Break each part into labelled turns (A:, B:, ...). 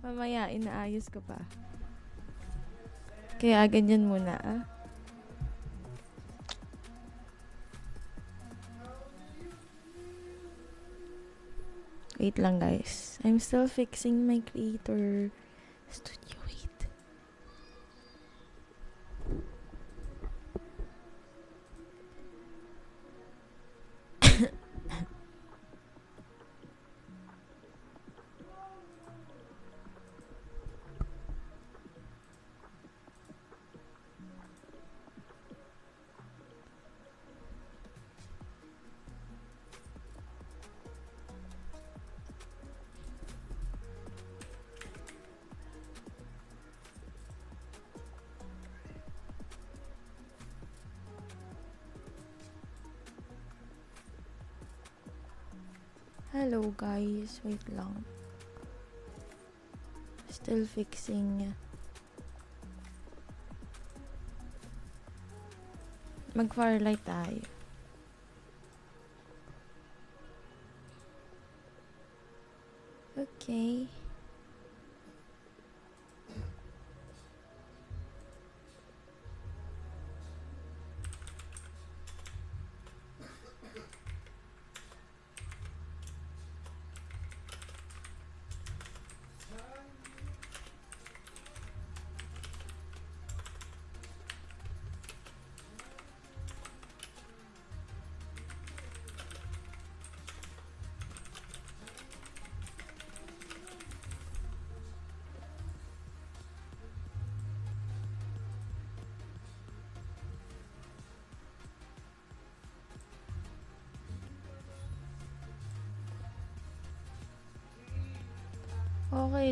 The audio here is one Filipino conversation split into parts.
A: Mamaya, inaayos ko pa. Kaya ganyan muna, ah. Wait lang, guys. I'm still fixing my creator studio. Hello, guys. Wait lang. Still fixing. Mag-firelight tayo.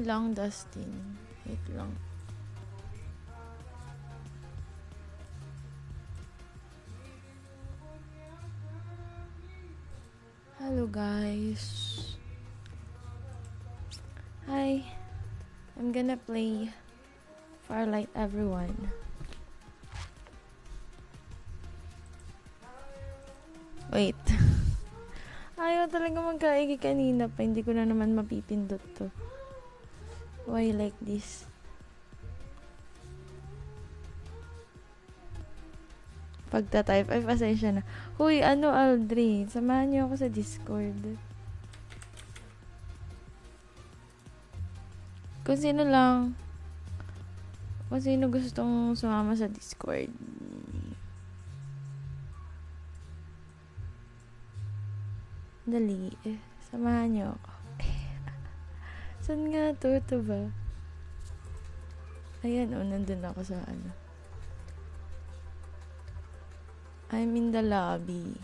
A: Lang, Dustin. Wait lang. Hello, guys. Hi. I'm gonna play Firelight Everyone. Wait. Ayaw talaga magkaigi kanina pa. Hindi ko na naman mapipindot to. Why like this? Pagta-type, ay pasensya na. Huy, ano Aldrin? Samahan niyo ako sa Discord. Kung sino lang, kung sino gustong sumama sa Discord. Dali, eh, samahan niyo ako. Saan nga to? Ito ba? Ayan, oh, nandun ako sa ano. I'm in the lobby.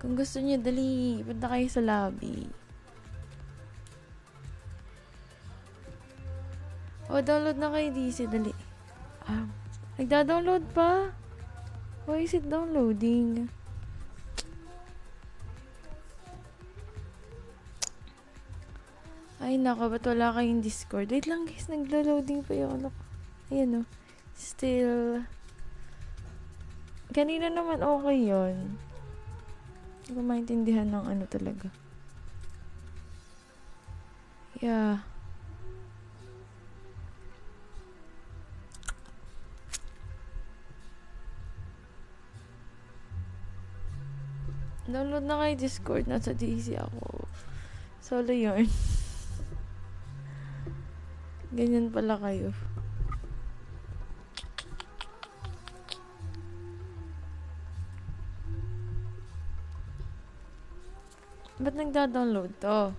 A: Kung gusto niyo, dali, punta kayo sa lobby. O, download na kayo DC, dali. Ah, nagda-download pa? Why is it downloading? Nako, ba't wala kayong Discord? Wait lang, guys, naglo-loading pa yung ano. Ayan, oh. Still. Kanina naman okay yon Hindi ko maintindihan ng ano talaga. Yeah. Download na kayo Discord. Nasa DC ako. Solo yun. Ganyan pala kayo. Ba't nagda-download to?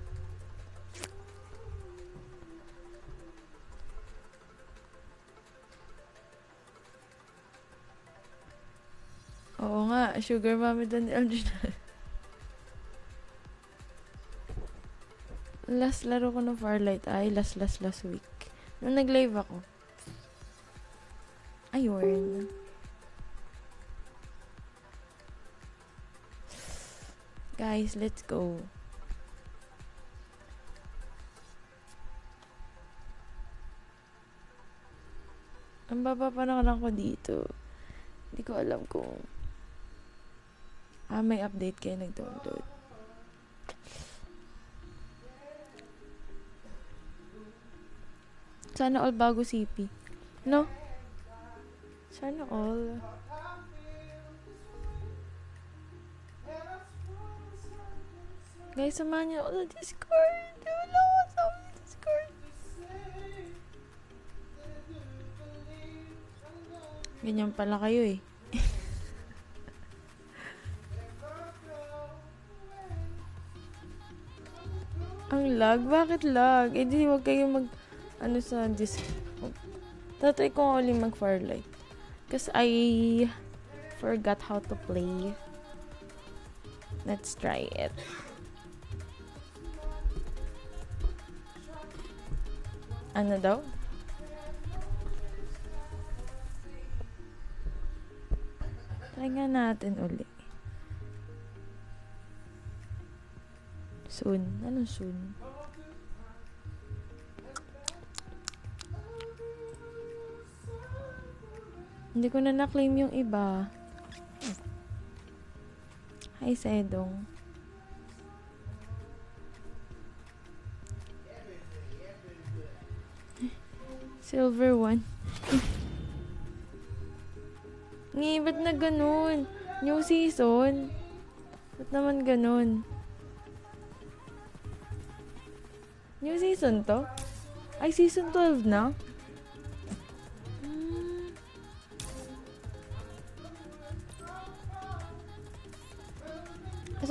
A: Oo nga, sugar mommy doon ni Alginal. last laro ko ng Farlight ay last last last week. Nung nag-live ako. Ayun. Guys, let's go. Ang baba pa ng ko dito. Hindi ko alam kung Ah, may update kayo nag-download. Sana all bago CP. No? Sana all. Guys, samahan niyo ako sa Discord. Wala ako sa Discord. Ganyan pala kayo eh. Ang lag? Bakit lag? Eh di wag kayo mag... Ano sa Discord. Tatry ko ulit mag Firelight. Because I forgot how to play. Let's try it. Ano daw? Try nga natin uli. Soon. Anong soon? Hindi ko na na-claim yung iba. Hi, Sedong. Silver one. Ngi, ba't na ganun? New season. Ba't naman ganun? New season to? Ay, season 12 na?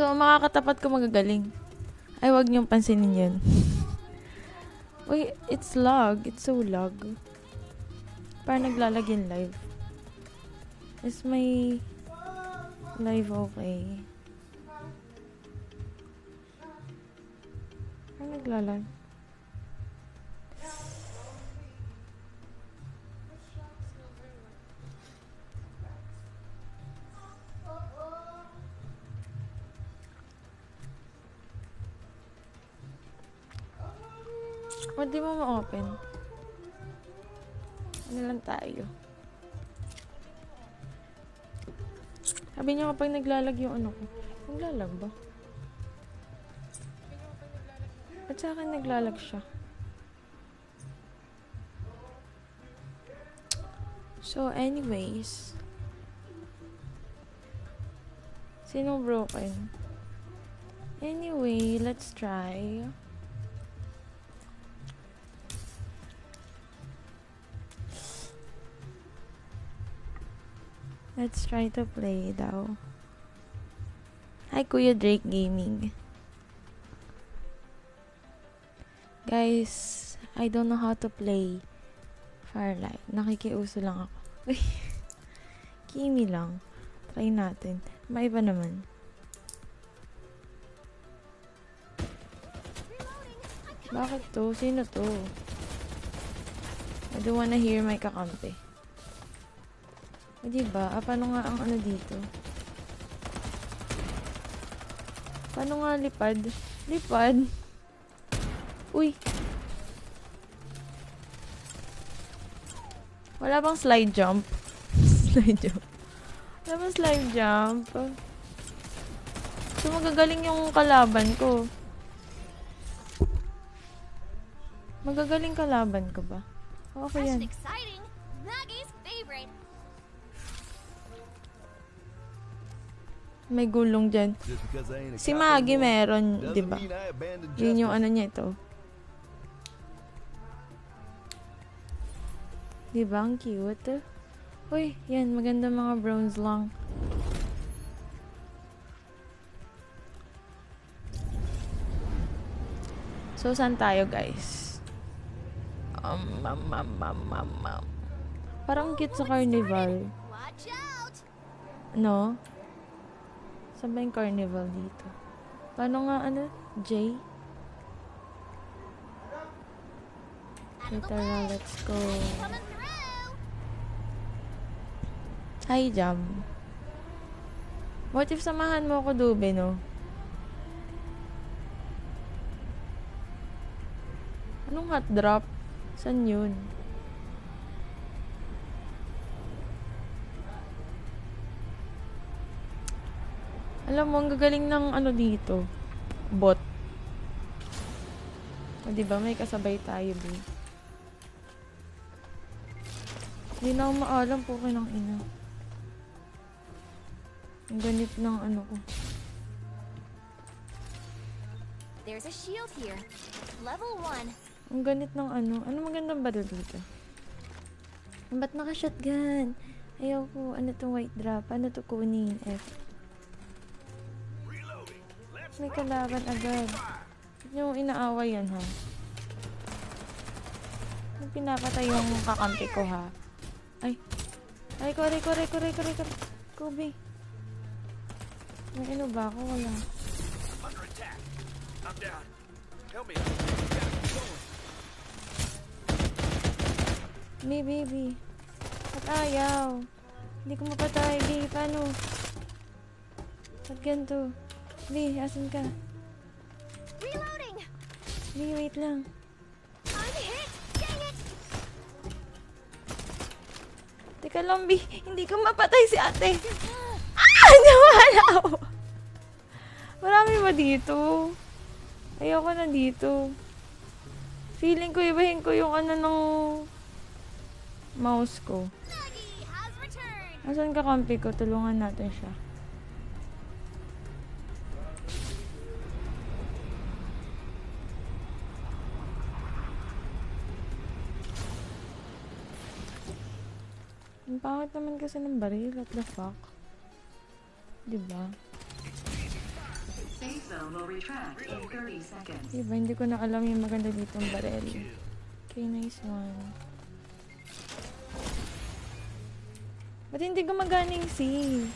A: So, makakatapat ko magagaling. Ay, wag niyong pansinin yun. Uy, it's lag. It's so lag. Parang naglalagin live. Is my live okay? Parang naglalag. O, di mo ma-open. Ano lang tayo? Sabi niya kapag naglalag yung ano ko. Naglalag ba? Ba't sa akin naglalag siya? So, anyways. Sino broken? Anyway, let's try. Let's try to play daw. Hi, Kuya Drake Gaming. Guys, I don't know how to play Firelight. Nakikiuso lang ako. Kimi lang. Try natin. Maiba naman. Bakit to? Sino to? I don't wanna hear my kakampi. O, diba? Ah, paano nga ang ano dito? Paano nga lipad? Lipad? Uy! Wala bang slide jump? slide jump. Wala bang slide jump? So, magagaling yung kalaban ko. Magagaling kalaban ko ba? Okay yan. May gulong dyan. Si Maggie meron, di ba? Yun yung ano niya ito. Di ba? Ang cute. Uy, yan. Maganda mga browns lang. So, saan tayo, guys? Um, um, um, um, um, um. Parang cute sa carnival. No? Saan ba yung carnival dito? Paano nga, ano? J?
B: The
A: Tara, let's go. Hi, Jam. What if samahan mo ako, Dube, no? Anong hot drop? San yun? Alam mo, ang gagaling ng ano dito. Bot. O, diba? May kasabay tayo, be. Hindi na ako maalam po ng ina. Ang ganit ng ano ko.
B: There's a shield here. Level 1.
A: Ang ganit ng ano. Ano magandang baril dito? Ba't naka-shotgun? Ayaw ko. Ano to white drop? Ano to kunin? F. May kalaban agad. Huwag niyo inaaway yan, ha? Yung pinapatay yung kakampi ko, ha? Ay. Ay, ko, aray ko, aray ko, aray ko, aray ko. Kobe. May ano ba ako? Wala.
C: Me.
A: Baby. Ba't ayaw? Hindi ko mapatay, Be. Paano? Ba't ganito? Be, asan ka?
B: Reloading!
A: Be, wait lang.
B: I'm hit! Dang it!
A: Teka lang, Be. Hindi ko mapatay si ate. Ah! Nawala ako. Marami ba dito? Ayoko na dito. Feeling ko ibahin ko yung ano ng mouse ko. Asan ka kampi ko? Tulungan natin siya. Ang pangit naman kasi ng baril. What the fuck? Diba?
D: Safe zone will retract in 30 seconds.
A: Diba? Hindi ko na alam yung maganda dito ang baril. Okay, nice one. Ba't hindi gumagana yung save?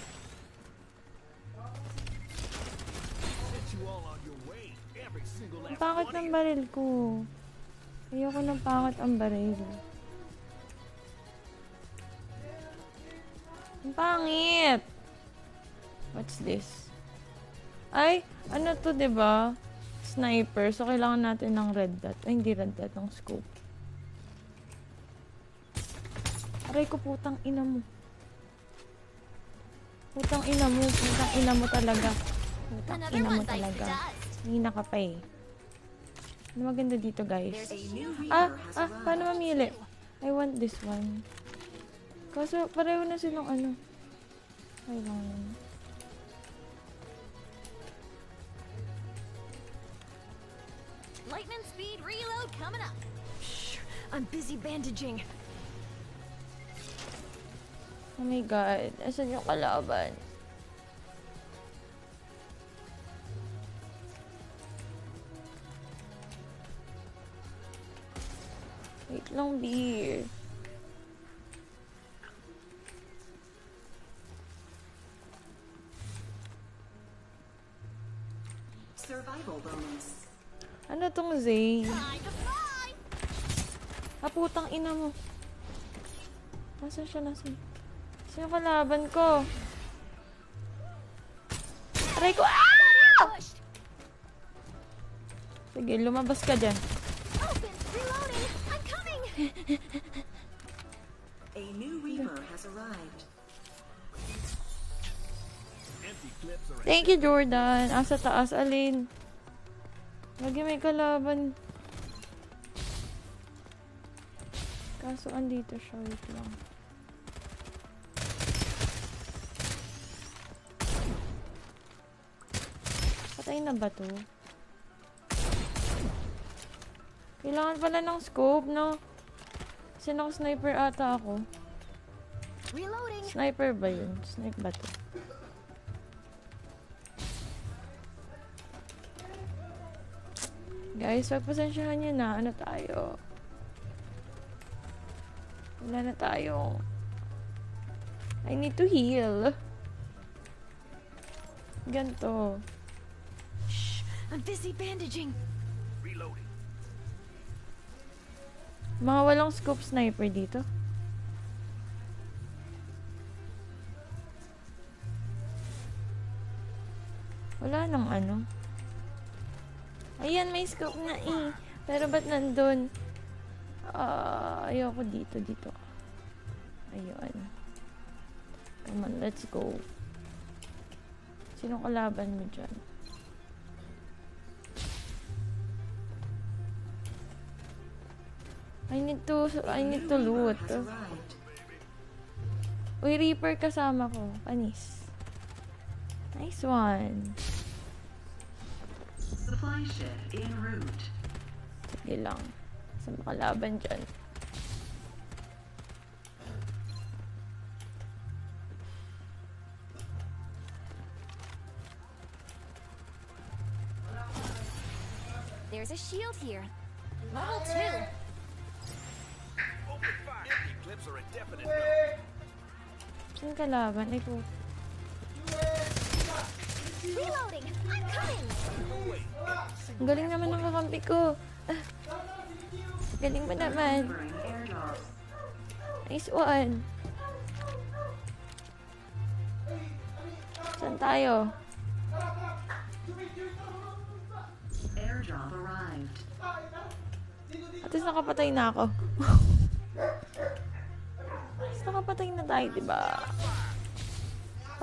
A: Ang pangit ng baril ko. Ayoko ng pangit ang baril. Ang pangit! What's this? Ay, ano to, ba? Sniper. So, kailangan natin ng red dot. Ay, hindi red dot, ng scope. Aray ko, putang ina mo. Putang ina mo. Putang ina mo talaga. Putang ina mo talaga. Hina ka pa eh. Ano maganda dito, guys? Ah, ah, paano mamili? I want this one. Kaso, pareho na silang ano. Ay, lang.
B: Lightning speed reload coming up. I'm busy bandaging.
A: Oh my god. Asan yung kalaban? Wait lang, B.
D: Survival bonus.
A: Ano tong Zay? Ah, putang ina mo. Nasaan siya? Nasaan? Sino kalaban ko? Aray ko! Ah! Sige, lumabas ka dyan.
B: Open! Reloading! I'm coming!
D: A new Reaper has arrived.
A: Thank you, Jordan. Asa taas, alin. Lagi may kalaban. Kaso andito siya. Wait lang. Patay na ba to? Kailangan pala ng scope, no? Kasi sniper ata ako.
B: Reloading!
A: Sniper ba yun? Snipe ba to? Guys, pagpasensyahan nyo na. Ano tayo? Wala na tayo. I need to heal. Ganto.
B: I'm busy bandaging.
C: reloading.
A: Mga walang scope sniper dito. Wala nang ano. Ayan, may scope na eh. Pero ba't nandun? Ah, ayoko dito, dito. Ayun. Come on, let's go. Sinong kalaban mo dyan? I need to, I need to loot. Uy, Reaper kasama ko. Panis. Nice one.
D: Supply ship en route.
A: Sige lang. Sa makalaban dyan.
B: There's a shield here. Level 2.
C: Open fire. Empty clips are a definite no.
A: Saan kalaban? Ay, po.
B: Reloading. I'm coming.
A: Ang galing naman ng kakampi ko. Galing mo naman. Nice one. Saan tayo?
D: Airdrop arrived.
A: At least nakapatay na ako. At least nakapatay na tayo, diba?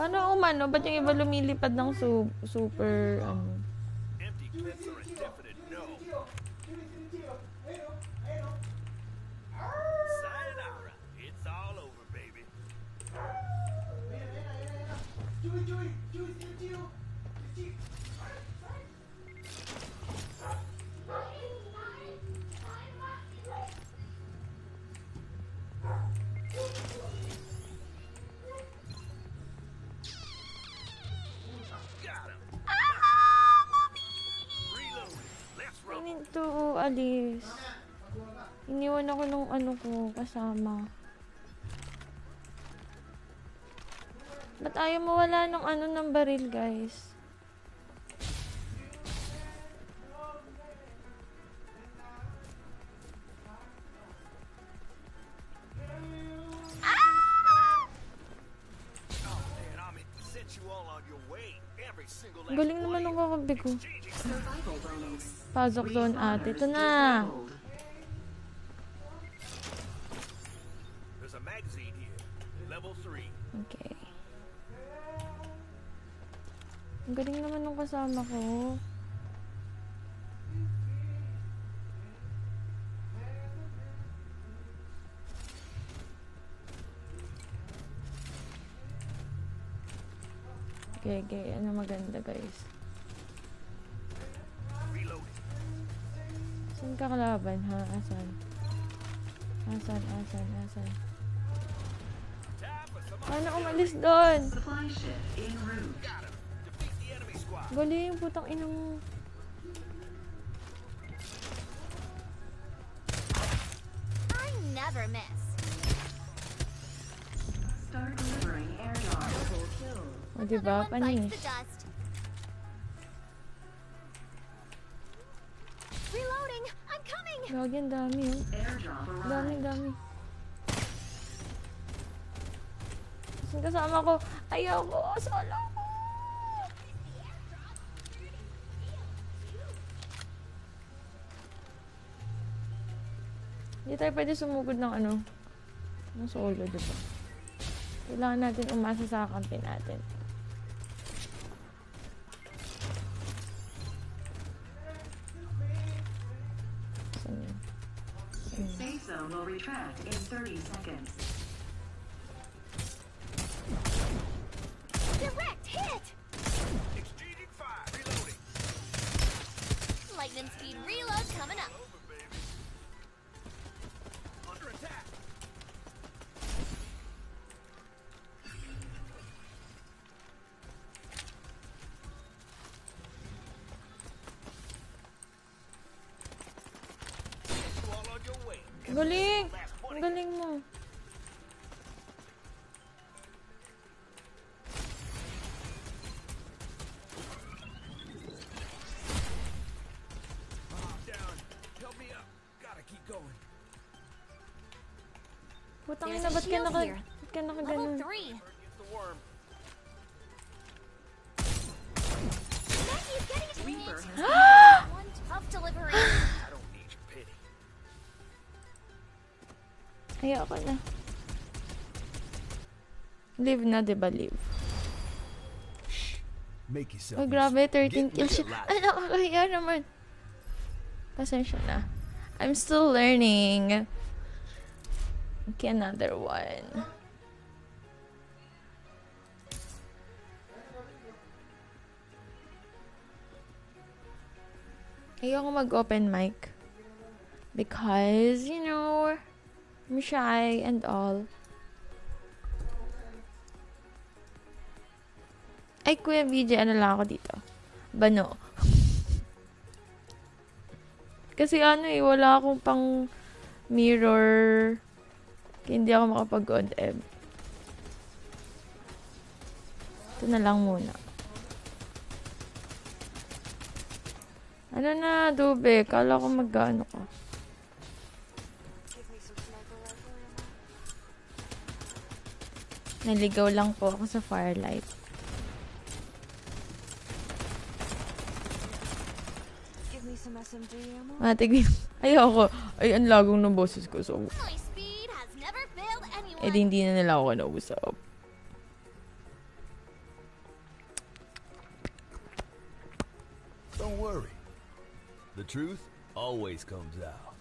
A: Paano umano? Ba't yung iba lumilipad ng su- super, ano?
C: Sayonara. It's all over, baby. Got
A: I
C: roll.
A: need to alis. Iniwan ako nung ano ko kasama. Ba't ayaw mawala ng ano ng baril, guys? Galing naman ng kakampi ko. Pasok zone ate. Ito na.
D: Disabled.
C: There's a magazine here. Level 3.
A: Okay. Ang galing naman ng kasama ko. Okay, okay. Ano maganda, guys? Saan ka kalaban, ha? Asan? Asan, asan, asan? Paano umalis doon?
C: Squad.
A: Galing, putang ina mo.
B: I never miss.
D: Start delivering. Double kill.
A: O, diba? Panis.
B: Reloading. I'm coming.
A: Gagi, ang dami, oh. Dami, dami. Saan kasama ko? Ayaw ko, solo ko. Hindi tayo pwede sumugod ng ano, ng solo, diba? Kailangan natin umasa sa kampi natin. Saan yun?
D: Safe zone will retract in 30 seconds.
A: Ka
B: shield
A: naka...
B: here.
A: Ba't ka naka
B: Level
A: ganun?
B: 3.
C: Against the worm.
B: Maggie's getting to
D: Reaper
B: it.
D: has
B: One tough delivery.
C: I don't need your pity.
A: Ayoko na. Live na, di ba? Live.
C: Make yourself.
A: Oh, grabe, 13
C: Get
A: kills siya.
C: real
A: Ay, nakakahiya naman. Pasensya na. I'm still learning. Okay, another one. Ayoko mag-open mic. Because, you know, I'm shy and all. Ay, Kuya BJ, ano lang ako dito? Bano. Kasi ano eh, wala akong pang mirror. Hindi ako makapag-on M. Ito na lang muna. Ano na, Dube? Kala ko mag-ano ka. Naligaw lang po ako sa firelight. Matigil. Ayoko. Ay, ang lagong ng boses ko. So, eh, di hindi na nila ako kinausap.
C: Don't worry. The truth always comes out.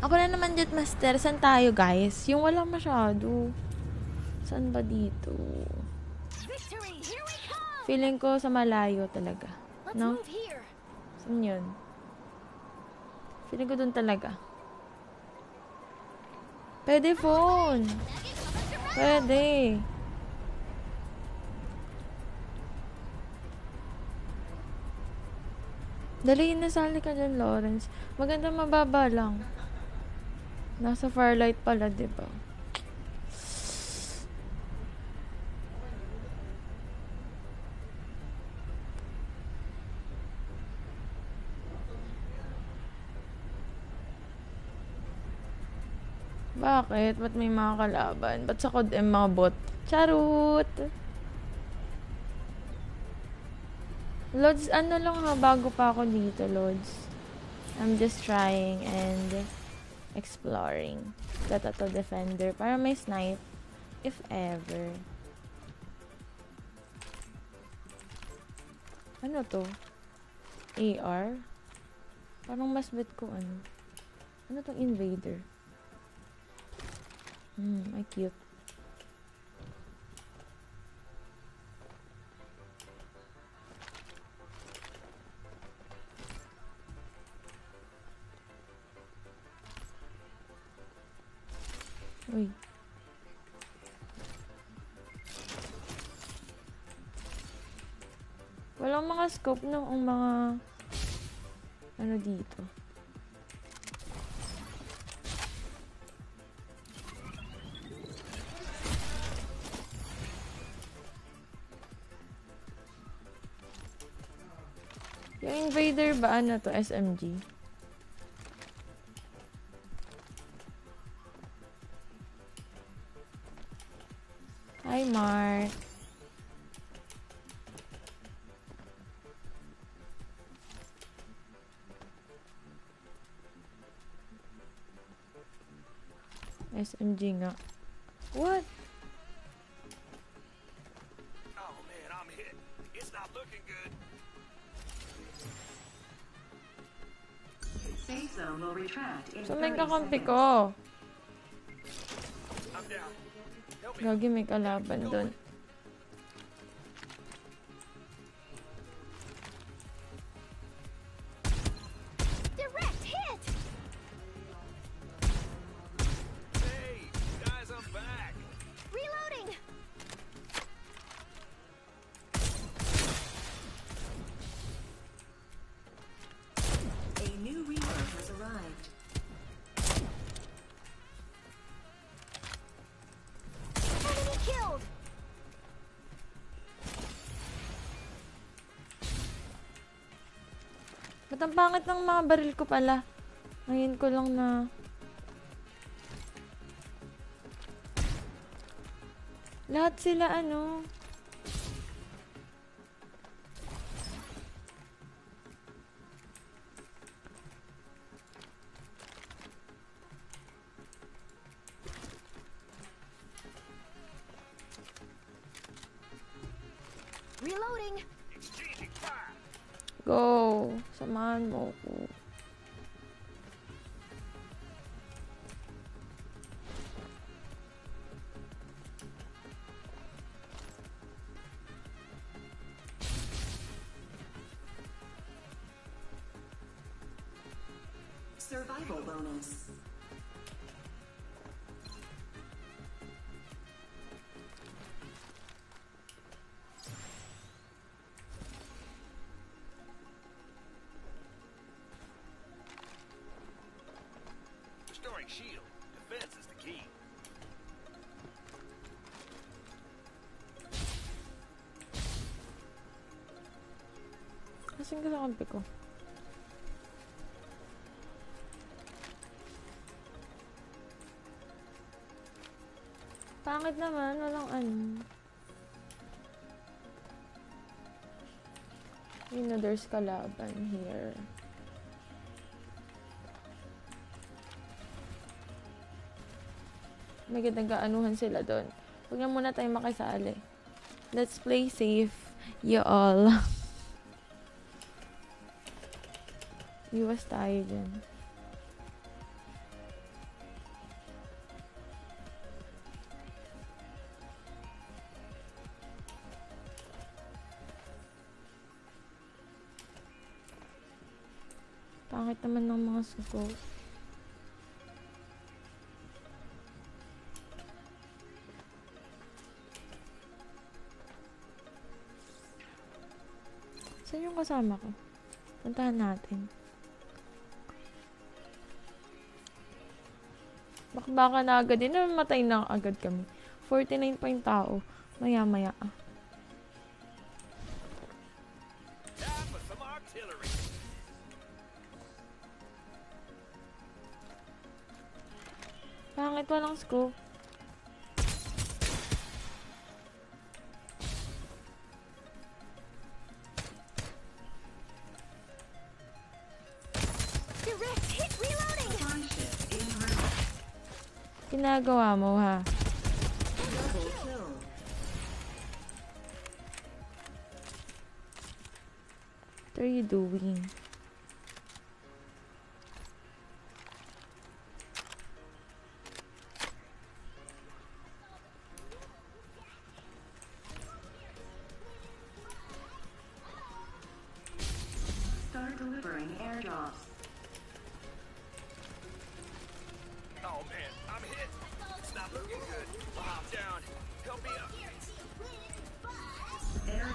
A: Ako na naman, Jet Master. Saan tayo, guys? Yung walang masyado. Saan ba dito? Feeling ko sa malayo talaga. No? Saan yun? Feeling ko dun talaga. Pwede phone. Pwede. Dali, nasali ka dyan, Lawrence. Maganda mababa lang. Nasa Firelight pala, di ba? Bakit? Ba't may mga kalaban? Ba't sa COD M mga bot? Charot! Lods, ano lang ha, bago pa ako dito, Lods. I'm just trying and exploring. Data to defender. Para may snipe. If ever. Ano to? AR? Parang mas bet ko ano. Ano tong invader? Hmm, ay cute. Uy. Walang mga scope ng mga ano dito. Yung invader ba ano to? SMG? Hi, Mark. SMG nga. Kakampi ko. Gagi, may kalaban doon. Ang pangit ng mga baril ko pala? Ngayon ko lang na... Lahat sila ano... Kasing ka sa kampi ko. Pangit naman, walang ano. You know, there's kalaban here. May nagkaanuhan sila doon. Huwag na muna tayo makisali. Let's play safe, you all. Iwas tayo dyan. Pangit naman ng mga sugo. Saan yung kasama ko? Puntahan natin. Baka na agad din. Namatay na agad kami. 49 pa yung tao. Maya Ginagawa mo ha. What are you doing?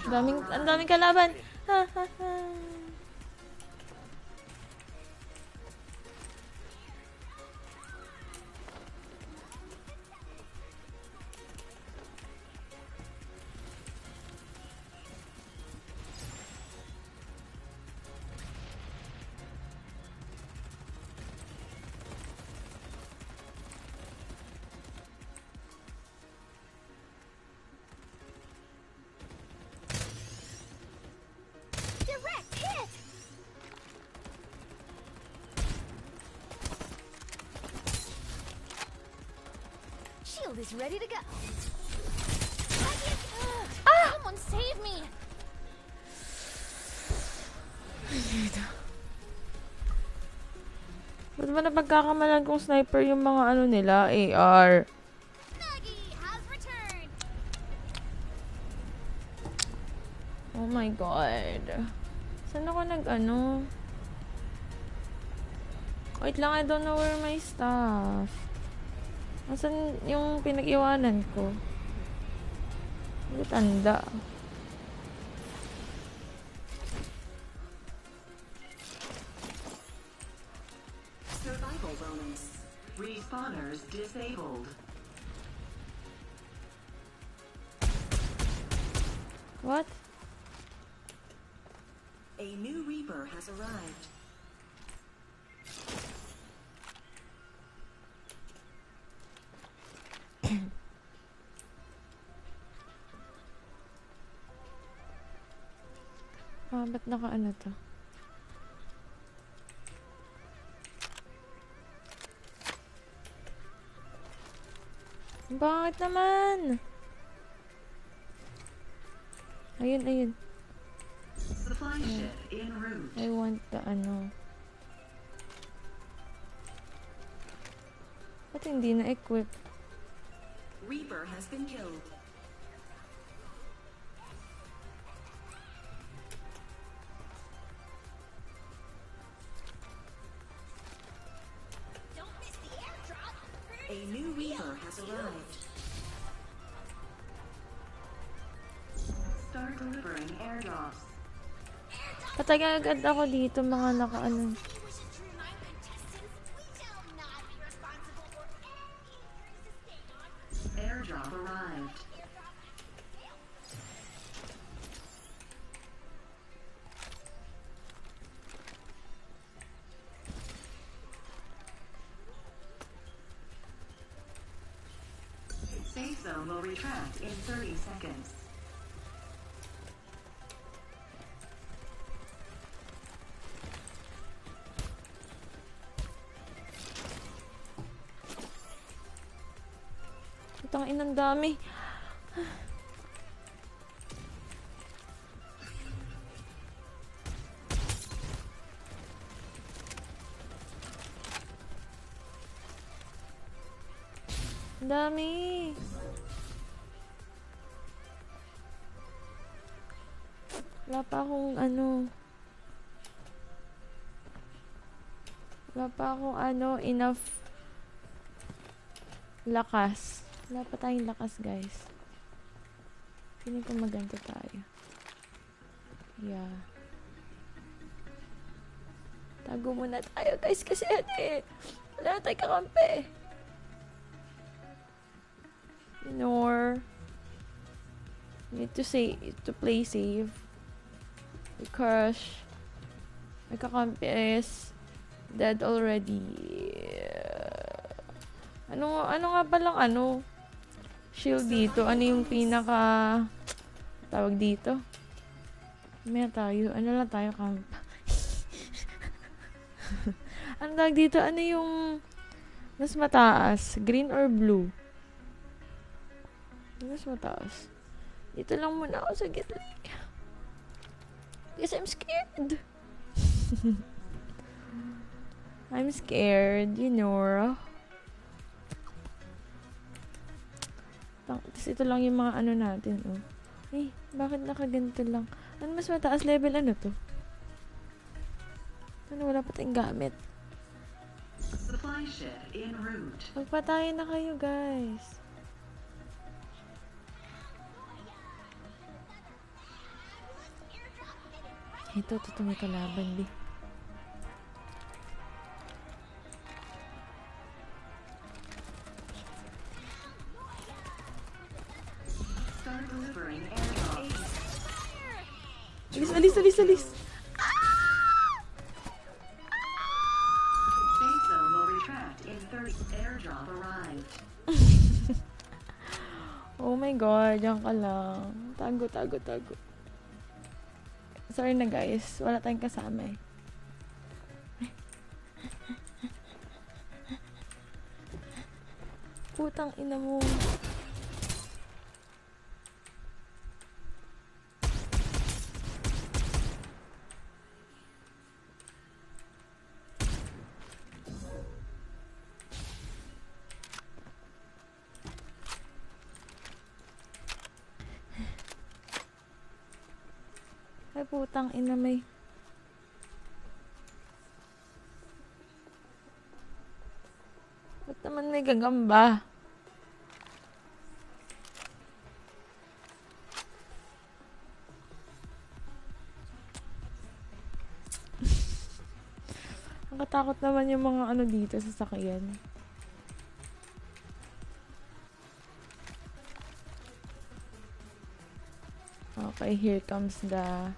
A: Daming, ang daming kalaban. Ha, ha, ha.
B: Ready to go. Ah! Someone save me.
A: Ba't ba napagkakamalan kong sniper yung mga ano nila? AR. Oh my god. Saan ako nag ano? Wait lang, I don't know where my stuff. Nasaan yung pinag-iwanan ko? Hindi tanda. Ba't naka ano to? Bakit naman? Ayun, ayun.
D: Route.
A: I want the ano. Ba't hindi na-equip?
D: Reaper has been killed.
A: Patay agad ako dito, mga naka-ano. Itang inang dami. Ang dami. Wala pa akong ano. Wala pa akong ano, enough lakas. Wala pa tayong lakas, guys. Feeling ko maganda tayo. Yeah. Tago muna tayo, guys, kasi ano. Wala na tayong kakampi. Ignore. Need to say to play safe. Because my kakampi is dead already. Ano, ano nga palang ano? Shield dito. Ano yung pinaka tawag dito? May tayo. Ano lang tayo kamp? ano tawag dito? Ano yung mas mataas? Green or blue? Mas mataas. Dito lang muna ako sa gitna. Because I'm scared. I'm scared, you know. Tapos ito lang yung mga ano natin, oh. Eh, bakit nakaganito lang? Ano mas mataas level ano to? Ano, wala pa tayong gamit.
D: Supply ship en route.
A: Magpatayin na kayo, guys. Ito, ito, may kalaban, di. Tago, tago, tago. Sorry na guys, wala tayong kasama eh. Putang ina mo. Putang ina may... Ba't naman may gagamba? Ang katakot naman yung mga ano dito sa sakyan. Okay, here comes the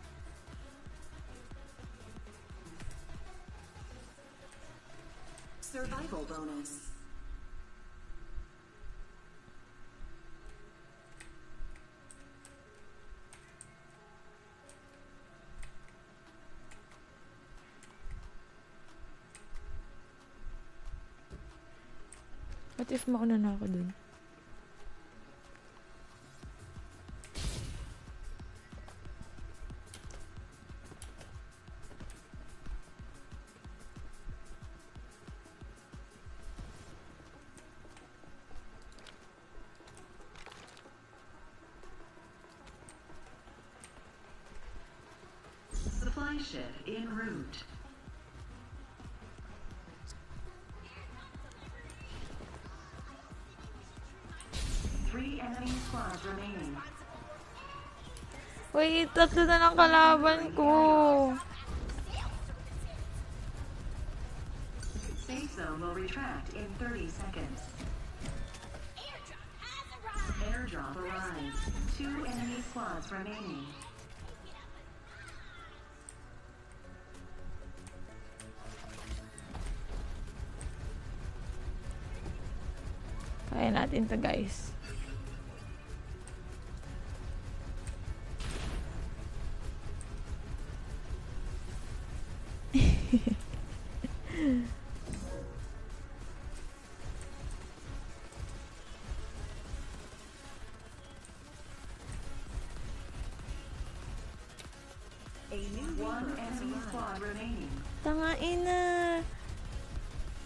A: if mauna na ako dun? Wait, tatlo na lang kalaban ko.
E: Safe zone will retract in 30 seconds. Airdrop arrives. Two enemy squads remaining.
A: Kaya natin to guys. Tangain na.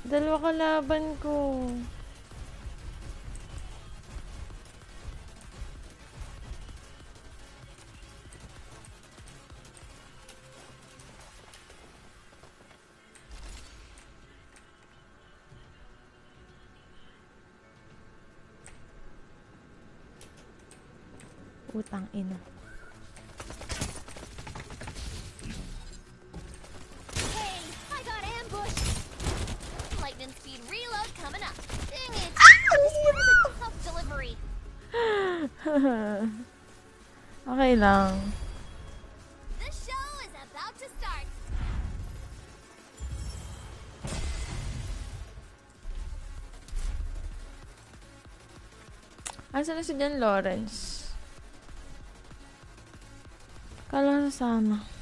A: Dalawa kalaban ko. Lang.
B: The show is about to start.
A: Asa na si John Lawrence? Kala sasama. You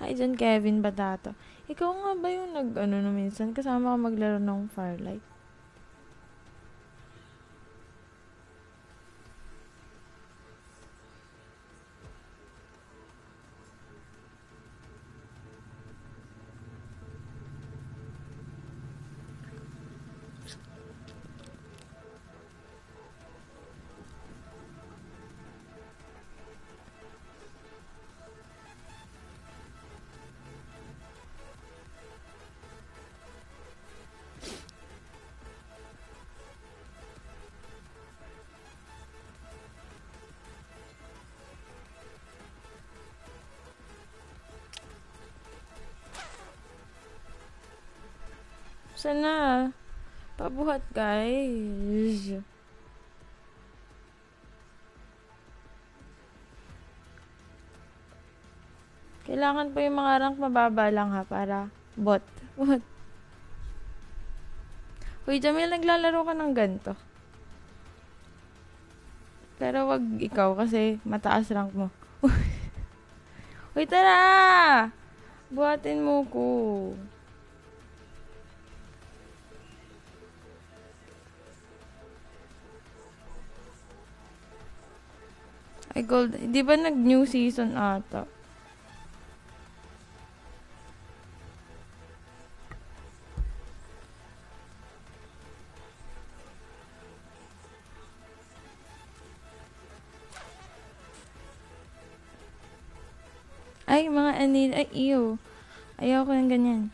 A: Hi dyan, Kevin Batato. Ikaw nga ba yung nag, ano na minsan, kasama ka maglaro ng Firelight? Sana. Pabuhat, guys. Kailangan po yung mga rank mababa lang ha para bot. Bot. Uy, Jamil, naglalaro ka ng ganito. Pero wag ikaw kasi mataas rank mo. Uy, tara! Buhatin mo ko. Ay, gold. Di ba nag-new season ata? Ay, mga anil. Ay, iyo. Ayaw ko ng ganyan.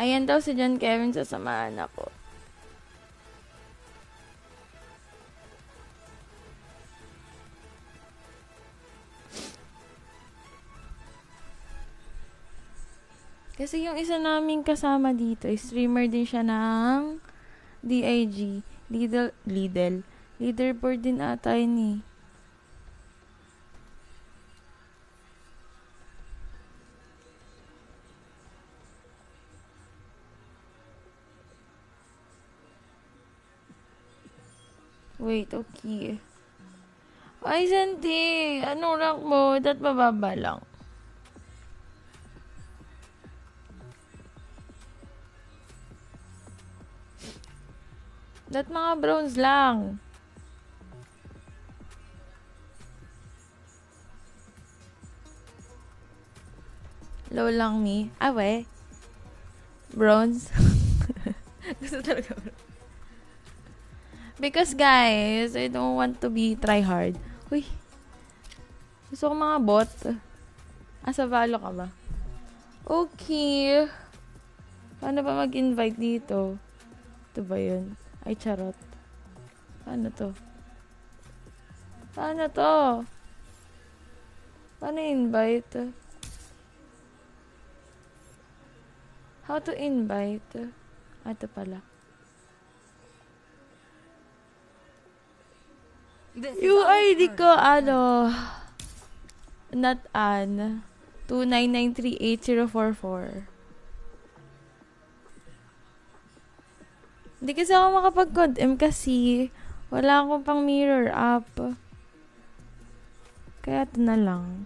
A: Ayan daw si John Kevin sasamahan ako. Kasi yung isa naming kasama dito, streamer din siya ng DIG. Lidl, Lidl. Leaderboard din ata yun eh. Wait, okay. Ay, Santi! Anong rank mo? Dat mababa lang. Dat mga bronze lang. Low lang me. Ah, we. Bronze. Gusto talaga bronze. Because guys, I don't want to be try hard. Uy. Gusto ko mga bot. Asa valo ka ba? Okay. Paano ba mag-invite dito? Ito ba yun? Ay, charot. Paano to? Paano to? Paano invite? How to invite? Ah, ito pala. Yung ID ko, ano, not an, 299388044. Hindi kasi ako makapag-code-M kasi wala akong pang mirror up. Kaya ito na lang.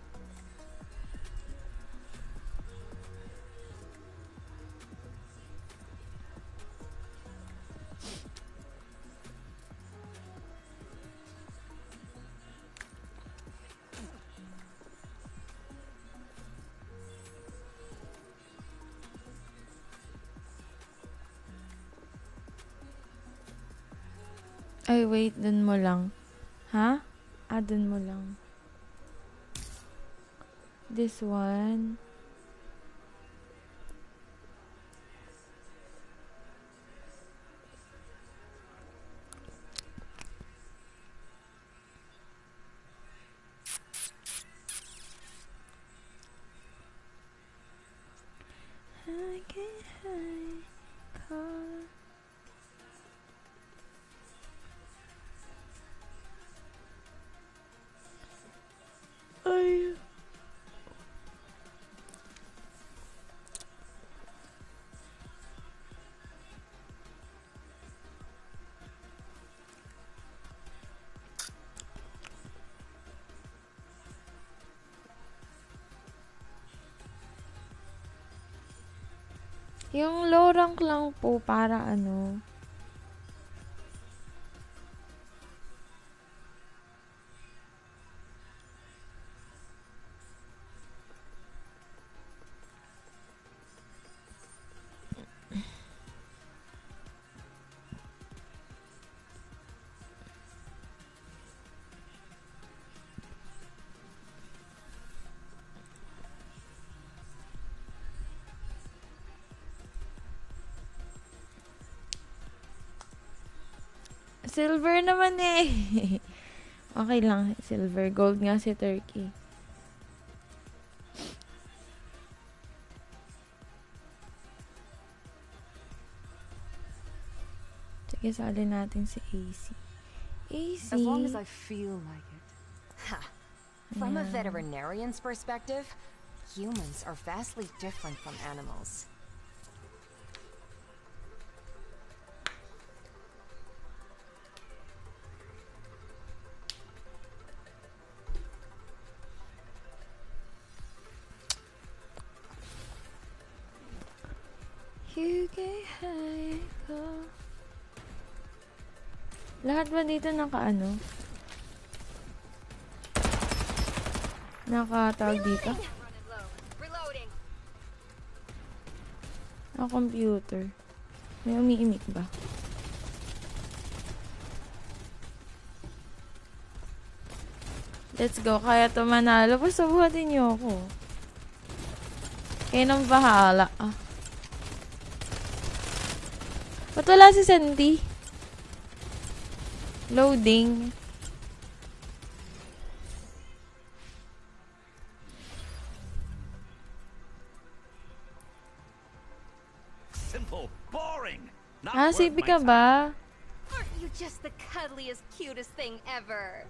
A: Ay, wait. Dun mo lang. Ha? Ah, dun mo lang. This one. Call. Yung low rank lang po para ano. Silver naman eh. okay lang, silver. Gold nga si Turkey. Sige, sali natin si AC. AC.
F: As long as I feel like it.
G: Ha! From a veterinarian's perspective, humans are vastly different from animals.
A: Lahat ba dito naka ano? Nakatawag dito? Ang computer. May umiimik ba? Let's go. Kaya to manalo. Basta buhatin niyo ako. Kayo nang bahala. Ah. Ba't wala si Sandy? Loading.
C: Simple, boring. Not
A: Ah,
C: worth
A: sipi
C: my
A: ka
C: time.
A: ba?
B: Aren't you just the cuddliest, cutest thing ever?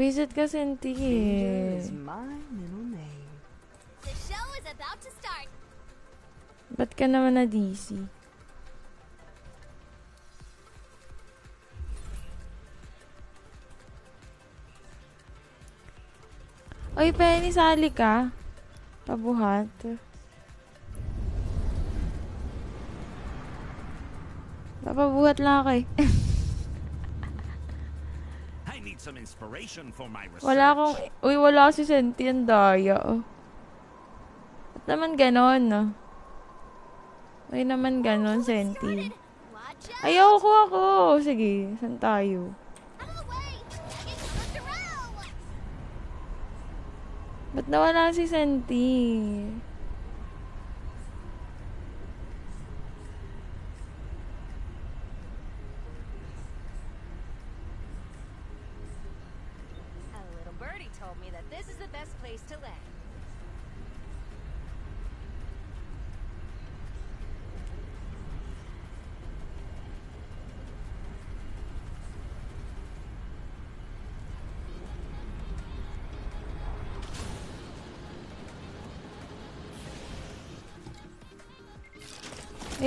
A: Visit ka, Sandy.
F: Peter
A: eh.
F: is my middle name.
B: About to
A: Ba't ka naman na DC? Oy, Penny, sali ka. Pabuhat. Papabuhat lang ako eh.
C: I need some inspiration for my research.
A: Wala akong... Uy, wala si Senti. Ang daya, oh. Naman ganon, no? Naman ganon, Senti. Ayoko ako. Sige, saan tayo? Ba't nawala si Senti?
G: A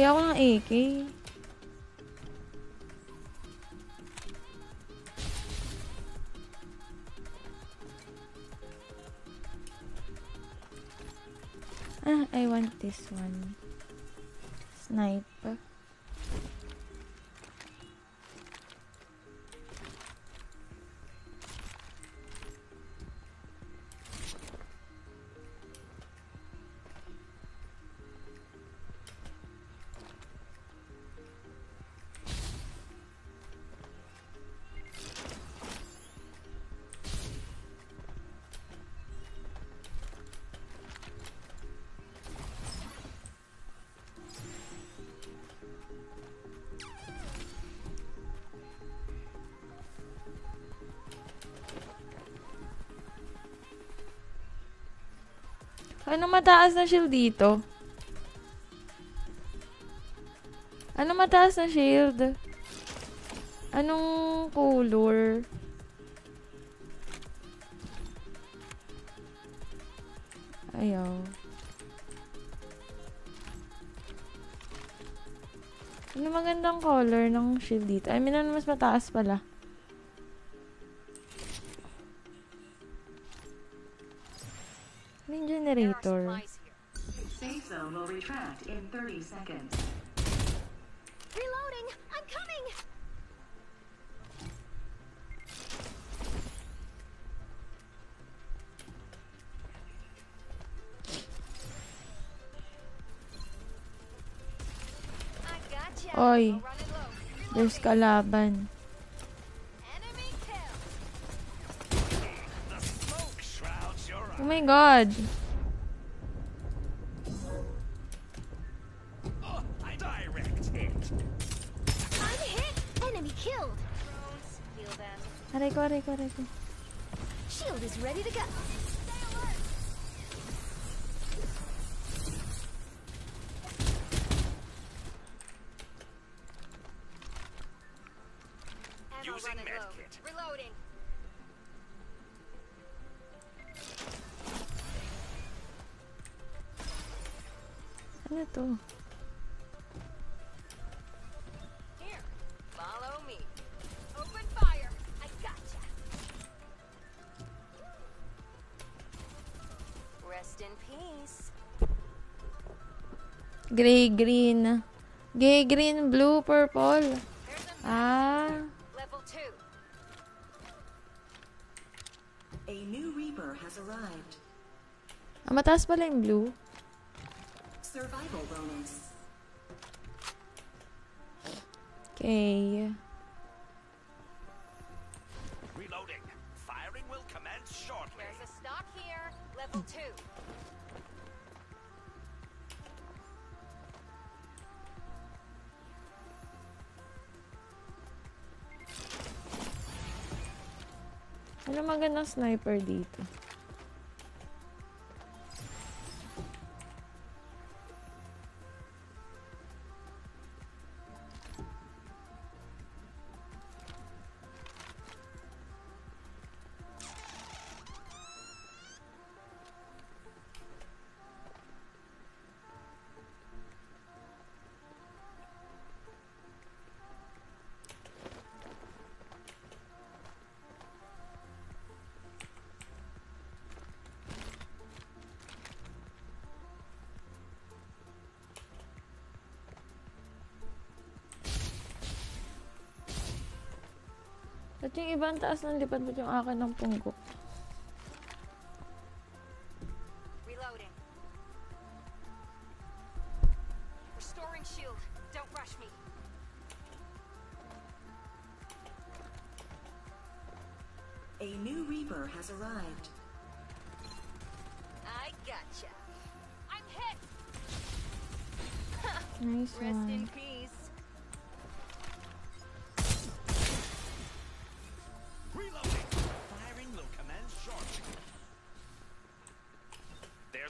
A: Ng AK. Ah, I want this one. Snipe. Ano mataas na shield dito? Ano mataas na shield? Anong color? Ayaw. Ano magandang color ng shield dito? I mean, ano mas mataas pala? Generator.
G: supplies here.
E: Safe zone will retract in 30 seconds.
B: Reloading! I'm coming!
G: I gotcha.
A: Oy,
G: Go running low.
A: there's kalaban.
B: Enemy kill!
C: The smoke shrouds your
A: Oh my god. Aray ko, aray ko, aray ko.
B: Shield is ready to go.
A: Gray, green. Gray, green, blue, purple. Ah.
G: level two.
D: A new Reaper has arrived.
A: Ah, mataas pala yung blue.
D: Survival bonus.
A: Okay. Magandang sniper dito? At yung ibang taas ng lipad, ba't yung akin ng punggo?
G: Reloading. Restoring shield. Don't rush me.
D: A new Reaper has arrived.
G: I gotcha. I'm hit.
A: Nice
G: Rest in
A: one.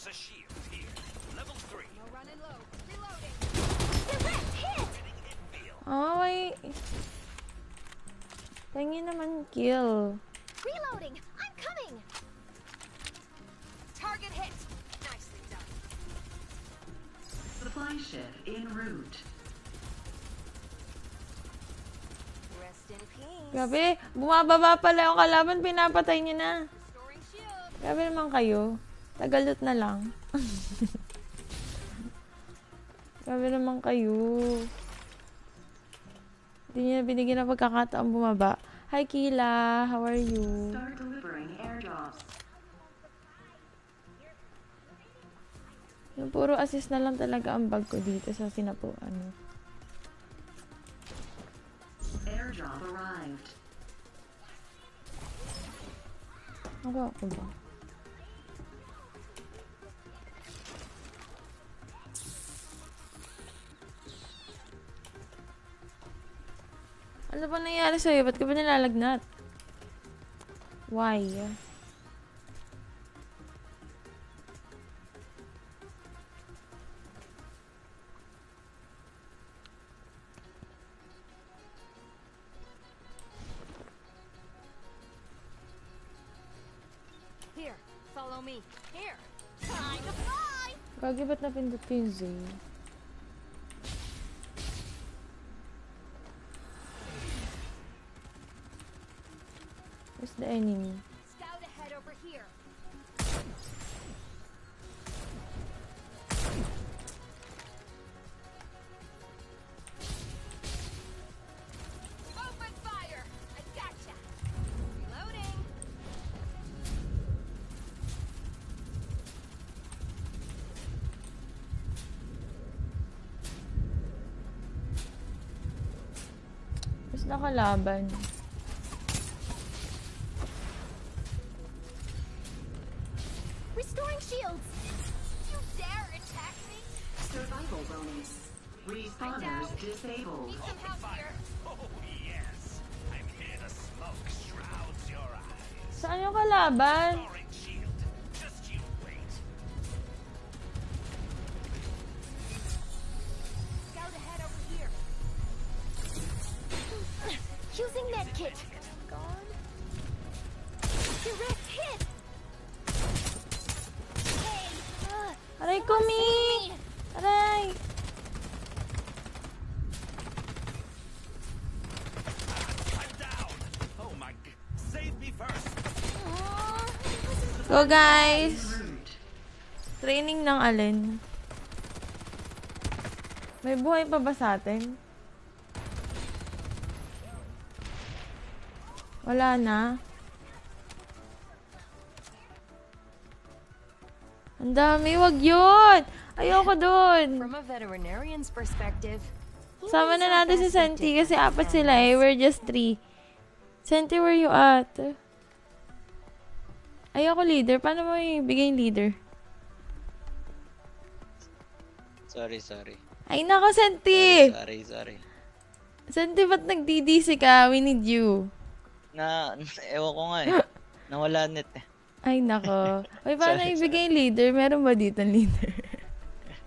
C: There's a shield here. Level three.
G: No running low. Reloading.
B: Direct hit!
A: Oh, wait. Tingin naman kill.
B: Reloading! I'm coming!
G: Target hit. Nicely done.
E: Supply ship en route.
G: Rest in peace.
A: Grabe, bumababa pala yung kalaban, pinapatay niyo na. Grabe naman kayo. Tagalot na lang. Grabe naman kayo. Hindi niya binigyan ng pagkakataon bumaba. Hi, Kila. How are you?
E: Start delivering airdrops.
A: Yung puro assist na lang talaga ang bag ko dito sa sinapu, ano.
E: Airdrop arrived.
A: Ako ako ba? Ano ba nangyari sa'yo? Ba't ka ba nilalagnat? Why?
G: Here. Follow me. Here.
B: Time to fly!
A: Gagi ba't napindot ko yung Z? Where's Go, guys! Training ng alin? May buhay pa ba sa atin? Wala na. Ang dami, wag yun! Ayoko dun!
G: From a veterinarian's perspective,
A: Sama na natin si Senti kasi apat sila eh. We're just three. Senti, where you at? Ayoko leader. Paano mo ibigay yung leader?
H: Sorry, sorry.
A: Ay, nako, Senti!
H: Sorry, sorry.
A: Senti, ba't nag-DDC ka? We need you.
H: Na, ewan ko nga eh. Nawala net eh.
A: Ay, nako. Uy, paano
H: Sorry,
A: ibigay yung leader? Meron ba dito leader?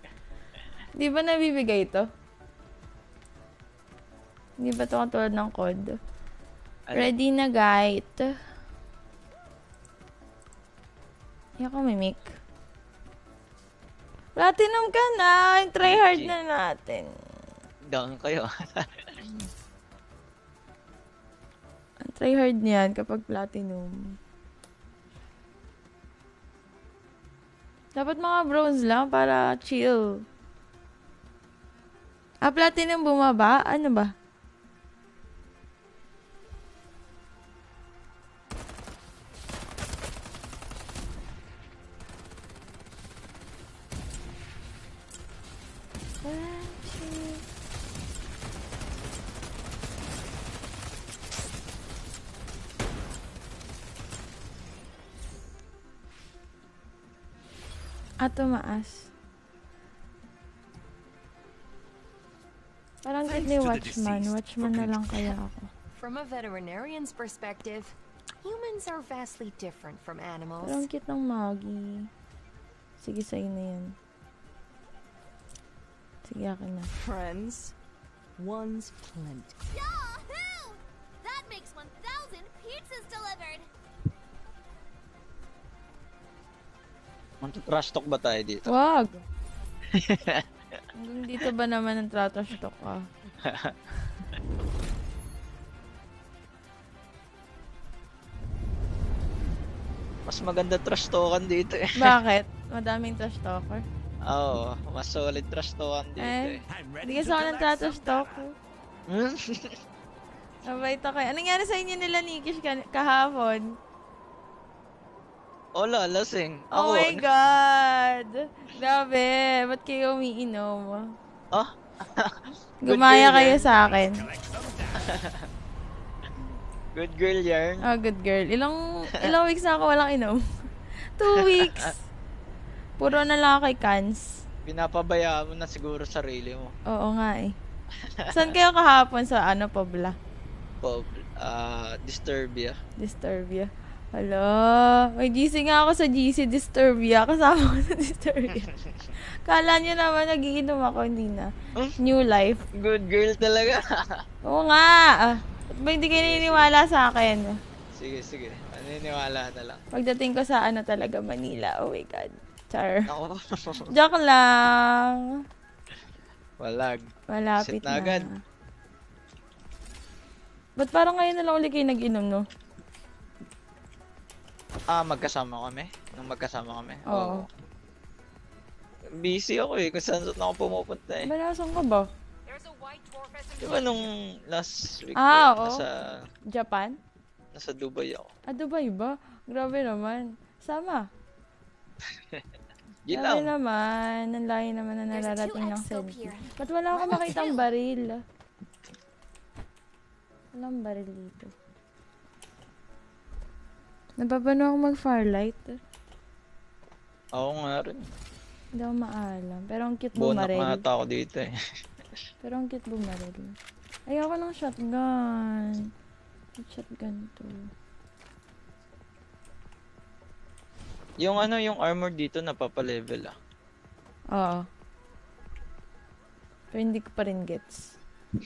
A: Di ba nabibigay to? Di ba to katulad ng code?
H: Ano?
A: Ready na, guide. Hindi ako mimic. Platinum ka na! Try hard na natin.
H: Down kayo.
A: Ang try hard niyan kapag platinum. Dapat mga bronze lang para chill. Ah, platinum bumaba? Ano ba? Ah, tumaas. Parang kid ni Watchman. Watchman na lang kaya ako.
G: From a veterinarian's perspective, humans are vastly different from animals.
A: Parang cute ng Maggie. Sige, sa'yo na yan. Sige, akin na.
F: Friends, one's plenty.
B: Yahoo! That makes 1,000 pizzas delivered.
H: Trash talk ba tayo dito?
A: Wag! Hanggang dito ba naman ang tratrash talk ka?
H: Mas maganda trash talkan dito eh.
A: Bakit? Madaming trash talker.
H: Oo, mas solid trash talkan dito
A: Eh,
H: eh.
A: Hindi kasi
C: to
A: ako ng tratrash
C: some
A: talk.
H: Hmm?
A: Mabait ako. eh. Anong nangyari sa inyo nila, Nikish, kan- kahapon?
H: Wala, lasing.
A: Oh
H: Ako,
A: my God! Grabe, ba't kayo umiinom?
H: Good
A: Gumaya kayo sa akin.
H: Good girl yarn.
A: Oh, good girl. Ilang ilang weeks na ako walang inom. Two weeks. Puro na lang ako kay Cans.
H: Pinapabayaan mo na siguro sarili mo.
A: Oo nga eh. Saan kayo kahapon sa ano, Pobla?
H: Pop, ah, Disturbia.
A: Disturbia. Hala, may GC nga ako sa GC Disturbia. Kasama ko sa Disturbia. Kala niyo naman nagiinom ako, hindi na. New life.
H: Good girl talaga.
A: Oo nga. Ah, Ba't ba hindi kayo naniniwala sa akin?
H: sige, sige. Naniniwala na lang.
A: Pagdating ko sa ano talaga, Manila. Oh my God. Char.
H: Ako.
A: Joke lang.
H: Walag.
A: Malapit
H: Sit na agad.
A: Ba't parang ngayon na lang ulit kayo nag-inom, no?
H: Ah, magkasama kami? Nung magkasama kami?
A: Oo.
H: Busy ako eh, kung saan saan ako pumupunta eh.
A: Balasan ka ba?
H: Di ba nung last week
A: Ah,
H: ko,
A: oo.
H: nasa,
A: Japan?
H: nasa Dubai ako.
A: Ah, Dubai ba? Grabe naman. Sama.
H: Yun
A: Grabe
H: lang.
A: naman. Ang layo naman na nararating ng selfie. Ba't wala akong makitang baril? Walang baril dito. Napapano ako mag-firelight.
H: Oo nga rin.
A: Hindi ako maalam. Pero ang cute bumaril.
H: na ata ako dito eh.
A: Pero ang cute bumaril. Ayoko ng shotgun. Shotgun to?
H: Yung ano, yung armor dito napapalevel ah.
A: Oo. Pero hindi ko pa rin gets.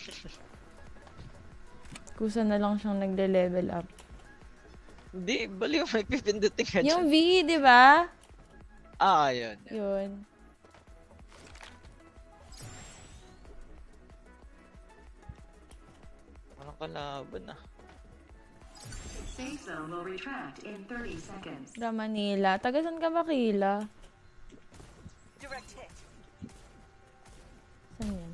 A: Kusa na lang siyang nagle-level up.
H: Hindi, baliw may pipindutin ka
A: Yung V,
H: dyan.
A: di ba?
H: Ah, yun.
A: Yun.
H: Walang kalaban ah.
E: Safe zone will retract in 30 seconds.
A: Ra Manila. Taga saan ka ba, Kila?
D: Direct hit.
A: Saan yan?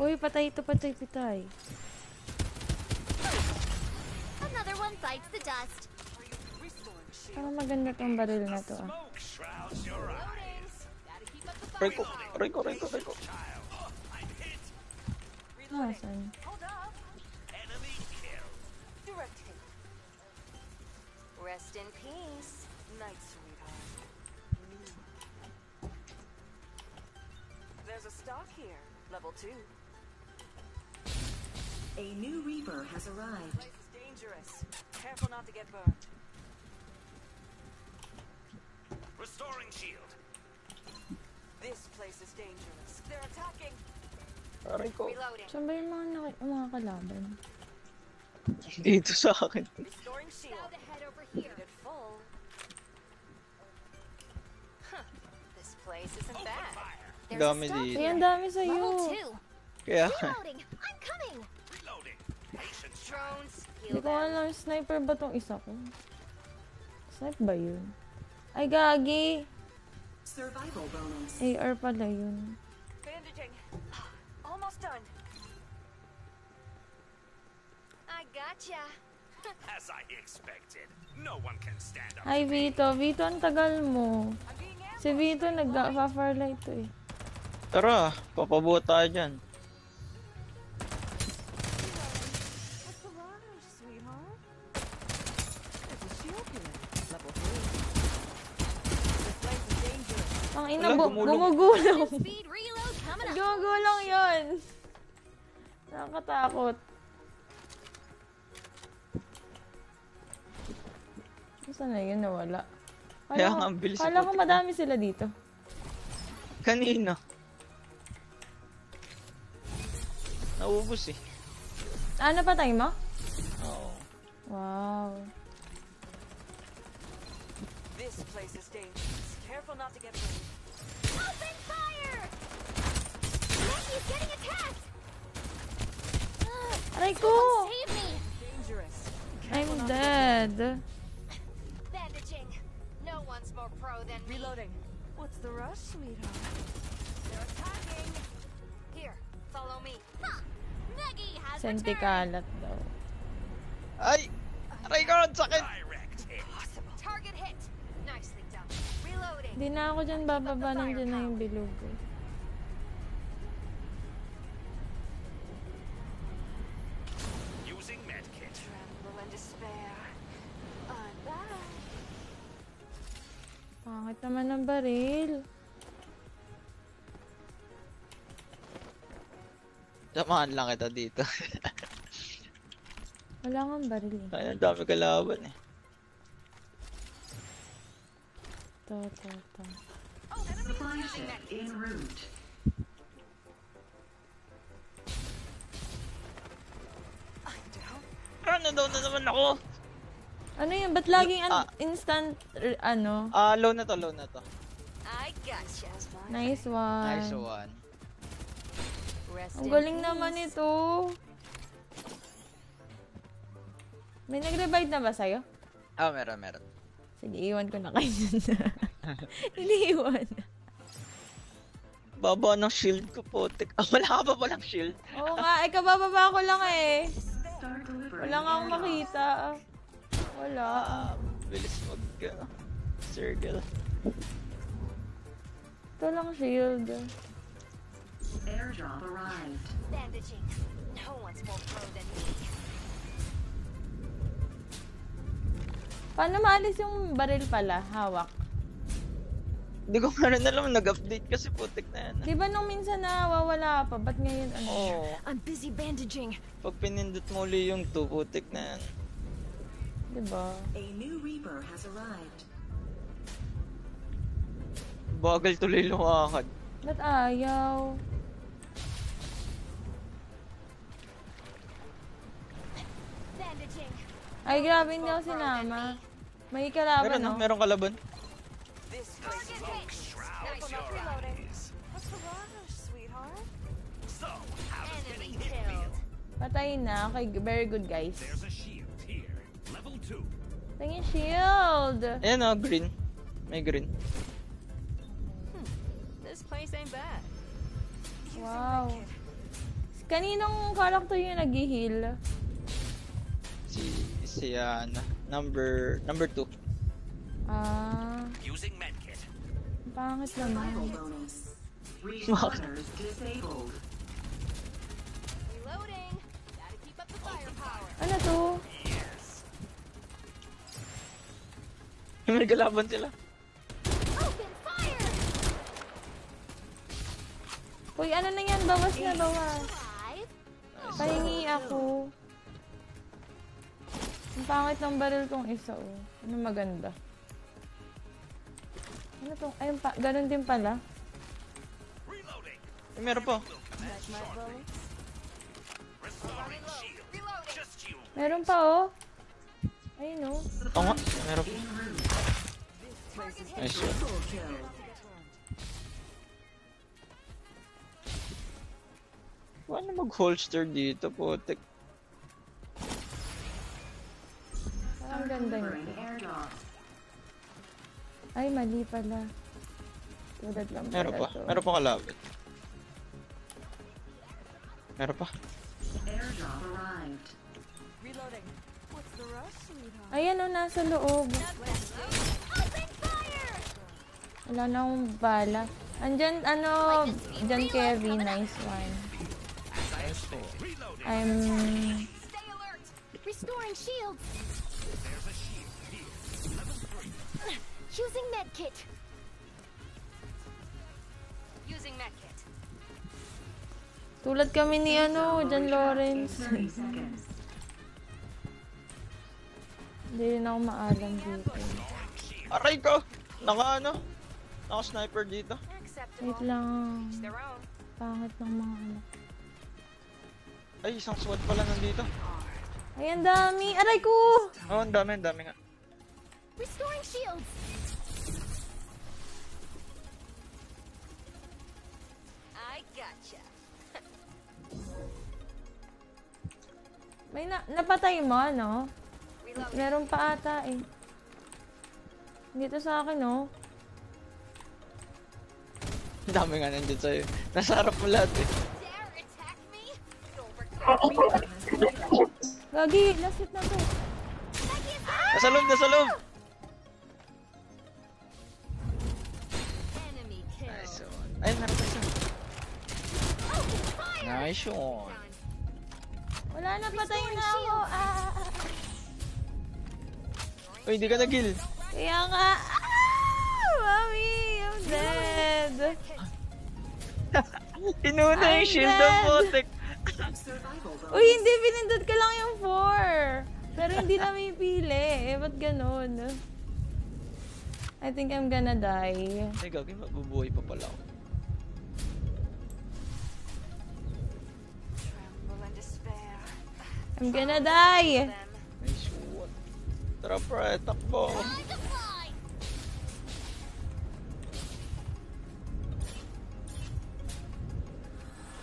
A: Uy, patay ito, patay, patay.
B: Another one bites the dust.
A: Parang maganda tong baril na to, ah.
C: Child. Oh, I'm hit.
A: Nasaan?
G: Rest in peace.
D: Night, sweetheart. There's a stock here. Level two.
E: A new Reaper has arrived.
D: This Place is dangerous. Careful not to get burned.
C: Restoring shield.
D: This place is dangerous. They're attacking.
H: Rico.
G: Reloading.
A: Saan ba yung mga, naki- mga kalaban?
H: Dito sa akin.
D: Restoring shield.
B: Now head over here.
D: Needed full.
G: This place isn't bad.
B: There's
H: Dami
B: a
H: dito.
A: Ay, ang
B: here.
A: dami sa'yo.
B: Two.
H: Kaya,
B: Reloading. I'm coming.
A: Hindi ko alam, sniper ba tong isa ko? Snipe ba yun? Ay, gagi!
E: Survival bonus.
A: AR pala yun.
D: Bandaging. Almost done.
B: I gotcha.
C: As I expected. No one can stand up.
A: Hi, Vito. Vito, ang tagal mo. Si Vito, nag-farlight to eh.
H: tara, papabuo tayo dyan.
A: Tangina,
H: Wala,
A: bu- gumugulong. Gumugulong yun. Nakakatakot. Saan na yun? Nawala.
H: Kaya
A: ko-
H: nga, ang bilis
A: Kala ko madami sila dito.
H: Kanina. Naubos eh.
A: Ah, napatay mo?
H: Oo.
A: Wow.
D: This place is dangerous. Careful not to get burned.
B: Open fire! Maggie's getting attacked!
A: Aray ko!
B: save me!
D: Dangerous.
A: I'm dead.
B: Bandaging. No one's more pro than me.
D: Reloading. What's the rush, sweetheart?
B: They're attacking. Here, follow me. Huh. Maggie has
A: Senti kalat daw.
H: Ay! Aray ko, ang sakit!
B: Target hit. Nicely done. Reloading.
A: Hindi na ako dyan bababa. Nandiyan na yung bilog ko. Ng baril.
H: Samahan lang kita dito.
A: Wala nga baril eh.
H: Kaya ang dami kalaban eh.
A: To, to, to.
E: Supply ship en route.
H: Ano daw na naman ako?
A: Ano yun? Ba't laging an-
H: Ah.
A: instant, r- ano?
H: Ah, low na to, low na to.
B: I gotcha.
A: Nice one.
H: Nice one.
G: Rest
A: Ang
G: in
A: galing
G: peace.
A: naman ito. May nag-revive na ba sa'yo?
H: Ah, meron, meron.
A: Sige, iwan ko na kayo dun. Iniiwan.
H: Baba ng shield ko, potek. Ah, wala ka pa palang shield.
A: Oo nga, eh, kabababa ko lang eh. Wala nga akong makita. Wala.
H: Ah, bilis mag... Uh, circle.
A: Ito lang shield.
E: Airdrop arrived.
B: Bandaging. No one's more pro than me.
A: Paano maalis yung baril pala? Hawak.
H: Hindi ko nga rin alam, nag-update kasi putik na yan.
A: Di ba nung minsan nawawala pa? Ba't ngayon ano?
H: Oo.
G: I'm busy bandaging.
H: Pag pinindot mo uli yung 2, putik na yan.
A: Di ba?
D: A new Reaper has arrived.
H: Bagal tuloy lumakad.
A: Ba't ayaw? Ay, grabe hindi ako sinama. May kalaban,
H: Meron,
A: no?
H: no? Meron kalaban.
A: Patay na. Okay, very good, guys. Tingin shield!
H: Ayan o, green. May green.
G: This place ain't bad.
A: Wow. Kaninong character yung nag-heal?
H: Si, si, ano, number, number 2.
A: Ah,
C: Using medkit.
A: ang pangit naman.
E: bonus. Respawners disabled.
C: Yes.
H: May kalaban sila.
A: Uy, ano na yan? Bawas na, bawas. Pahingi ako. Ang pangit ng baril tong isa, oh. Ano maganda? Ano to? Ayun pa, ganun din pala.
H: Eh, meron
C: you.
A: Meron pa, oh. Ayun, oh.
H: Oo nga, meron. Nice one. Paano mag-holster dito, putik?
A: Parang ganda
E: Delivering
A: nito.
E: airdrops.
A: Ay, mali pala. Tulad lang pala
H: Meron pa.
A: to.
H: Meron pa kalaban. Meron pa.
E: Airdrop arrived.
D: Reloading. What's the rush, sweetheart?
A: Ayan, oh, nasa loob. Wala na akong bala. Andyan, ano, dyan Kevin, nice one. I'm,
B: Stay alert. Restoring shields.
C: There's a shield here. Level 3.
B: Using medkit.
G: Using medkit.
A: Tulad kami ni ano, John Lawrence.
E: 30 seconds.
A: Hindi rin ako maalam dito.
H: Aray ko! Naka ano? Naka sniper dito.
A: Wait lang. Pangit ng mga anak.
H: Ay, isang SWAT pala nandito.
A: Ay, ang dami! Aray ko!
H: Oh, ang dami, ang dami nga.
B: Restoring shields.
G: I gotcha.
A: May na napatay mo, ano? Meron pa ata eh. Dito sa akin, oh.
H: Ang dami nga nandyan sa'yo. Nasa harap mo lahat eh.
A: Gagi, last hit na to.
H: Nasa loob, nasa loob! Nice one. Ay, meron pa isa. Nice one.
A: Wala na, patayin na ako. Ah!
H: Uy, hindi ka nag-heal.
A: Kaya nga. Ah! Mami, I'm dead.
H: Inuna yung shield ng
E: bonus.
A: Uy, hindi, pinindot ko lang yung 4. Pero hindi na may pili. Eh, ba't ganun? I think I'm gonna die.
H: Ay, gagawin, mabubuhay pa pala ako.
A: I'm gonna die.
H: Tara, pre, takbo.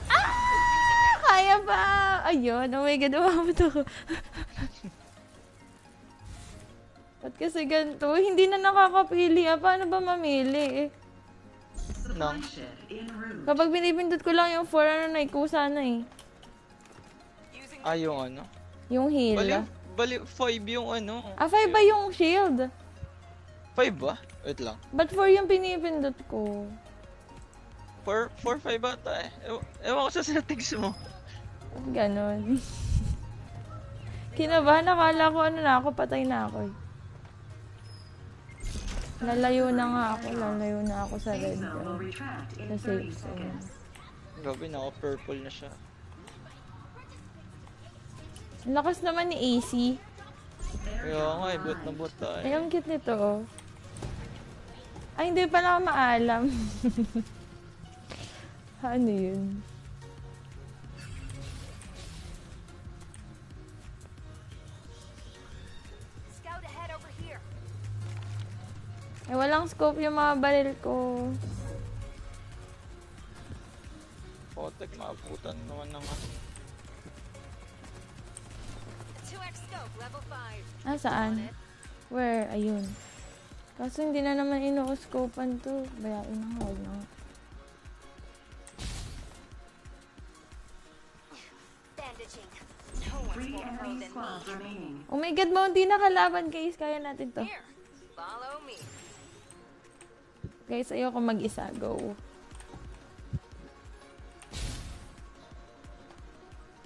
A: Ah! Kaya pa! Ayun, oh my god, umabot ako. Ba't kasi ganito? Hindi na nakakapili. Ah, paano ba mamili? Eh?
E: Route.
A: Kapag binibindot ko lang yung 4, ano na, ikusa na eh.
H: Ah, yung ano?
A: Yung heal.
H: Bali, bali, 5 yung ano.
A: Ah, 5 ba yung shield?
H: 5 ba? Wait lang.
A: Ba't 4 yung pinipindot ko?
H: 4, 4, 5 bata eh. Ewan, ko sa settings mo.
A: Ganon? Kinabahan, nakala ko ano na ako, patay na ako eh. Lalayo na nga ako, lalayo na ako sa red Sa
E: 30
A: safe zone.
H: Gabi, naka-purple na siya.
A: Ang lakas naman ni AC.
H: Kaya nga eh, boot na boot tayo.
A: Ay, ang cute nito oh. Ay, hindi pala ako maalam. ano yun?
G: Scout ahead over here.
A: Eh, walang scope yung mga baril ko.
H: Potek, maabutan naman ng ano.
A: Ah, saan? Where? Ayun. Kaso hindi na naman ino-scopean to. Bayain na nga, huwag na. nga. Oh my god, Mounty na kalaban guys. Kaya natin to. Guys, ayoko mag-isa. Go.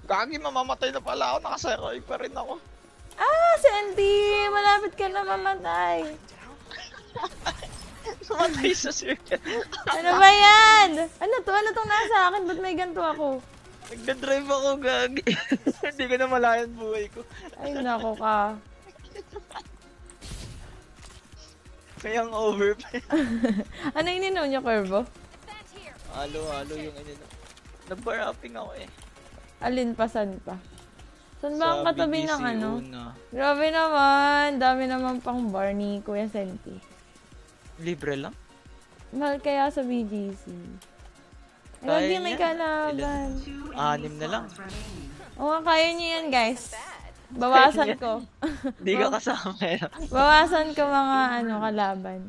H: Gagi, mamamatay na pala ako. Nakasakoy pa rin ako.
A: Ah, Sandy! Malapit ka na mamatay.
H: Namatay sa circle.
A: Ano ba yan? Ano to? Ano tong nasa akin? Ba't may ganito ako?
H: Nagda-drive ako, gagi. Hindi ko na malayan buhay ko.
A: Ay, nako ka.
H: Kaya ang over pa yan.
A: ano Curvo?
G: Vent here.
H: Halo, halo yung inino. Nag-barapping ako eh.
A: Alin pa, san pa? Saan ba ang katabi
H: BGC
A: ng ano?
H: Una.
A: Grabe naman. Dami naman pang bar ni Kuya Senti.
H: Libre lang?
A: Mahal kaya sa BGC.
H: Kaya
A: lagi may
H: yan.
A: kalaban.
H: Anim na lang.
A: Oo nga, kaya niyo yan, guys. Bawasan ko.
H: Hindi ka kasama eh.
A: Bawasan ko mga ano kalaban.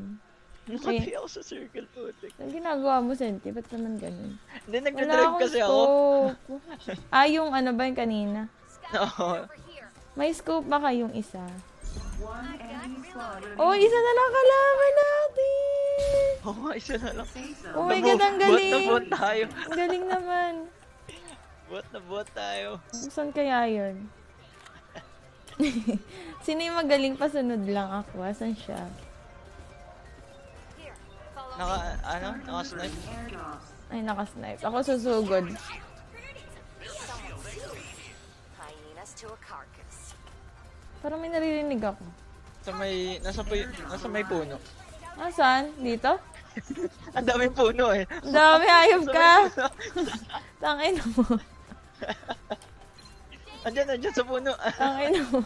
H: Namatay ako sa circle, putik.
A: Ang ginagawa mo, Senti? Ba't naman ganun?
H: Hindi, nagda-drive kasi ako.
A: scope. Ah, yung ano ba yung kanina?
H: Oo.
A: May scope ba kayong isa? Oh, isa na lang kalaban natin!
H: Oo nga, isa na lang.
A: Oh my God, ang
H: Bot na
A: galing!
H: bot tayo.
A: Ang galing naman.
H: Bot na bot tayo.
A: Saan kaya yun? Sino yung magaling pasunod lang ako? Asan siya?
H: Naka, ano? Naka-snipe.
A: Ay, nakasnipe. Ako susugod. Parang may naririnig ako.
H: Sa may, nasa, pu- nasa may puno.
A: Nasaan? Dito?
H: Ang daming puno eh.
A: Ang dami, ayop ka!
H: may.
A: Tangin mo.
H: Andyan, andyan sa puno.
A: Tangin mo.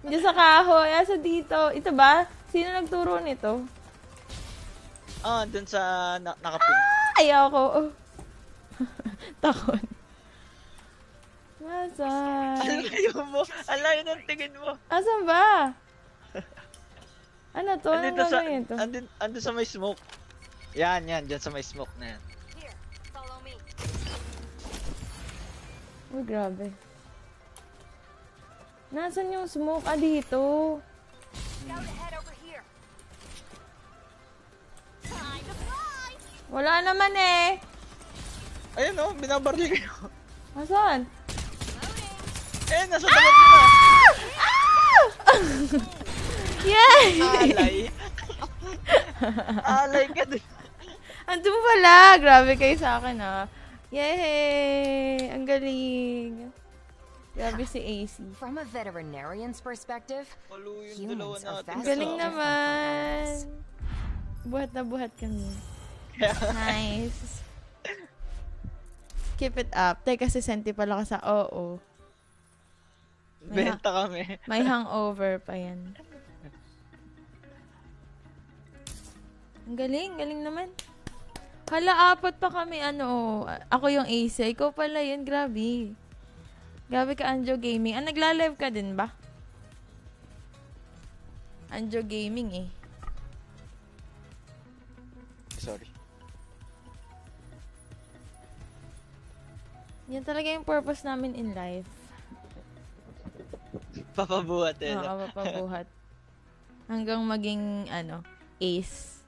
A: Diyan sa kahoy. Asa dito? Ito ba? Sino nagturo nito?
H: Ah, dun sa na, nakapin.
A: Ayaw ko. Takot. Nasaan?
H: Ang layo mo. Ang layo ng tingin mo.
A: Asan ba? Ano to? Anong
H: Andito sa,
A: ito?
H: andun, andun sa may smoke. Yan, yan. Dyan sa may smoke na yan.
G: Here, follow me.
A: Uy, grabe. Nasaan yung smoke? Ah, dito. Wala naman eh.
H: Ayun oh, binabaril kayo.
A: Nasaan?
H: Eh, nasa tapat ko na.
A: Yay!
H: Alay. Alay ka din.
A: Andun pala. Grabe kayo sa akin ah. Yay! Ang galing. Grabe si AC.
G: From a veterinarian's perspective, humans are vastly
A: galing naman. Buhat na buhat kami. Nice. Keep it up. Teka, si Senti pala ka sa oo.
H: Benta kami.
A: May hangover pa yan. Ang galing, galing naman. Hala, apat pa kami, ano, ako yung AC. Ikaw pala yun, grabe. Grabe ka, Anjo Gaming. Ah, nagla-live ka din ba? Anjo Gaming eh.
H: Sorry.
A: Yan talaga yung purpose namin in life.
H: Papabuhat eh. no?
A: Makapapabuhat. Hanggang maging, ano, ace.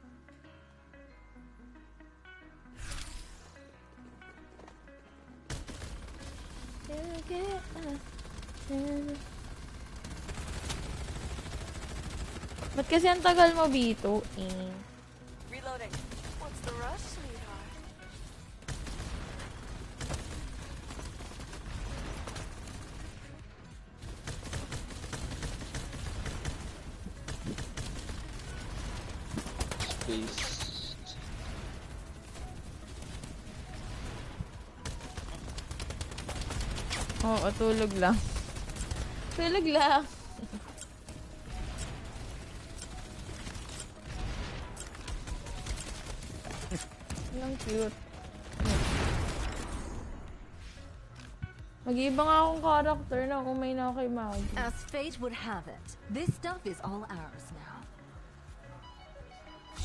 A: Ba't kasi ang tagal mo, Bito? Eh.
G: Reloading. What's the rush,
H: Space.
A: Oo, tulog lang. Tulog lang. Ang cute. Mag-iiba nga akong character na umay na ako kay.
F: As fate would have it, this stuff is all ours now.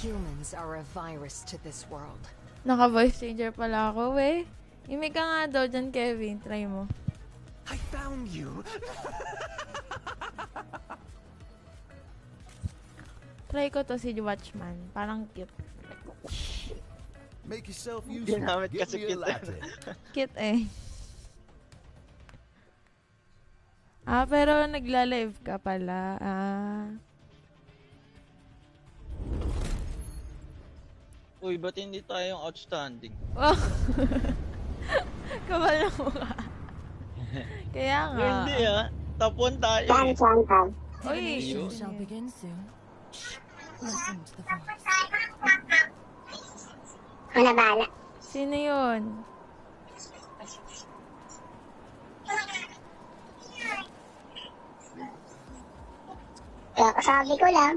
G: Humans are a virus to this world.
A: Naka-voice changer pala ako, we. Imi ka nga daw dyan, Kevin. Try mo.
C: I found you.
A: Try ko to si Watchman. Parang cute.
C: Make yourself
H: Ginamit kasi
C: Get me a
H: kita.
C: latte.
A: Cute eh. Ah, pero nagla-live ka pala. Ah.
H: Uy, ba't hindi tayong outstanding?
A: Oh. Kabal na mukha. Kaya nga.
H: Uy, hindi ah. Top 1 tayo eh.
B: saan, saan?
A: Uy,
F: shall begin soon. Listen to the voice.
B: Ako na bahala.
A: sino yun?
B: Kaya kasabi ko lang.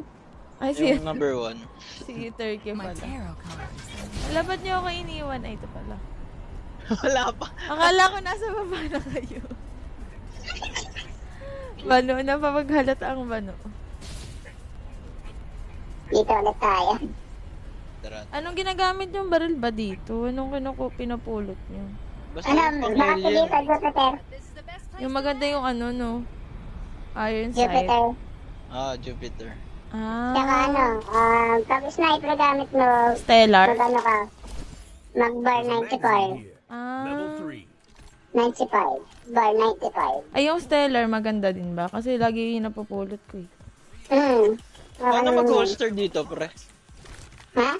A: Ay, si,
H: Yung number 1.
A: Si Turkey pala. Wala, ba't niyo ako iniwan? Ay, ito pala.
H: Wala pa.
A: Akala ko nasa baba na kayo. Bano na papaghalat ang bano.
B: Dito ulit tayo.
A: Anong ginagamit yung baril ba dito? Anong kinuko, pinapulot nyo?
H: Basta
B: Ano, baka dito, Jupiter.
A: Yung maganda yung ano, no? Iron sight.
B: Jupiter.
H: Ah, Jupiter.
B: Tsaka
A: Ah,
B: ano, um, pag sniper gamit mo,
A: stellar.
B: mag ano ka, mag-bar 95.
A: Ah,
C: 3.
B: 95. Bar 95.
A: ay yung stellar maganda din ba? Kasi lagi yung napupulot ko eh.
B: Hmm. Okay
H: Paano
B: naman yun.
H: mag-holster dito, pre?
B: Ha?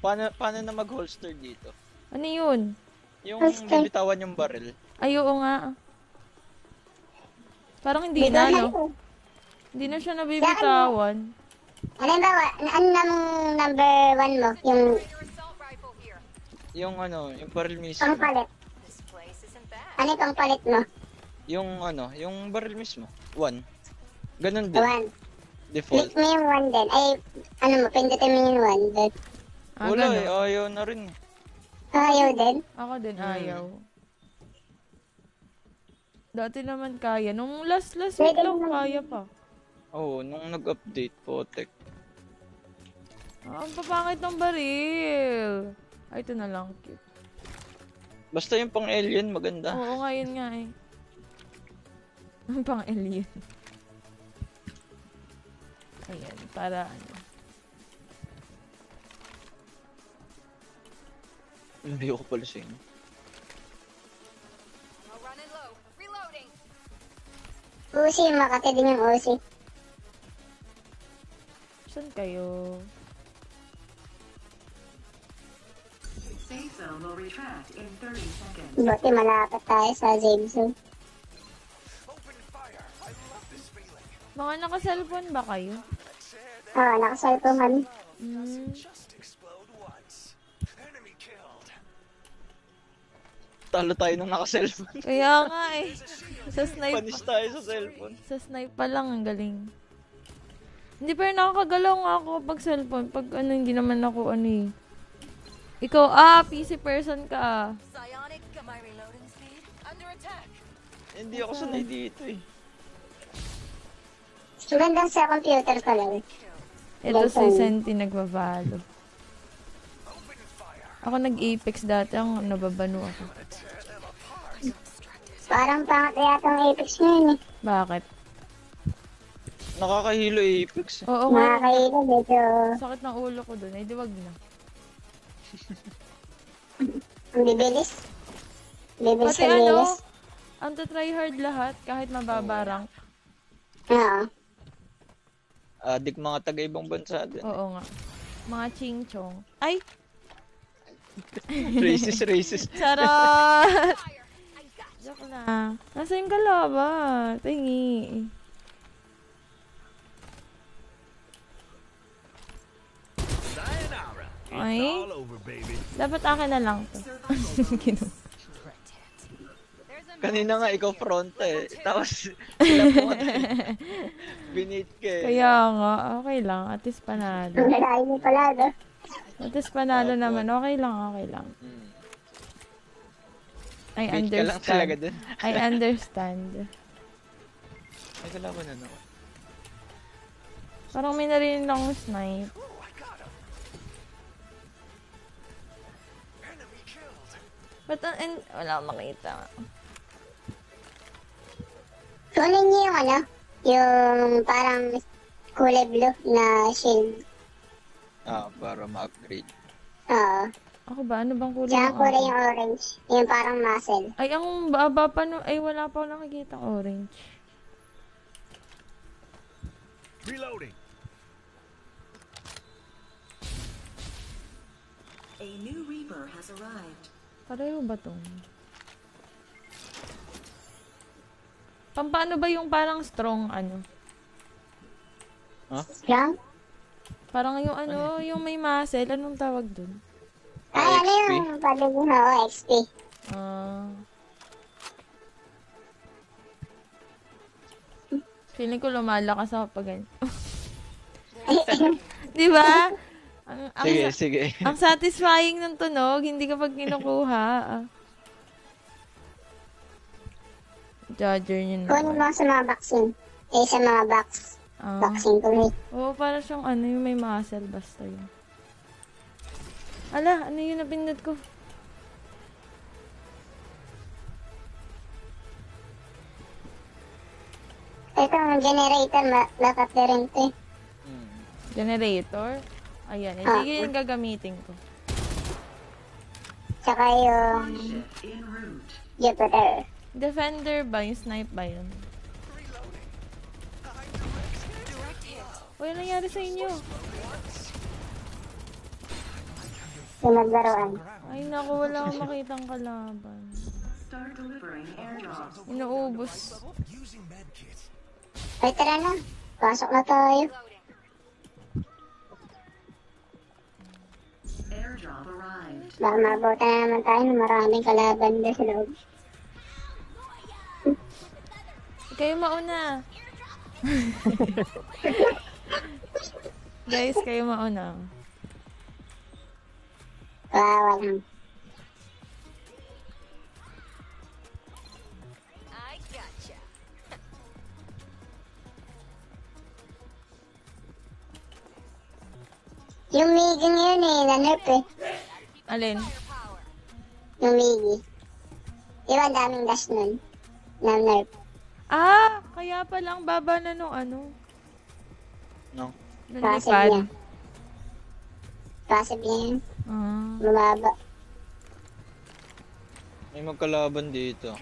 H: Paano, paano na mag-holster dito?
A: Ano yun?
H: Yung
I: Basta.
H: bibitawan yung baril.
A: Ay, oo nga. Parang hindi
I: Dito
A: na,
I: na
A: no? Hindi na siya nabibitawan.
I: Halimbawa, ano namang number one mo? Yung.
H: Yung ano, yung baril mismo.
G: isn't bad.
I: Ano yung pangpalit mo?
H: Yung ano, yung baril mismo. One. Ganun din.
I: One.
H: Default.
I: Click mo yung one din. Ay, ano mo, pindutin mo yung one. Then,
A: Ah,
H: Wala
A: ganun.
H: eh, ayaw na rin.
I: ayaw din.
A: Ako din,
H: Hmm.
A: ayaw. Dati naman kaya. Nung last last week lang, kaya pa.
H: Oo, nung nag-update po, tech.
A: Ah, ang papangit ng baril. Ay, ito na lang. Cute.
H: Basta yung pang alien, maganda.
A: Oo nga, yun nga eh. Ang pang alien. Ayan, para ano.
H: Hindi ko pala sa inyo.
G: I'll run it low. Reloading.
I: Usi, makati din yung Usi.
A: Saan kayo?
E: Safe zone will retract in 30 seconds.
I: Buti malapit tayo sa Zave Zone.
A: Mga naka-cellphone ba kayo?
I: Oo, kami.
C: Just explode once. Enemy killed.
H: Talo tayo nung naka-cellphone.
A: Kaya nga eh. Sa snipe,
H: Panis tayo sa cellphone.
A: sa snipe pa lang, ang galing. Hindi pero nakakagalaw nga ako pag cellphone. Pag ano, hindi naman ako ano eh. Ikaw, ah, PC person ka ah.
F: Psionic, my reloading speed. Under attack.
H: Hindi ako sanay dito eh.
I: Magandang sa computer ko lang.
A: Ito si. Senti nagvavalo. Ako nag-Apex dati, ang nababano ako.
I: Parang pangat yata ang Apex ngayon eh.
A: Bakit?
H: Nakakahilo eh, Apex.
A: Oo nga,
I: Nakakailo, medyo
A: sakit ng ulo ko dun. Ay, di wag na.
I: ang bibilis. Bibilis
A: Pati
I: sa bilis.
A: ano, ang try hard lahat, kahit mababa rank.
I: Oo.
H: Adik mga taga-ibang bansa din.
A: Oo nga. Mga ching-chong. Ay!
H: Racist, racist.
A: Charot! Joke na. Nasa yung kalaban? Tingi. Ay. Dapat akin na lang to.
H: Kanina nga ikaw front eh. Tapos sila po binate ka eh.
A: Kaya nga, okay lang. At least panalo.
I: Mo pala, no?
A: At least panalo
H: Opo.
A: naman. Okay lang, okay lang.
H: Mm.
A: I
H: Bait ka lang talaga
A: understand.
H: dun.
A: I understand.
H: Ay, kalaban na no.
A: Parang may narinig akong snipe. But, uh, and, wala akong makita.
I: Kunin niyo yung ano, yung parang kulay blue na shield.
H: Ah, para ma-upgrade.
I: Oo.
A: Ako ba? Ano bang kulay
I: Tsaka kulay yung orange. Yung parang muscle.
A: Ay, ang baba pa no. Ay, wala pa ako nakikita orange.
C: Reloading.
D: A new Reaper has arrived.
A: Pareho ba tong? Pampaano ba yung parang strong ano?
I: Strong?
A: Parang yung ano, yung may muscle, anong tawag dun?
I: Ay, ano yung pagiging oo, XP.
A: Ah. feeling ko lumalakas ako pag ganyan. Di ba? Ang, ang,
H: Sige,
A: sa-
H: sige.
A: ang satisfying ng tunog, hindi kapag kinukuha. Judger yun
I: Kunin
A: naman.
I: mo sa mga vaccine. Eh, sa mga box.
A: Ah.
I: Vaccine ko rin.
A: Oo, para siyang ano, yung may muscle, basta yun. Ala, ano yun napindot ko?
I: Ito, ang generator, ma- dapat na rin to eh.
A: Generator? Ayan,
I: Ah.
A: hindi yun yung gagamitin ko.
I: Tsaka yung Jupiter.
A: Defender ba? Yung snipe ba yun? Uy, ano nangyari sa inyo?
I: Yung naglaruan.
A: Ay, naku, wala akong makitang kalaban. Inuubos.
I: Ay, tara na. Pasok na tayo. Baka mabuta na naman tayo ng maraming kalaban doon sa loob.
A: Kayo mauna. Guys, kayo mauna.
I: Kawawa lang.
G: I gotcha.
I: Yung Migi yun eh, na-nerf eh.
A: Alin?
I: Yung Migi. Di ba ang daming dash nun? Na-nerf.
A: Ah, kaya palang baba na nung ano.
H: No?
A: Nung
I: Passive
A: lipad.
I: niya. Passive niya yun.
A: Ah.
I: Bumaba.
H: May magkalaban dito.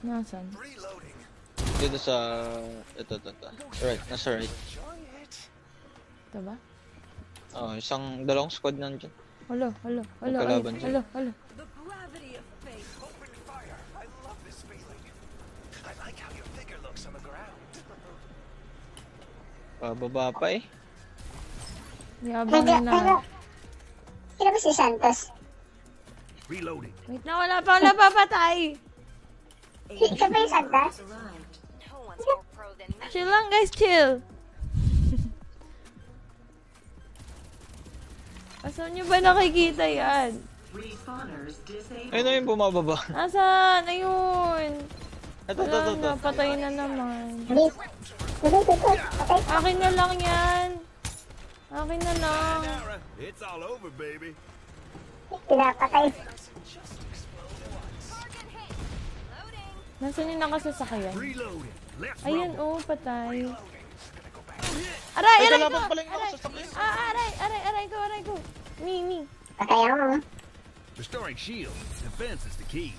A: Nasaan?
H: Dito sa... Ito, ito, ito. Right, nasa right.
A: Ito ba?
H: Oh, isang dalawang squad nandyan.
A: Hala, hala, hala, ay, hala, hala.
C: Ground.
H: Pababa pa eh.
A: Yabang na
I: pero... Sino ba si Santos?
C: Reloading.
A: Wait na, wala pa, wala pa patay.
I: Ikaw ba yung Santos?
A: Chill lang guys, chill. Asan nyo ba nakikita yan?
H: Ayun na yung bumababa.
A: Nasaan? Ayun.
H: Ito, ito, ito,
A: na,
H: ito.
A: patay na naman. Akin na lang yan. Akin na lang.
C: It's all over, baby.
I: Pinapatay.
A: Nasaan yung nakasasakyan?
C: Reloading.
A: Ayun, oh, patay. Aray,
H: Ay,
A: aray ko! Aray,
H: nakasasakyan.
A: ah, aray, aray, aray ko, aray ko. Me, me.
I: Patay ako.
C: Restoring shield. Defense is the key.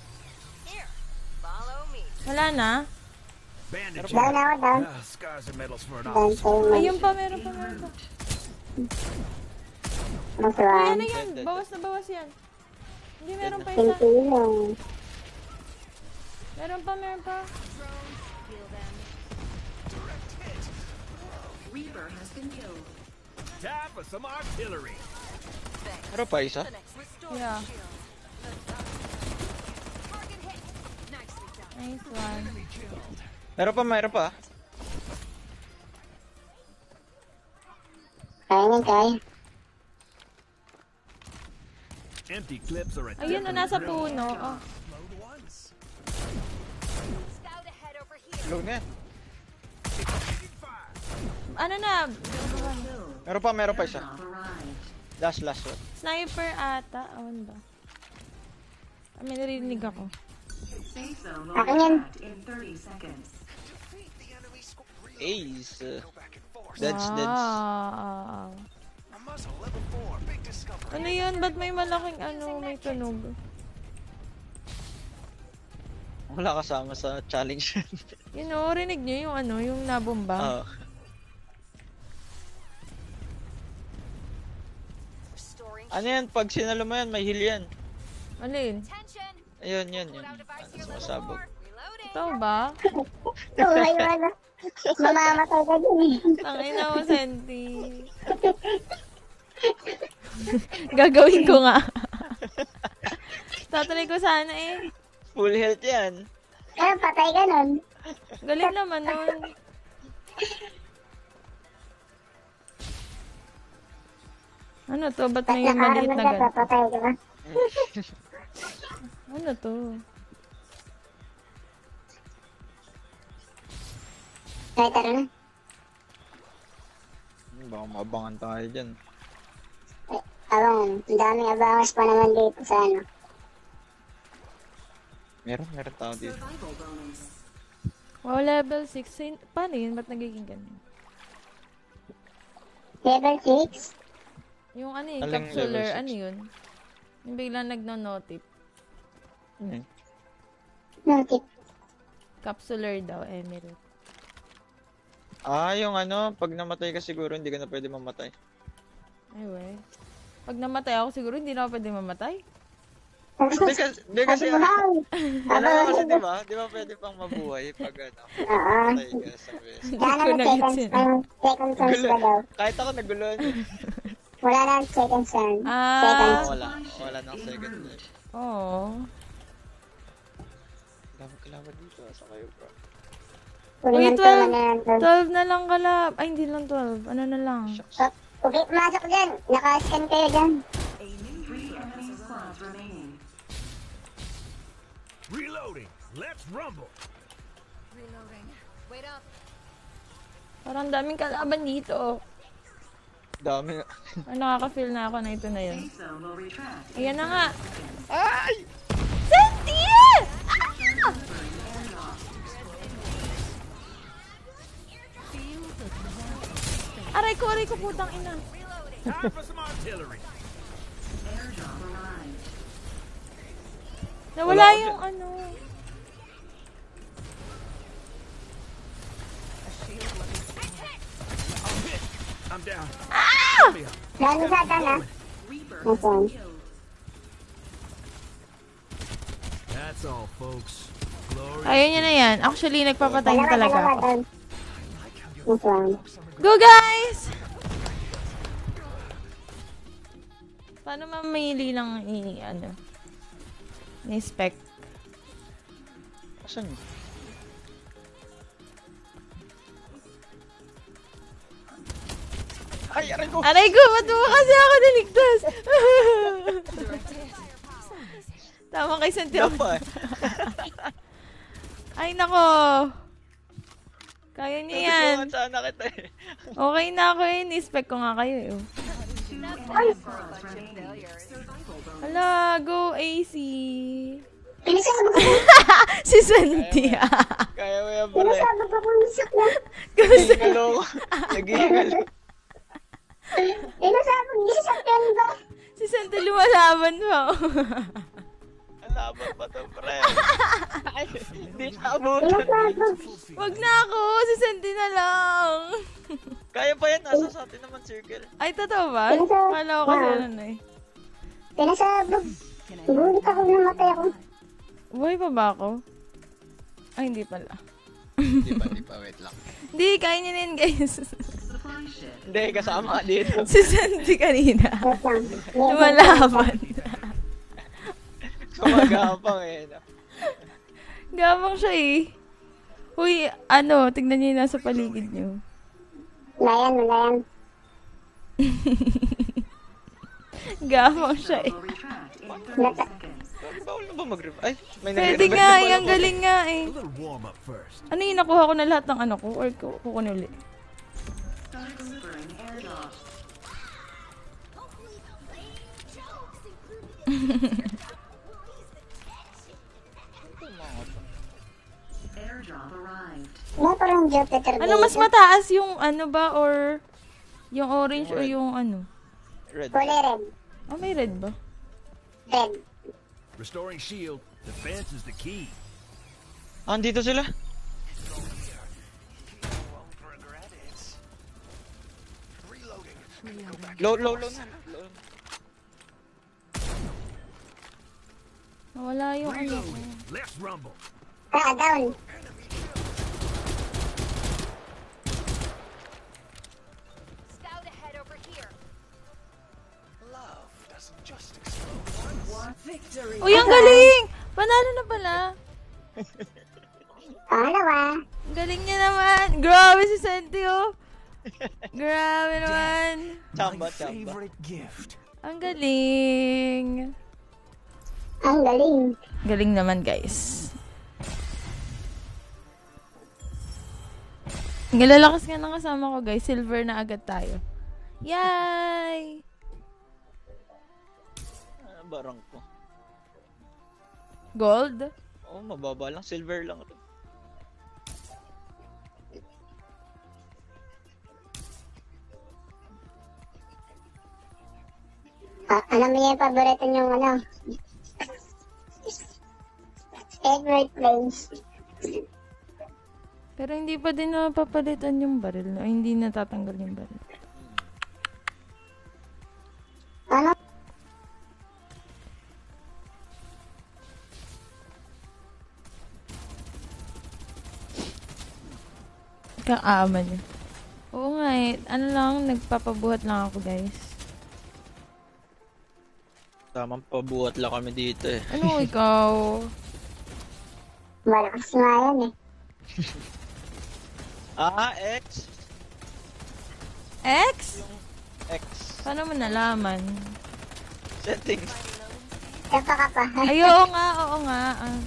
G: Here, follow me.
A: Wala na?
C: Bandage.
I: Down ako, down.
C: Ah, scars and medals for an officer.
A: Ayun pa, meron pa, meron pa.
I: One.
A: ano yan? Bawas na bawas yan. Hindi, meron pa isa. Meron pa, meron pa.
E: Reaper has been killed.
C: Time for some artillery.
H: Pero pa isa?
A: Yeah. Nice one.
H: Meron pa, meron pa.
I: Kaya niyan, kaya.
C: Empty clips are a
A: Ayun, na nasa puno. Oh.
H: Low na.
A: Ano na?
H: Meron pa, meron pa isa. Last, last one.
A: Sniper ata. Awan ba? Ah, may narinig ako.
I: Akin yan.
E: retract in 30 seconds.
H: Ace. That's, that's.
A: Wow.
C: A muzzle level 4. Big discovery.
A: Ano yun? Ba't may malaking ano, may tunog?
H: Wala kasama sa challenge.
A: Yun o, rinig nyo yung ano, yung nabomba.
H: Oo. Ano yan? Pag sinalo mo yan, may heal yan.
A: Alin?
H: Ayun, yun, yun. Ano, sumasabog.
G: 4. Reloading.
A: Ito ba?
I: Oo, ayun, ano. Mamamatay ka eh.
A: Tangina mo, Senti. Gagawin ko nga. Tatry ko sana eh.
H: Full health yan.
I: Kaya patay ka nun.
A: Galing naman nun. Ano to? Ba't may maliit na ganito?
I: papatay ka ba?
A: Ano to?
I: Kaya tara na.
H: Baka mabangan tayo dyan.
I: Abang, ang daming abangas pa naman dito sa ano.
H: Meron, meron tao dito.
A: Wow, level 6. Sin- Paano yun? Ba't nagiging ganun?
I: Level 6?
A: Yung ano yun,
H: Aling
A: capsular, ano yun? Yung biglang nagno-notif.
H: Hmm.
I: No tip.
A: Capsular daw, Emerald.
H: Ah, yung ano, pag namatay ka siguro, hindi ka na pwede mamatay.
A: Ay, wey. Pag namatay ako, siguro hindi na ako pwede mamatay.
H: Hindi kasi, hindi kasi, alam mo kasi
I: Aba,
H: di ba? Di ba pwede pang mabuhay pag ano,
I: Oo.
H: patay ka sa best.
I: Kaya
A: ko
I: daw?
H: Kahit ako naguluhan eh.
I: Wala na second chance.
A: Ah.
I: Second
H: Ah, wala. Wala nang second life.
A: Oo.
H: Laban kalaban dito. Asa kayo bro?
I: Tama
A: 12.
I: na yan.
A: 12 na lang kalab. Ay, hindi lang 12. Ano na lang.
I: Oh, Okay, masok dyan. Naka-scan kayo dyan.
C: Reloading. Let's rumble.
G: Reloading. Wait up.
A: Parang daming kalaban dito.
H: Dami.
A: Ay, nakaka-feel na ako na ito na yun. Ayan na nga.
H: Ay!
A: Cynthia! Ah! Aray ko, aray ko, putang ina. Nawala yung ano.
C: I'm down.
I: Lalo sa na.
D: Reaper
I: has been
D: killed.
C: That's all, folks.
A: Ayun yun na yan. Actually, nagpapatay na
I: Dalawa,
A: talaga ako.
I: one.
A: Go, guys! Paano mamili lang i, ano, ni spec?
H: Asan yun? Ay, aray ko!
A: Aray ko, ba't mo kasi ako niligtas? Tama kay Santiago.
H: Dapat.
A: Ay, nako. Kaya niyo yan.
H: Sana kita eh.
A: Okay na ako eh. Ni-spec ko nga kayo eh.
E: Squads remaining.
A: Hala, go AC.
I: Ako.
A: si Santia.
H: Kaya mo yan, pre.
I: Pinasabog ako ng sakla.
H: Hingalo ko. Naghihingalo.
I: Pinasabog niya sa ba?
A: si Santia lumalaban.
H: Ang laban pa to, pre. Hindi na abutan.
A: Wag na ako. Si Santia na lang.
H: Kaya pa yan, nasa sa atin naman circle.
A: Ay, totoo ba? Kala ko kasi ano na eh.
I: Pinasabog. Gulit ako namatay ako.
A: Buhay pa ba ako? Ay, hindi pala.
H: Hindi pa, hindi pa, wait lang.
A: Hindi, na yun, guys.
H: Hindi, kasama ka dito.
A: si Santi kanina. Lumalaban.
H: Sumagapang eh. no?
A: Gabang siya eh. Uy, ano, tignan niyo yung nasa paligid niyo.
I: Wala yan, wala yan.
A: Siya eh.
E: Will retract in 30
I: Nata-
E: seconds.
H: Bawal na ba mag Ay, may
A: Pwede
H: nagre-revive
A: nga, yung
H: po.
A: galing nga eh. Ano yung nakuha ko na lahat ng ano ko? Or ku- kukunin ulit?
I: Jupiter
A: Ano mas mataas yung ano ba or yung orange o
H: Red.
A: yung ano?
H: Red.
I: Kulay red.
A: Ah, may red ba?
I: Red.
C: Restoring shield. Defense is the key.
H: Andito sila. Low, low, low na.
A: Nawala yung ano ko.
C: Let's rumble.
I: Ah, down.
B: Scout ahead over here.
D: Victory.
A: Uy, ang galing! Panalo na pala.
I: Pangalawa.
A: Ang galing niya naman. Grabe si Senti, oh. Grabe naman.
H: Chamba, chamba.
A: Ang galing.
I: Ang galing.
A: Galing naman, guys. Ang lalakas nga ng kasama ko, guys. Silver na agad tayo. Yay!
H: Ah, barang ko.
A: Gold?
H: Oh, mababa lang. Silver lang.
I: Ah, alam mo yung paborito niyong ano? favorite place.
A: Pero hindi pa din napapalitan yung baril, no? Ay, hindi natatanggal yung baril.
I: Ano?
A: Kaama niya. Oo nga eh. Ano lang, nagpapabuhat lang ako, guys.
H: Tamang pabuhat lang kami dito eh.
A: Ano ikaw?
I: Malakas nga yan eh.
H: Ah, X?
A: X?
H: X.
A: Paano mo nalaman?
H: Settings.
I: Kapa ka pa.
A: Ay, oo nga, oo nga. ah.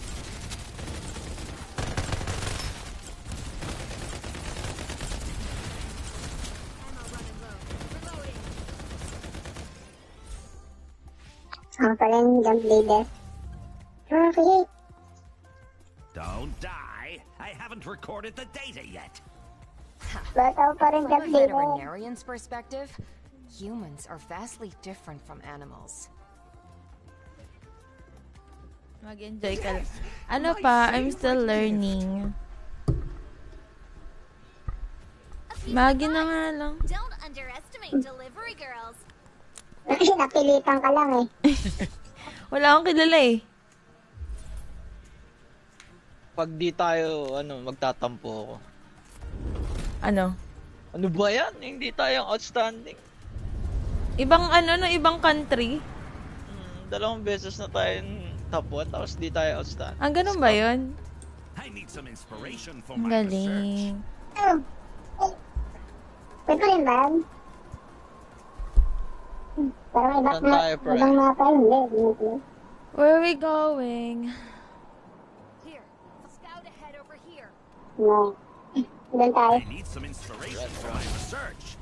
I: Ako pala yung jump leader.
C: Recorded the data yet.
I: Ba't ako pa rin
G: From a veterinarian's perspective, humans are vastly different from animals.
A: Mag-enjoy ka lang. Ano pa, I'm still learning. Magi na nga lang.
B: Don't underestimate delivery girls.
I: Kasi napilitan ka lang eh.
A: Wala akong kilala eh.
H: Pag di tayo, ano, magtatampo ako.
A: Ano?
H: Ano ba yan? Hindi tayo outstanding.
A: Ibang ano, no? Ibang country?
H: Hmm, dalawang beses na tayo top 1, tapos di tayo outstanding.
A: Ang ganun ba yun?
C: I need some inspiration for
A: Ang
C: my research.
A: galing.
I: Oh. Pwede rin ba yan? Parang iba
H: Saan
I: na,
H: tayo, pre?
I: ibang mapa yun. Hindi.
A: Where are we going?
B: Here, scout ahead over here.
I: No. Doon tayo.
C: I need some inspiration for my research.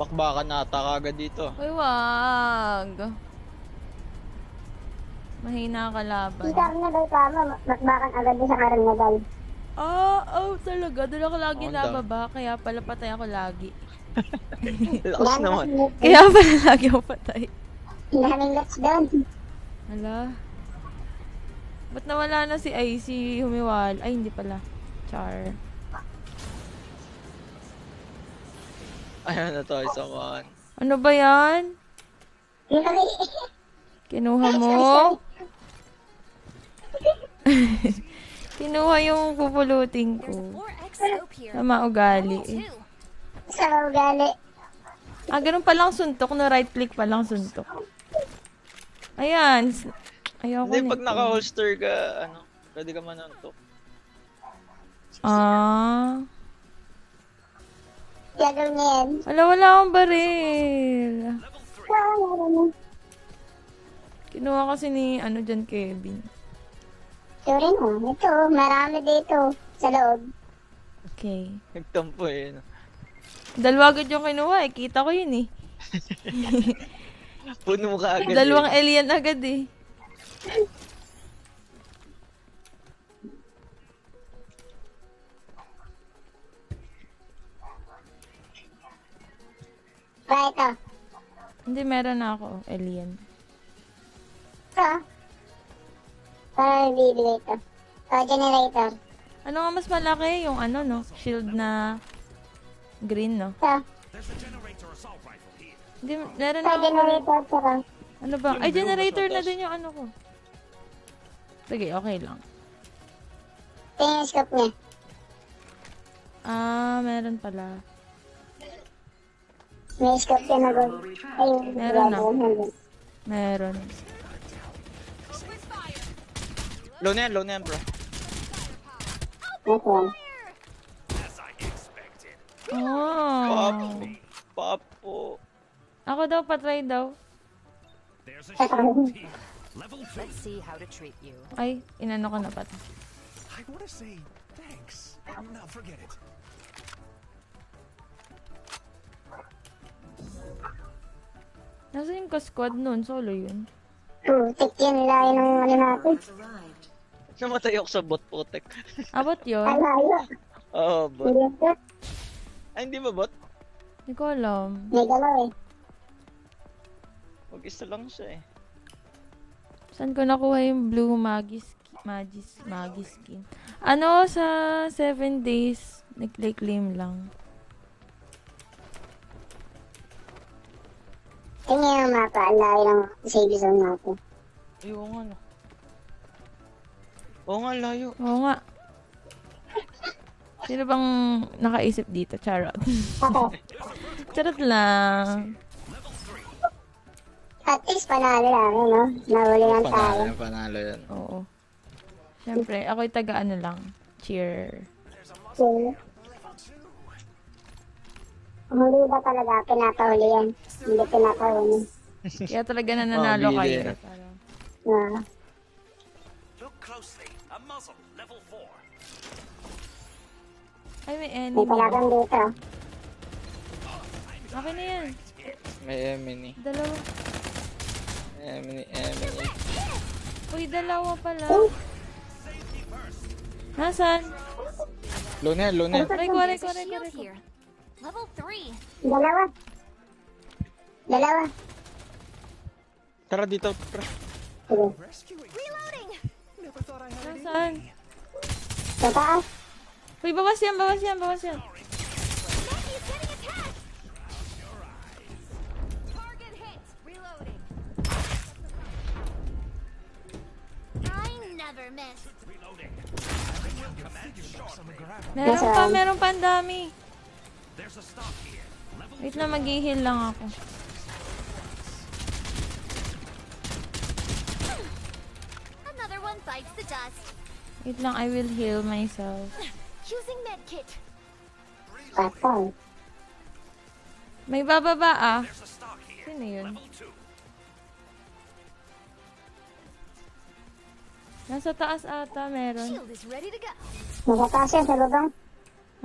H: Bakbakan nata kagad dito.
A: Uy, wag. Mahina ka laban.
I: Si Carnaval tama, makbakan agad doon sa Carnaval.
A: Ah, oh, talaga. Doon ako lagi
H: Oo,
A: nababa. Kaya pala patay ako lagi.
H: Lakas naman.
A: Kaya pala lagi ako patay.
I: Daming lots doon.
A: Hala. Ba't nawala na si si Humiwal? Ay, hindi pala. Char.
H: Ayun na to, isang one.
A: Ano ba yan? Kinuha mo? Kinuha yung pupulutin ko.
B: 4x scope here.
A: Tama ugali eh.
I: Sa ugali.
A: Ah, ganun palang suntok. No right click palang suntok. Ayan. Ayoko
H: Hindi, pag
A: nito.
H: naka-holster ka, ano, pwede ka manuntok.
A: Ah.
I: Gagawin niya yan.
A: Wala, wala akong baril.
I: Na.
A: Kinuha kasi ni, ano dyan, Kevin.
I: Ito rin oh. Ito, marami dito. Sa loob.
A: Okay.
H: Nagtampo eh. no?
A: Dalawa agad yung kinuha eh. Kita ko yun eh.
H: Puno ka agad
A: Dalawang
H: eh.
A: alien agad eh.
I: Ba, ito.
A: Hindi, meron na ako. Alien.
I: Ito. Para bibili ito. Oh, generator.
A: Ano nga mas malaki? Yung ano, no? Shield na green, no?
I: Ito.
A: Hindi, meron na ako.
I: generator. Saka.
A: Ano ba? Ay, generator na din yung ano ko. Sige, okay lang.
I: Ito yung scope niya.
A: Ah, meron pala.
I: May scope siya na gold. Ayun.
A: Meron na. Meron.
H: Low na yan, low na yan, bro.
I: Nice one.
C: As I expected.
A: Oh.
H: Papo. Papo.
A: Ako daw, patry daw.
C: There's a shield here. Level 2.
G: Let's see how to treat you.
A: Ay, inano ko na pati.
C: I want to say thanks. Now forget it.
A: Nasa yung ka-squad nun? Solo yun.
I: Putik yun. Layo ng ano natin.
H: Namatay ako sa bot putek.
A: Abot yun?
I: Ang layo.
H: Oo, bot.
I: Hindi ito.
H: Ay, hindi ba bot?
A: Hindi ko alam.
I: May galaw eh.
H: Mag isa lang siya eh.
A: Saan ko nakuha yung blue magis magis magi skin? Ano sa 7 days nag-claim lang.
I: Tingnan yung mapa. Ang layo ng save zone natin.
H: Ay, oo nga no. Oo nga, layo.
A: Oo nga. Sino bang nakaisip dito? Charot.
I: Ako.
A: Charot lang.
I: At least panalo namin, no? Nahuli lang tayo.
H: Panalo, panalo yan.
A: Oo. Siyempre, ako'y taga ano lang. Cheer.
I: Okay. Huli ba talaga? Pinapahuli yan. Hindi pinapahuli.
A: Kaya talaga nananalo
H: Oh,
A: kayo.
H: bili.
A: Parang,
I: Ah.
C: Look closely. A muzzle. Level 4.
A: ay, may
I: May
A: enemy.
I: talagang dito.
A: Okay na yan.
H: May Emily.
A: Dalawa.
H: Emily, Emily.
A: Uy, dalawa pala. Nasaan?
H: Lunel, Lunel.
A: Aray ko, aray ko, aray ko,
B: shield
A: aray ko.
B: Level 3.
I: Dalawa. Dalawa.
H: Tara dito, pre.
B: Reloading!
A: Nasaan?
I: Sa taas.
A: Uy, bawas yan, bawas yan, bawas yan.
B: I never.
A: Meron pa, meron pa ang dami. Wait lang, mag-heal lang ako.
B: Another one bites the dust.
A: Wait lang, I will heal myself.
B: Using medkit.
I: Patay.
A: May bababa ah. Sino yun?
C: Level 2.
A: Nasa taas ata meron.
B: Go.
I: Nakataas yan sa lubang.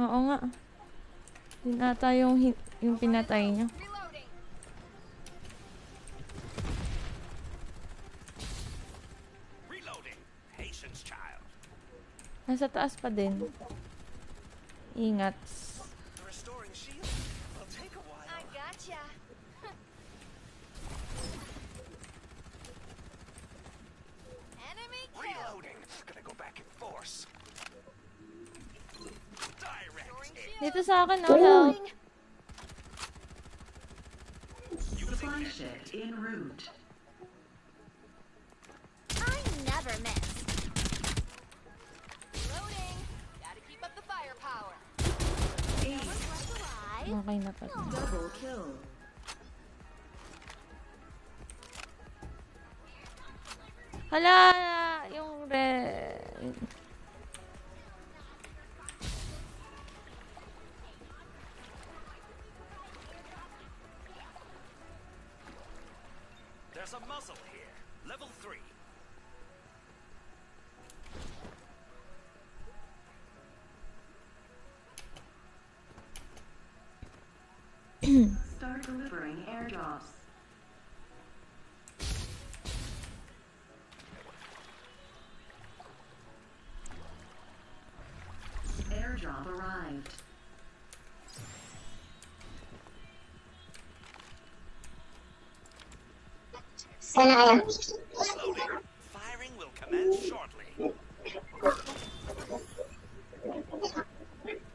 A: Oo nga. Yun ata yung, yung pinatay niya. Nasa taas pa din. Ingat.
C: Restoring shield. Will take a while.
B: I gotcha. Enemy kill.
C: Reloading. Gonna go back in force. Direct hit.
A: Dito sa akin, oh, help.
E: Supply ship en route.
B: I never miss. Reloading. Gotta keep up the firepower.
A: Okay na pala.
E: Double kill.
A: Hala, yung red.
C: There's a muzzle here. Level 3.
E: Start delivering airdrops. Airdrop arrived.
I: Sana kaya?
C: Reloading. Firing will commence shortly.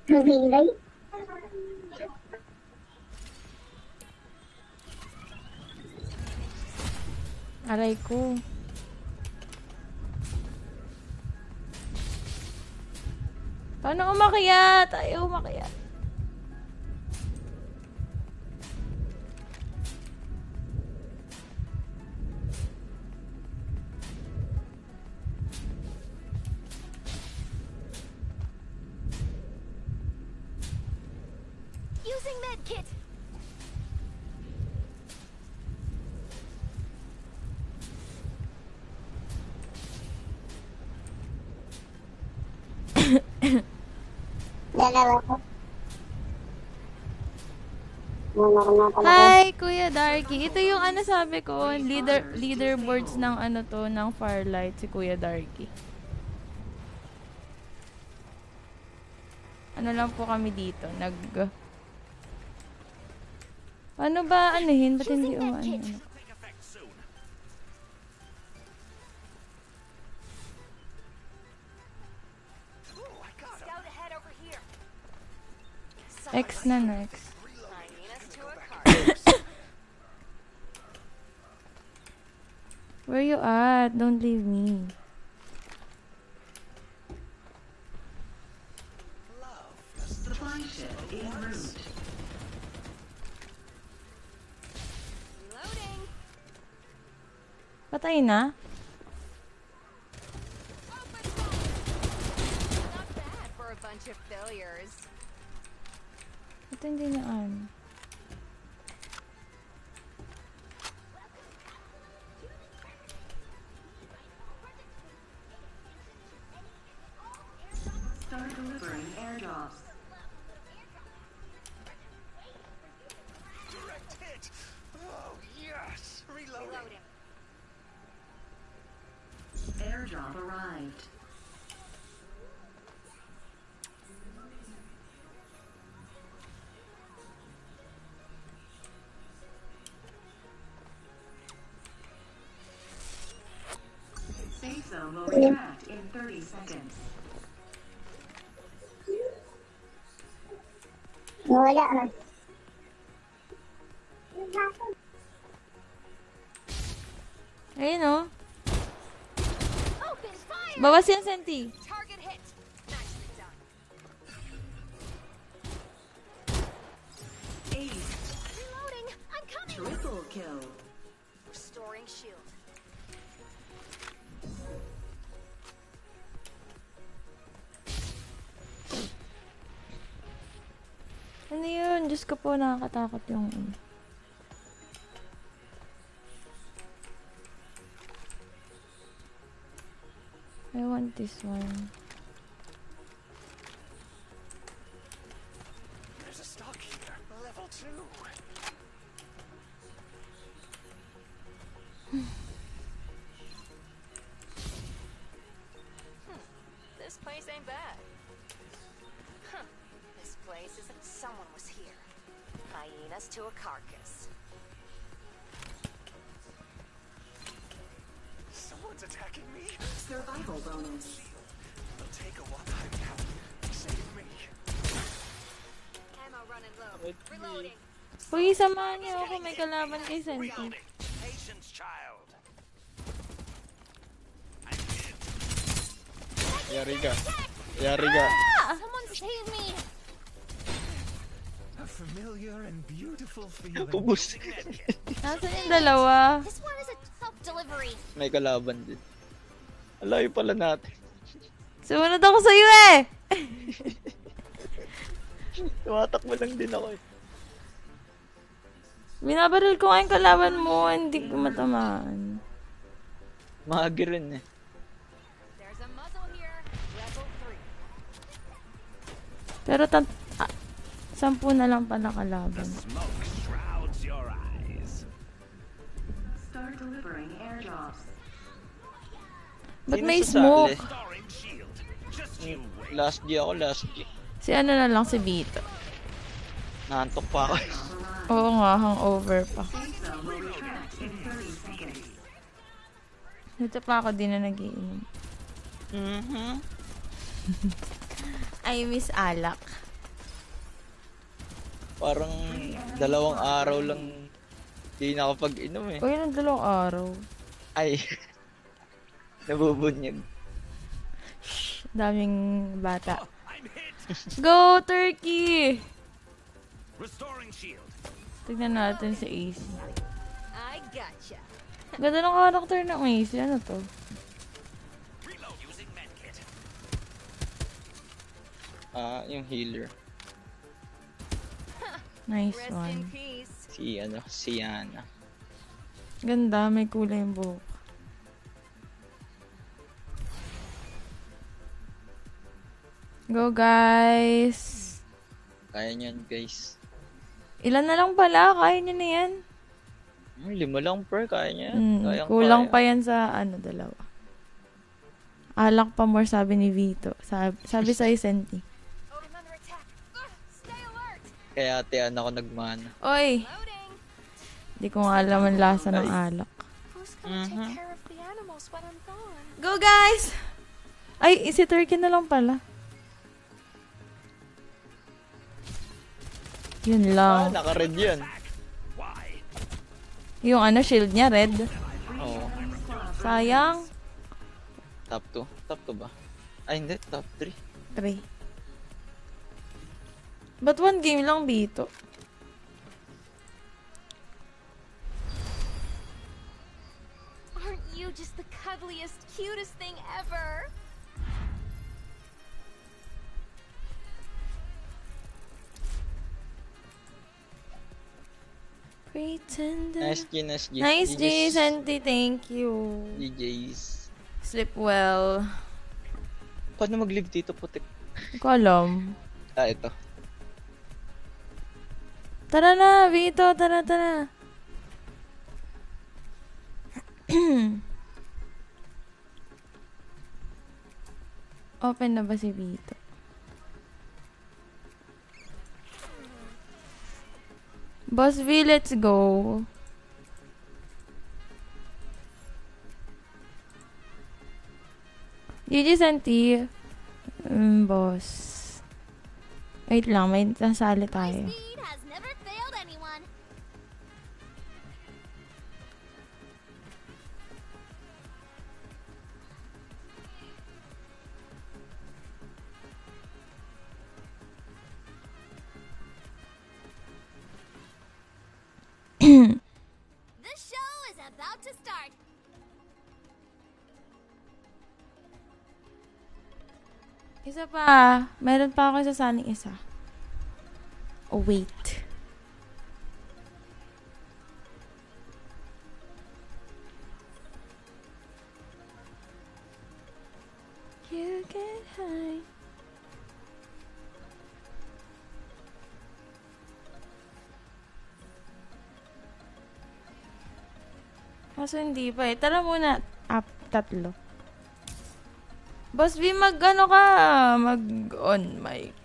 I: Maghihintay?
A: Aray ko. Paano umakyat? Ayaw umakyat. Hi, Kuya Darky. Ito yung ano sabi ko, leader leaderboards ng ano to, ng Firelight, si Kuya Darky. Ano lang po kami dito, nag... Paano ba anuhin? Ba't hindi umano? X na no, X.
G: Bringing us to a card.
A: Where you at? Don't leave me.
C: Love.
E: Objective en route.
G: Reloading.
A: Patay na?
G: Not bad for a bunch of failures.
A: Ito hindi na ano.
I: Wala man.
A: Ayun oh.
B: Open fire!
A: Bawas yan, Senti. Po, nakakatakot yung... ano. I want this one. Samahan niyo ako. May kalaban kay Senti.
H: Yari ka. Yari ka.
B: Someone save me!
C: A familiar and beautiful feeling.
H: Ubus.
A: Nasaan yung dalawa?
B: This one is a tough delivery.
H: May kalaban din. Alayo pala natin.
A: Sumunod ako sa'yo eh!
H: Tumatakbo lang din ako eh.
A: Binabaril ko nga yung kalaban mo, hindi ko matamaan.
H: Mahagi rin eh.
A: Pero tat... Ah, sampu na lang pala kalaban. Ba't may smoke?
H: Last G ako, last G.
A: Si ano na lang, si Vito.
H: Naantok pa ako.
A: Oo nga, hangover pa.
E: Safe zone will retract in 30 seconds.
A: Dito pa ako din na nagiinom.
H: Mhm.
A: I miss alak.
H: Parang dalawang araw lang di nakapag-inom eh.
A: Uy, ng dalawang araw.
H: Ay. Nabubunyag.
A: Daming bata.
C: Hit.
A: Go, Turkey!
C: Restoring shield.
A: Tignan natin si AC.
G: I gotcha.
A: Ganda ng character ng AC. Ano to?
H: Ah, yung healer.
A: Nice
G: Rest
A: one.
H: Si ano, si Yana.
A: Ganda, may kulay yung buhok. Go, guys!
H: Kaya niyan, guys.
A: Ilan na lang pala? Kaya niya na yan.
H: Hmm, lima lang per, kaya niya.
A: Mm,
H: Kayang
A: kulang
H: kaya.
A: pa yan sa ano, dalawa. Alak pa more, sabi ni Vito. Sabi, sabi sa'yo, Senti.
G: I'm under attack. Ugh, stay alert.
H: Kaya tiyan ako nagmana.
A: Oy!
G: Loading.
A: Di ko nga alam ang lasa ng alak.
H: Mhm.
G: gone?
A: Go, guys! Ay, si Turkey na lang pala. Yun
H: Ah,
A: lang.
H: naka-red yun.
A: Yung ano, shield niya, red.
H: Oo.
A: Sayang.
H: Top 2. Top 2 ba? Ay, hindi. Top 3.
A: 3. But one game lang, Bito.
B: Aren't you just the cuddliest, cutest thing ever?
A: Pretender.
H: Nice G, nice G.
A: Nice, G. Santi. Thank you.
H: GG's.
A: Sleep well.
H: Paano mag-live dito, putik?
A: Hindi ko alam.
H: Ah, ito.
A: Tara na, Vito. Tara, tara. Open na ba si Vito? Boss V, let's go. GG Santi. Mm, boss. Wait lang, may nasali tayo. Isa pa. Meron pa ako sasaling isa. Oh, wait. You. Kaso hindi pa eh. Tara muna. Up, tatlo. Boss V, mag ano ka? Mag on mic.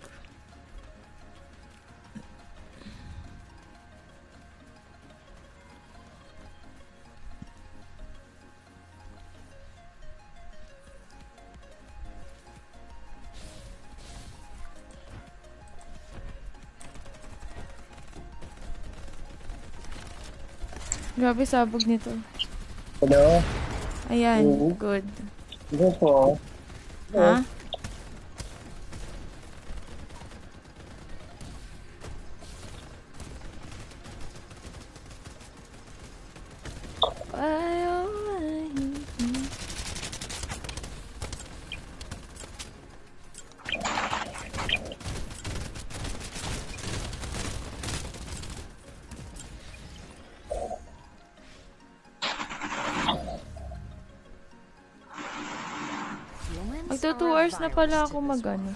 A: Grabe sabog nito.
J: Hello?
A: Ayan,
J: Oo.
A: good.
J: Ito po.
A: Ha? Magto 2
F: are a
A: hours na
F: virus
A: pala
F: to
A: ako
F: this
A: mag
F: world.
A: ano.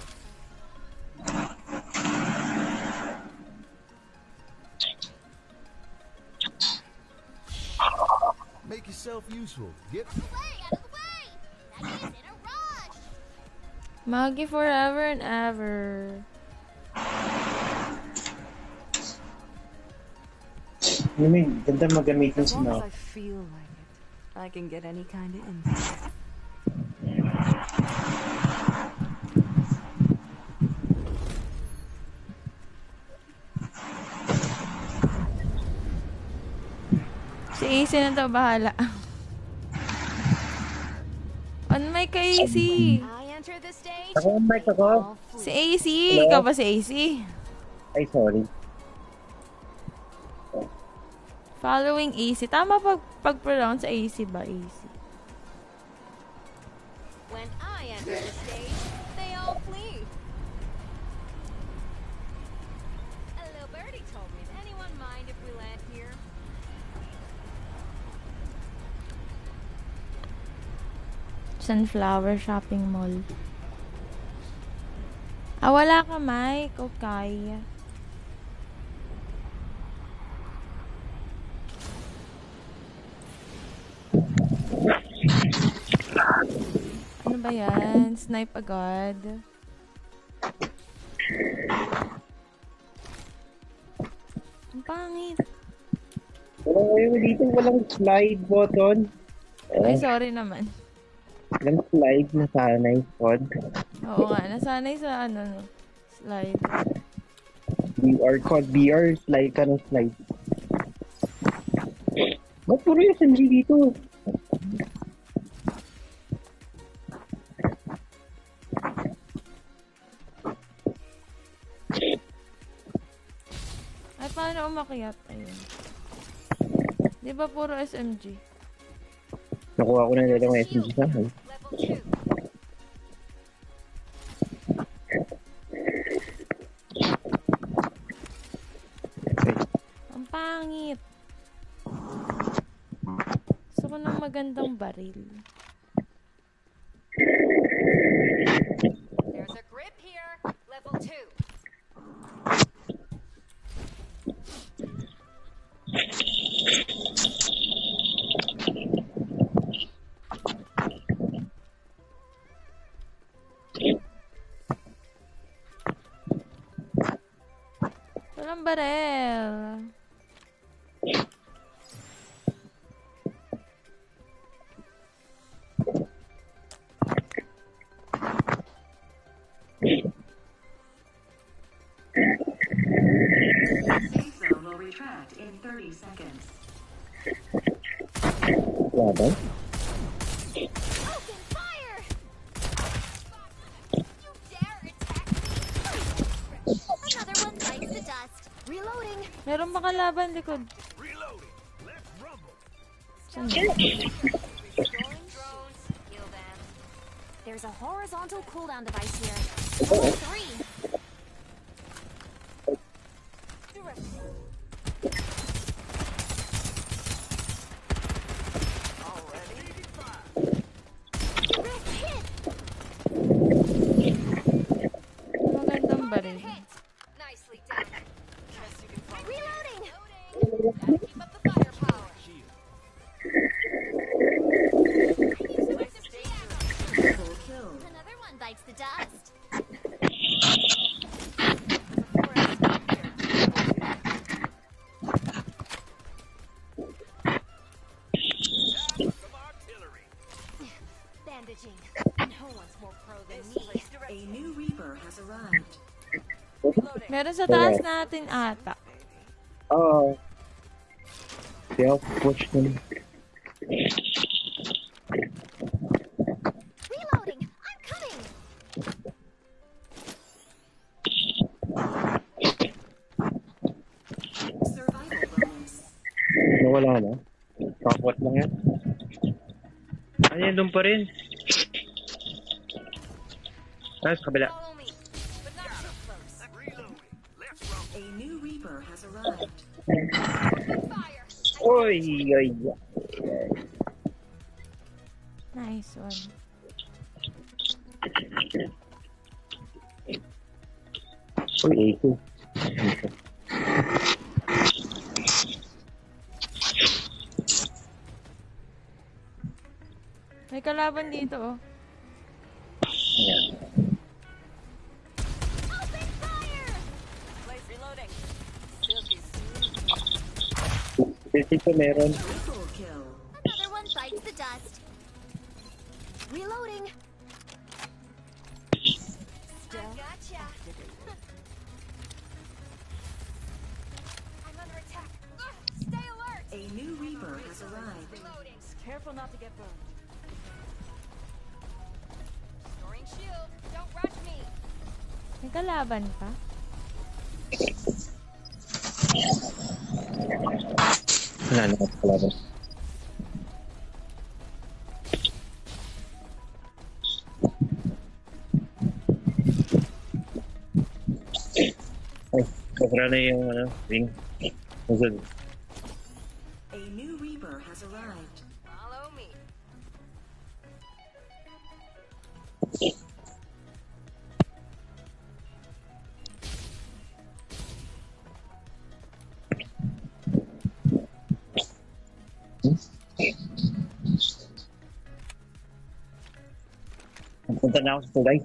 K: Make yourself useful. Get
B: Way out of the way! That is in a rush!
A: Maggie forever and ever.
J: May ganda magamitin
F: As
J: sa
F: long as
J: no.
F: I feel like it, I can get any kind of info.
A: Si AC na to bahala. On mic ka AC.
J: Ako ang mic ako.
A: Si. AC. Ikaw ba si AC?
J: Ay, sorry.
A: Following AC. Tama pag pag-pronounce AC ba AC? Sunflower Shopping Mall. Ah, wala ka, Mike. Okay. Ano ba yan? Snipe agad. Ang pangit.
J: Walang ngayon dito, walang slide button.
A: Ay, sorry naman.
J: Walang slide na sanay pod.
A: Oo nga, nasanay sa ano, no, slide.
J: BR code, BR, slide ka ng slide. Ba't puro SMG dito?
A: Ay, paano umakyat? Ayun. Di ba puro SMG?
J: Nakuha ko na nila ng SMG sa akin.
G: Level 2.
A: Ang pangit. Gusto ko ng magandang baril. Walang
G: Kill them.
B: There's a horizontal cooldown device here. Three.
A: Meron sa taas natin ata.
J: Oo. Self-push nun.
B: Reloading. I'm coming.
D: Survival bonus.
J: Nawala na. Kakwat lang yan. Ano yan, doon pa rin. Sa kabila.
D: Reaper has arrived.
G: Fire.
J: Oy, oy, oy.
A: Nice one.
J: Uy, A2.
A: May kalaban dito oh.
J: Ayan. Dito meron.
D: Triple kill.
B: Another one bites the dust. Reloading.
G: Still. Gotcha. I'm under attack. Stay alert.
D: A new Reaper has arrived.
G: Reloading. Careful not to get burned. Storing shield. Don't rush me.
A: May kalaban pa?
J: Wala na kasi kalaban. Ay, sobra na yung ano, ring. Punta na ako sa tulay.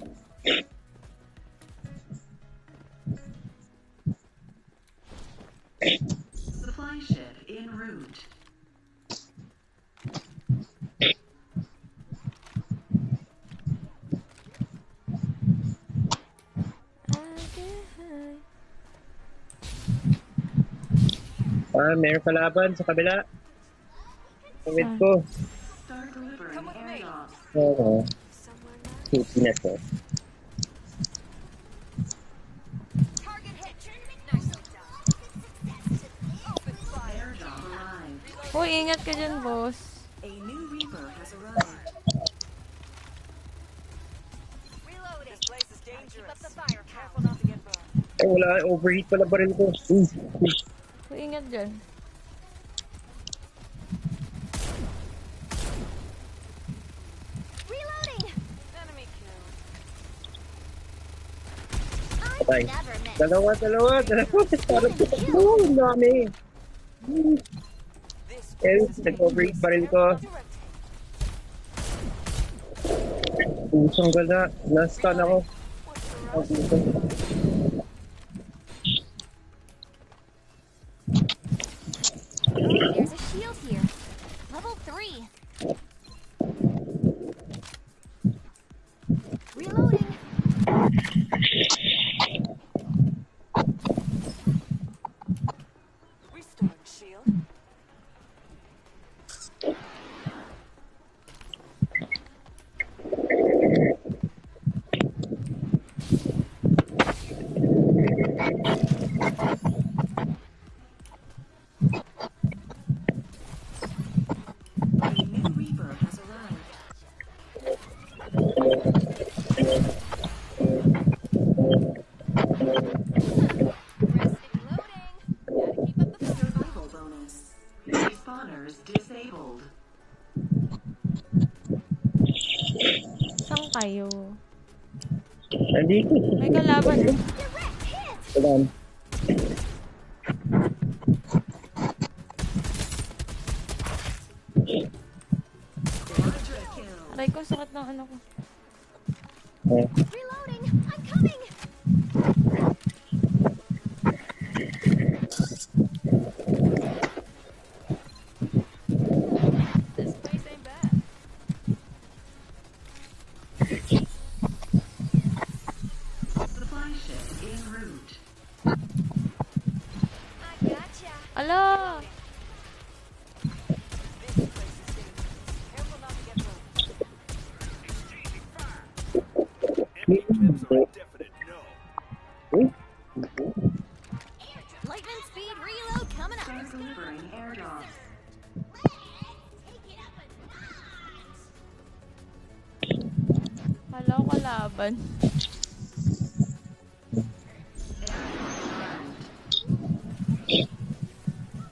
E: Supply ship en route.
J: Ah, meron kalaban sa kabila. Tawid ko.
E: Start delivering airdrops.
J: Oo. City
G: creepiness eh.
B: Uy, ingat ka dyan, boss.
E: A new Reaper has arrived.
D: Reloading.
J: Eh, wala. Overheat pala pa rin ko. Uy,
B: ingat dyan.
J: Dalawa, dalawa, dalawa. Parang. Ang dami. Eh, nag-overheat baril ko. Pusong gala. Na-stun ako. Ah,
B: May kalaban. Kalaban.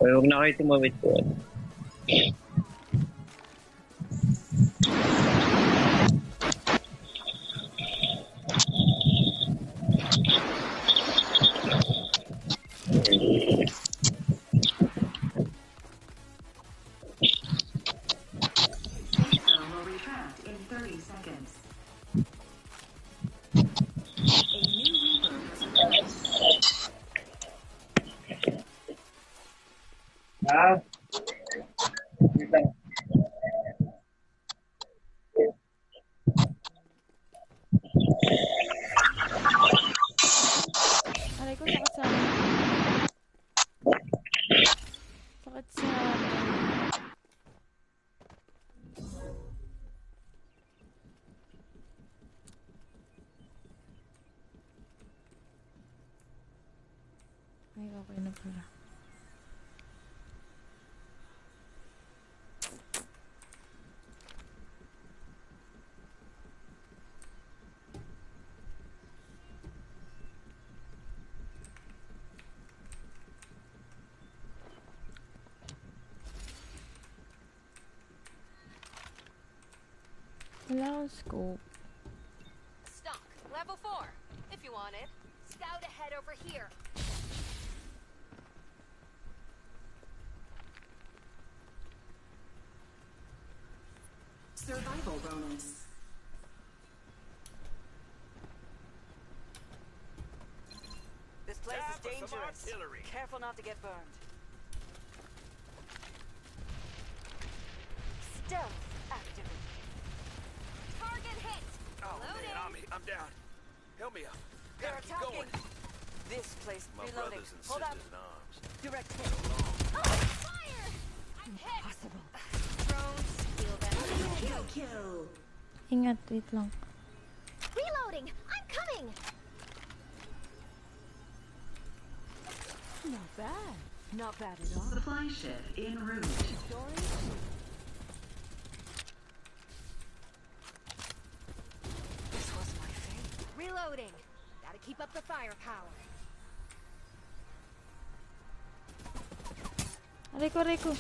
J: Ay, huwag na kayo tumawid
B: Wala akong scope.
D: Stock. Level 4. If you want it.
G: Scout ahead over here.
E: Survival bonus.
D: This place
C: Time
D: is
C: for some
D: dangerous. Careful not to get burned. Stealth activated.
G: Target hit.
C: Man, I'm I'm down. Help me up.
D: They're
C: Gotta keep
D: attacking.
C: going.
D: This place
C: My
D: reloading.
C: brothers and
D: Hold up.
C: sisters in arms.
D: Direct hit.
G: Oh, fire! I'm hit.
D: Possible.
G: Drones, steal them.
E: Kill kill.
B: Ingat, wait lang.
G: Reloading. I'm coming.
L: Not bad.
D: Not bad at all.
E: Supply ship en route.
G: This was my fate.
B: Reloading. Gotta keep up the firepower.
A: Aray ko, aray ko.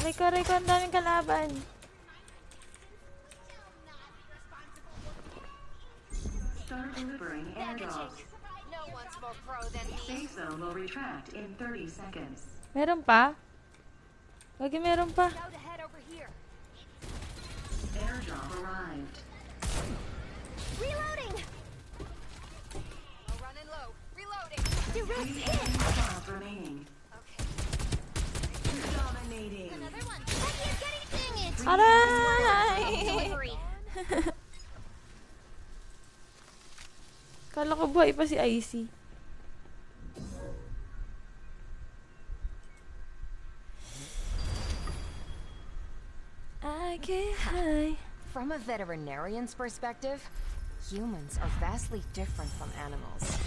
A: Aray ko, aray ko. Ang daming kalaban.
E: Start delivering airdrops.
G: No one's more pro than me.
E: Safe zone will retract in 30 seconds.
A: Meron pa? Wagi, meron pa.
B: Scout ahead over here.
E: Airdrop arrived.
B: Reloading.
G: I'm running low. Reloading.
B: Direct hit.
E: enemy remaining.
G: Okay.
D: Dominating.
B: Another one. I can't get anything. It's
A: Aray! Kala ko buhay pa si Icy. I get high.
G: From a veterinarian's perspective, humans are vastly different from animals.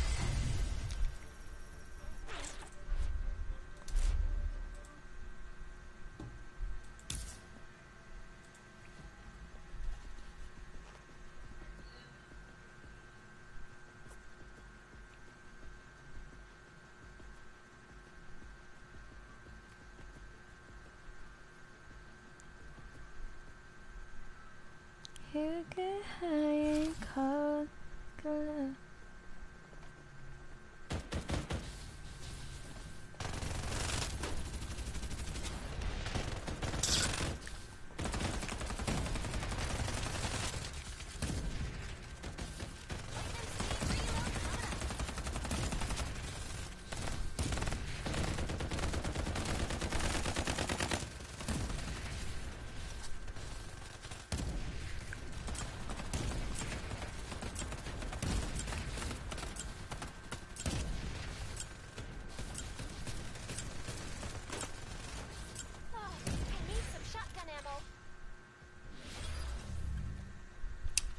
A: You get high and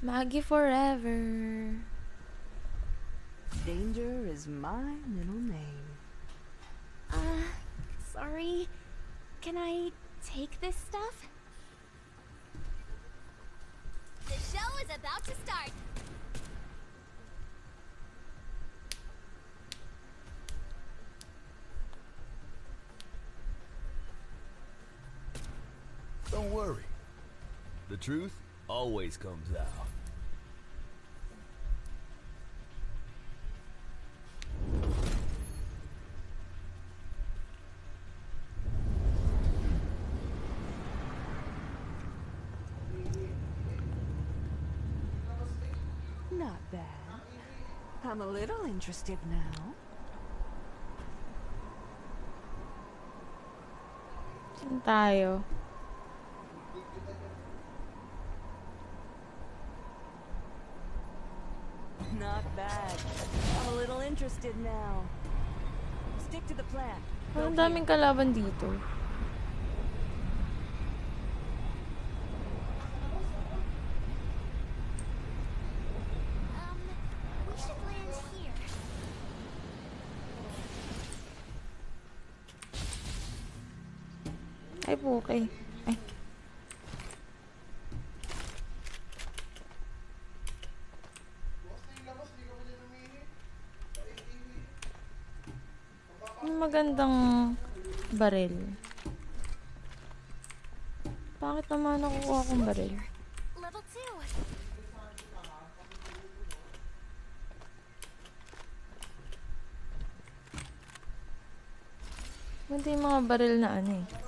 A: Maggie forever.
D: Danger is my middle name.
B: Uh, sorry. Can I take this stuff? The show is about to start.
K: Don't worry. The truth always comes out.
D: Not bad. I'm a little interested now.
A: Tayo?
D: Not bad. I'm a little interested now. Stick to the plan.
A: Ang daming kalaban dito. Ay, okay. Ay. Magandang baril. Bakit naman nakukuha kong baril?
B: Level 2.
A: Hindi yung mga baril na ano eh.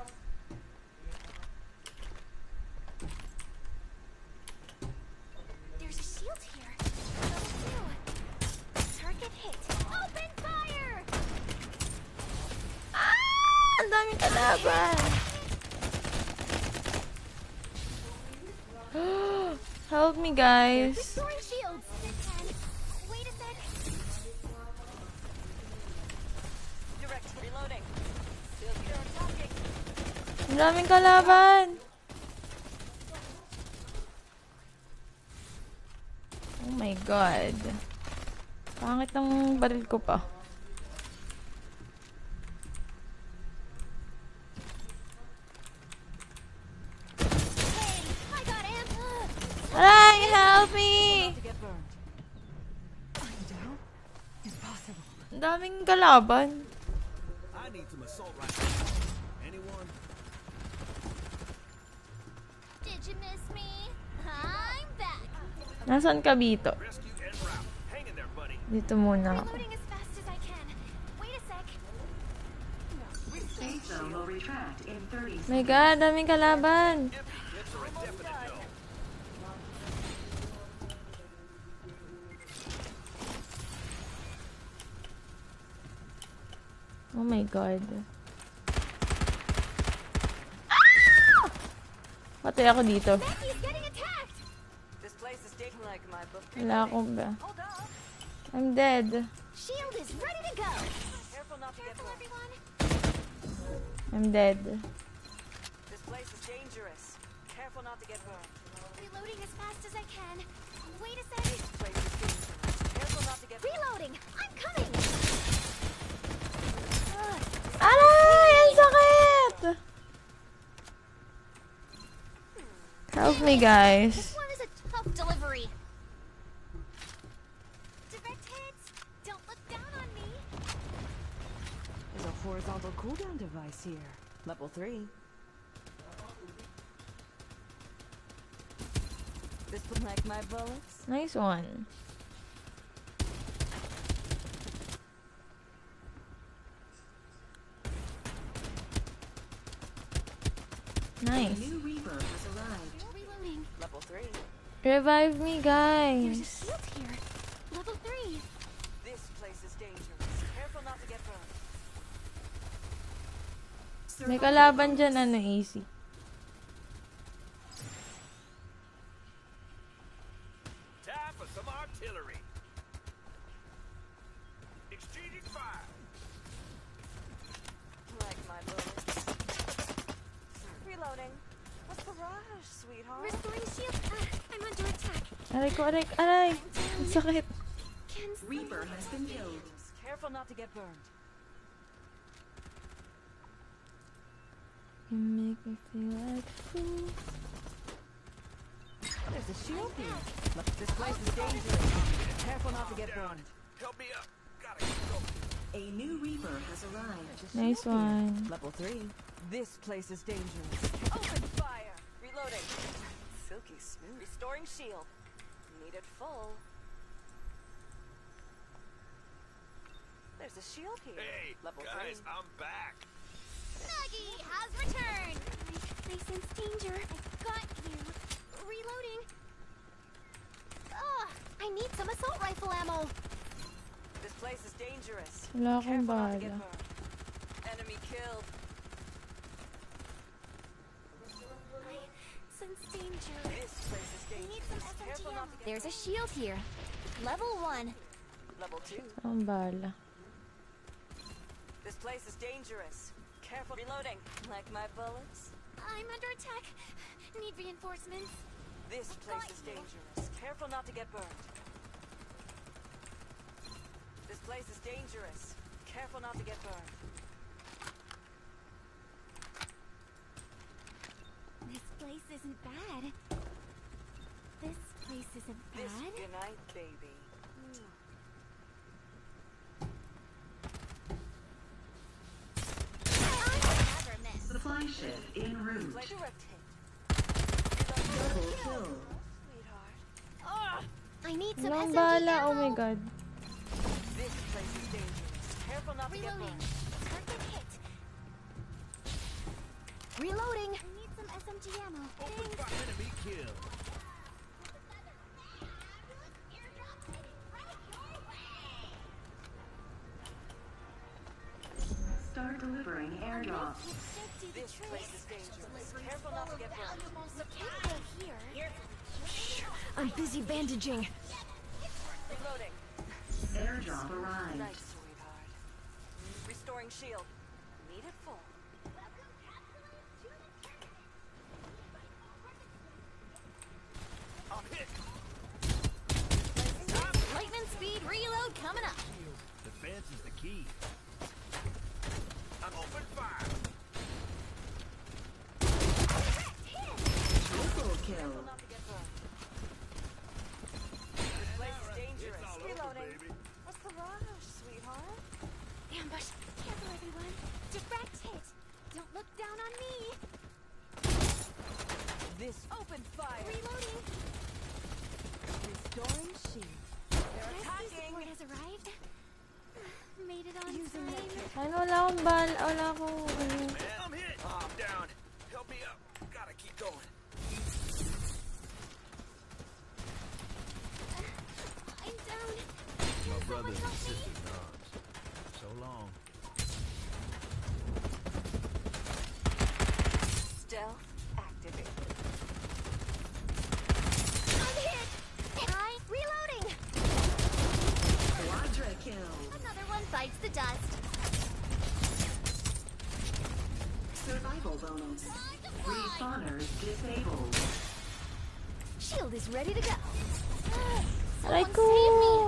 A: kalaban. Oh my god. Pangit ng baril ko pa.
B: Aray! Help me! Ang daming kalaban.
A: Nasaan ka, Bito? Dito muna ako.
B: Reloading as fast as I can. Wait a sec.
E: Safe zone will retract in 30
A: My God, daming kalaban. Oh my God. Patay ako dito.
B: Becky's
D: Hold on.
A: I'm dead.
B: Shield is ready to go.
D: Careful not to get
B: Careful,
D: burned.
B: everyone.
A: I'm dead.
D: This place is dangerous. Careful not to get burned.
B: Reloading as fast as I can. Wait a sec.
D: This place is dangerous. Careful not to get burned.
B: Reloading. I'm coming. Ugh,
A: Aray! Ang sakit! Help me,
B: this
A: guys.
B: one is a tough delivery. Direct hits. Don't look down on me.
D: There's a horizontal cooldown device here. Level 3. This one like my bullets?
A: Nice one.
E: A
A: Nice.
E: new Reaper has arrived.
B: Reloading.
D: Level 3.
A: Revive me,
B: There's a
A: guys.
B: Shield. Ah, I'm under attack.
A: Aray ko, aray, aray. Ang sakit.
E: Reaper has been killed.
D: Careful not to get burned.
A: You make me feel like a fool.
D: There's a shield here. Look, this place is dangerous. Careful not to get burned.
C: Help me up. Gotta get going.
E: A new Reaper has arrived.
A: Nice one.
D: Level 3. This place is dangerous. Open fire! Reloading. Silky smooth. Restoring shield. Need it full. There's a shield here.
C: Hey,
D: Level
C: guys,
D: 3.
C: I'm back.
B: Maggie has returned. I, I sense danger. I've got you. Reloading. Ugh, I need some assault rifle ammo.
D: This place is dangerous.
A: Wala akong
D: Careful not get
A: bala.
D: Enemy killed.
B: I sense danger.
D: This place is
B: I need some
D: dangerous. Careful
B: SMG
D: not
B: ammo.
D: to get
B: There's a shield here. Level one.
D: Level 2.
A: Ang bala.
D: This place is dangerous. Careful. Reloading. Like my bullets?
B: I'm under attack. Need reinforcements.
D: This place is dangerous. Careful not to get burned. This place is dangerous. Careful not to get burned.
B: This place isn't bad. This place isn't
D: This
B: bad.
D: good night, baby.
B: I some
A: Walang
B: SMG
A: bala. Oh my god.
D: This place is dangerous. Careful not to get
B: Reloading.
D: burned.
B: Target hit. Reloading. I need some SMG ammo.
C: Open
B: Thanks.
C: fire. Enemy kill.
E: Start delivering airdrop.
D: This place is dangerous. Careful not to get burned.
B: Here.
F: I'm busy bandaging.
D: Reloading.
E: Airdrop arrived.
D: Nice, sweetheart. Restoring shield. Need it full.
C: I'm hit.
B: Lightning speed reload coming up.
K: Defense is the key.
C: I'm open fire.
E: Triple kill.
C: Ambush!
D: Careful, everyone! Direct hit!
B: Don't look down on me!
D: This open fire!
B: Reloading!
D: Restoring shield.
B: They're
D: attacking!
B: Support has arrived. Made it on
D: Using
B: time.
A: Ano lang bal? Wala akong...
C: I'm hit! Oh, I'm down! Help me up! Gotta keep going.
B: I'm down!
K: Can My brothers and sisters
D: Stealth activated.
B: I'm hit. I'm reloading.
E: Quadra kill.
B: Another one bites the dust.
E: Survival bonus. Respawners disabled.
B: Shield is ready to go.
A: aray
B: Someone
A: ko!
B: save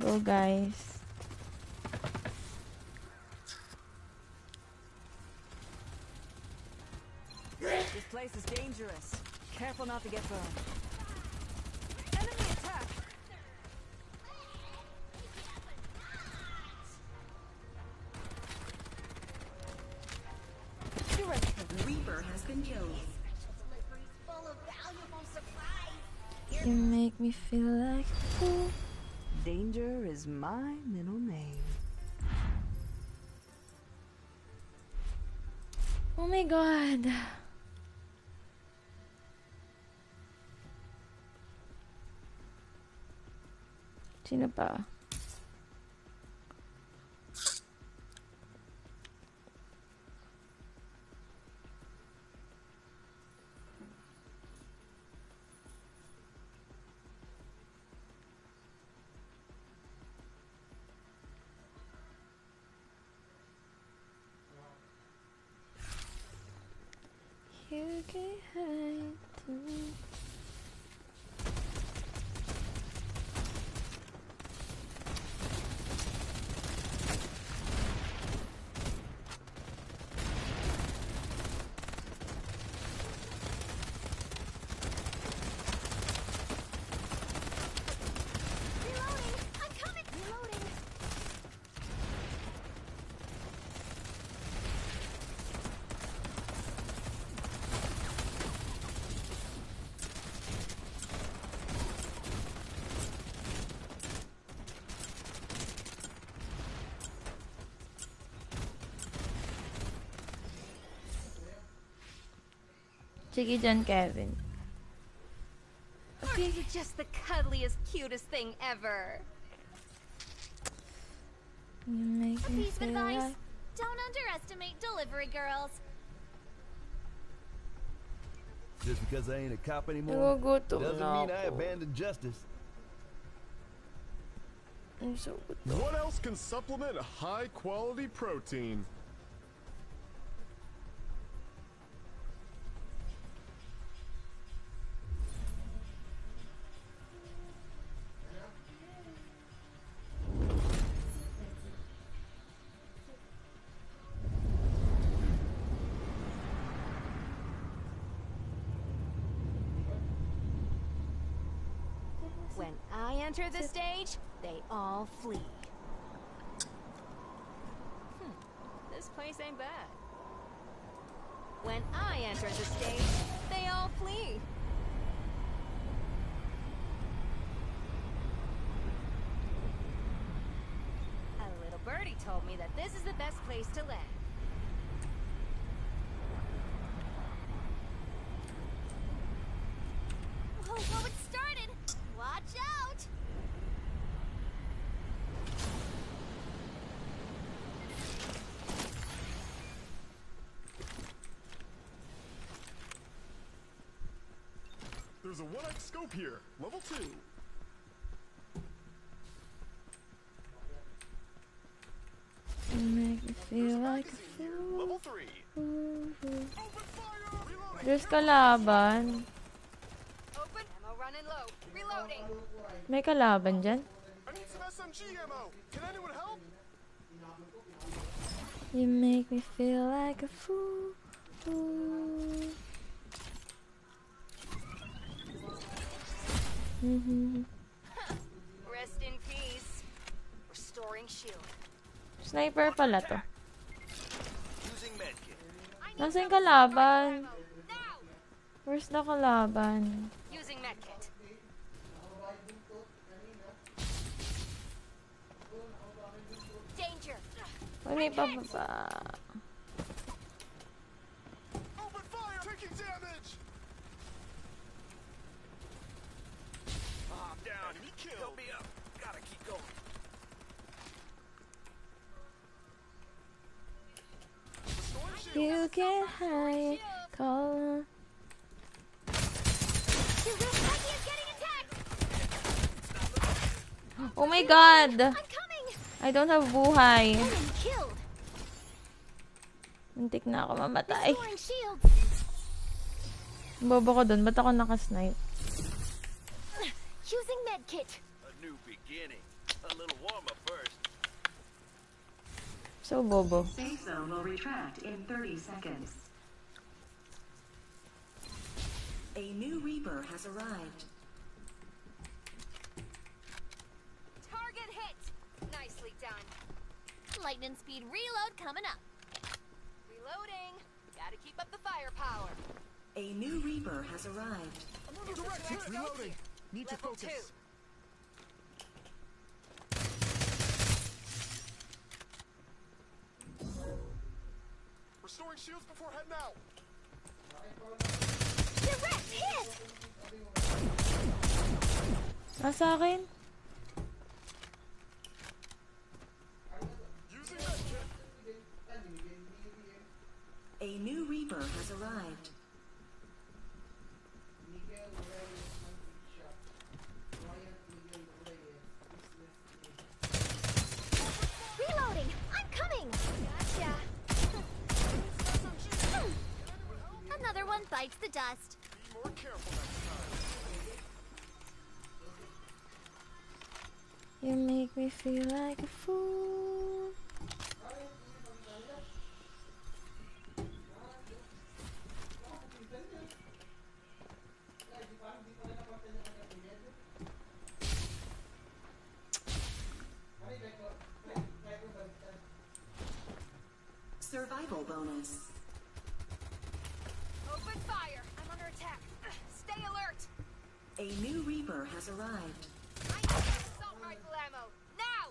A: Go, guys.
D: This place is dangerous. Careful not to get burned. Enemy attack!
E: Reaper has been killed.
B: Deliveries full of valuable supplies.
A: You make me feel like.
D: Danger is my middle name.
A: Oh my god. Sino? You can Sige dyan, Kevin.
G: Aren't you just the cuddliest, cutest thing ever?
A: You make
B: A
A: me
B: piece of
A: feel
B: advice.
A: like...
B: Don't underestimate delivery girls.
K: Just because I ain't a cop anymore
A: Nagugutom
K: doesn't
A: na
K: mean I abandoned justice.
A: I'm so gutom.
M: What else can supplement a high quality protein?
G: Enter the stage, they all flee. Hmm, this place ain't bad. When I enter the stage, they all flee. A little birdie told me that this is the best place to land.
M: There's a 1x scope here. Level 2.
A: Make me feel like a fool.
M: Level 3.
A: There's kalaban.
G: Open. Ammo running low. Reloading.
A: May kalaban dyan?
M: I need some SMG ammo. Can anyone help?
A: You make me feel like a fool. Mhm.
G: Rest in peace. Restoring shield.
A: Sniper pala to.
C: Using medkit.
A: Nasaan kalaban? Where's the kalaban?
G: Using medkit. Danger.
A: Uy, may pababa. You can hide. Call. Oh my god! I don't have buhay.
B: Killed.
A: Muntik na ako mamatay. Bobo ko dun. Ba't ako nakasnipe?
B: Using medkit.
C: A new beginning. A little warm-up first.
A: So bobo.
E: Safe zone will retract in 30 seconds.
N: A new Reaper has arrived.
G: Target hit. Nicely done.
B: Lightning speed reload coming up.
G: Reloading. Gotta keep up the firepower.
N: A new Reaper has arrived.
M: Another direct hit reloading. Need to
G: Level
M: focus. Restoring shields before heading out.
B: Direct hit.
A: Nasa akin?
M: Using.
N: A new Reaper has arrived.
B: Reloading. I'm coming. Gotcha. Another one bites the dust.
M: Be more careful next time.
A: You make me feel like a fool.
N: Survival bonus.
G: Open fire. I'm under attack. Stay alert.
N: A new Reaper has arrived.
G: I need assault rifle ammo. Now.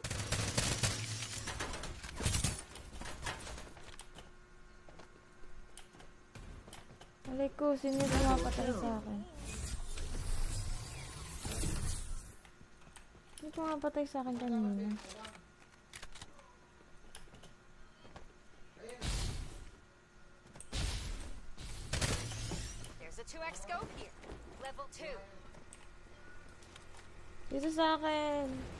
A: Alay ko, sino yung pumapatay sa akin? Sino pumapatay sa akin kanina? Sa akin.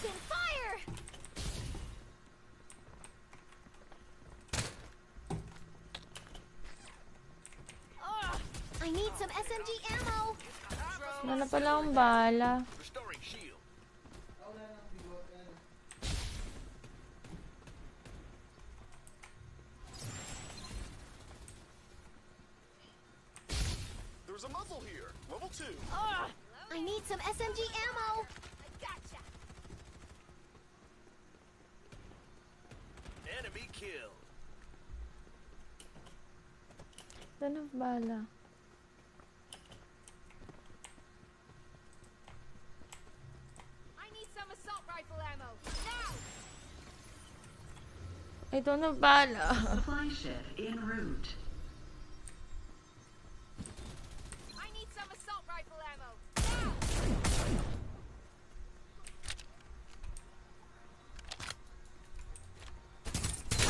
B: Open fire. Ah! I need some SMG ammo.
A: Wala na pala akong bala.
B: I
A: don't know. bala.
E: Supply ship in route.
G: I need some assault rifle ammo. Now!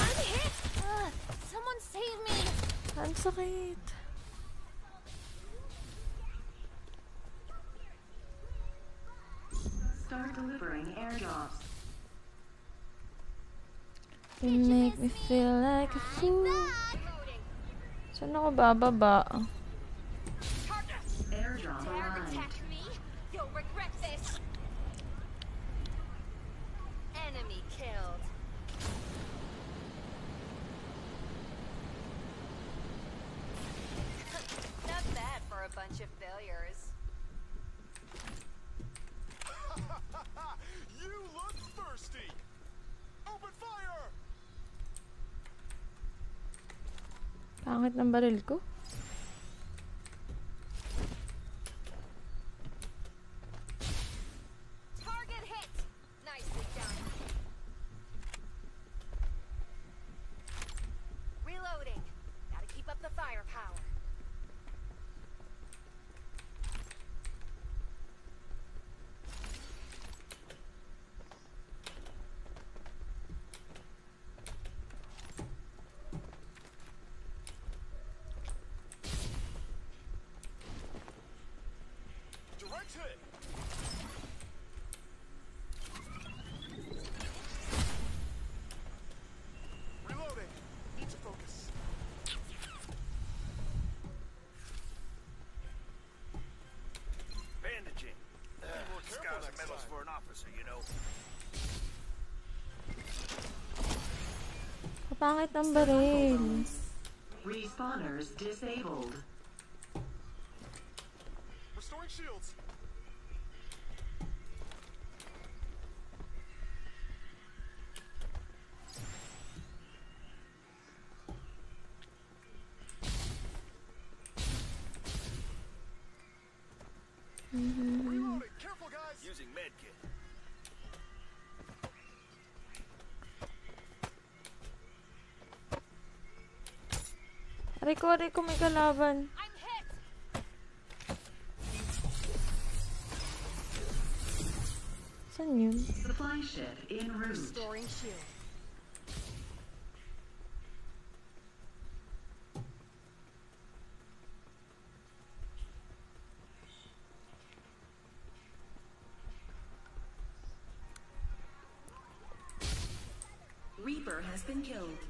G: I'm hit! Uh, someone save me!
E: I'm. Airdrops.
A: You make me feel like a fool.
G: Attack me. You'll regret this. Enemy killed. Not bad for a bunch of failures.
A: Pangit ng baril ko.
G: Target hit. Nicely done. Reloading. Gotta keep up the firepower.
M: Direct hit. Reloading. Need to focus.
C: Bandaging. Uh,
M: more careful
C: scars
M: next
C: medals
M: time.
C: for an officer, you know.
A: Kapangit ng baril.
E: Respawners disabled.
A: Ko, aray ko, may kalaban.
G: I'm hit.
A: Saan yun?
E: Supply ship en route.
D: Restoring shield. Reaper has been killed.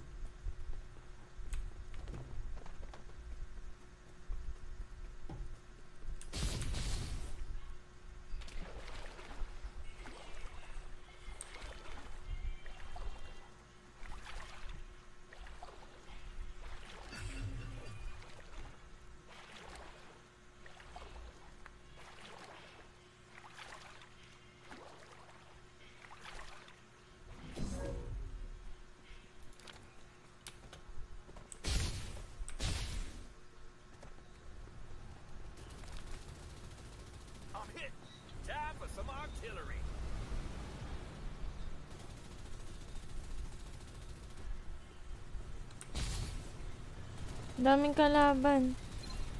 A: daming kalaban.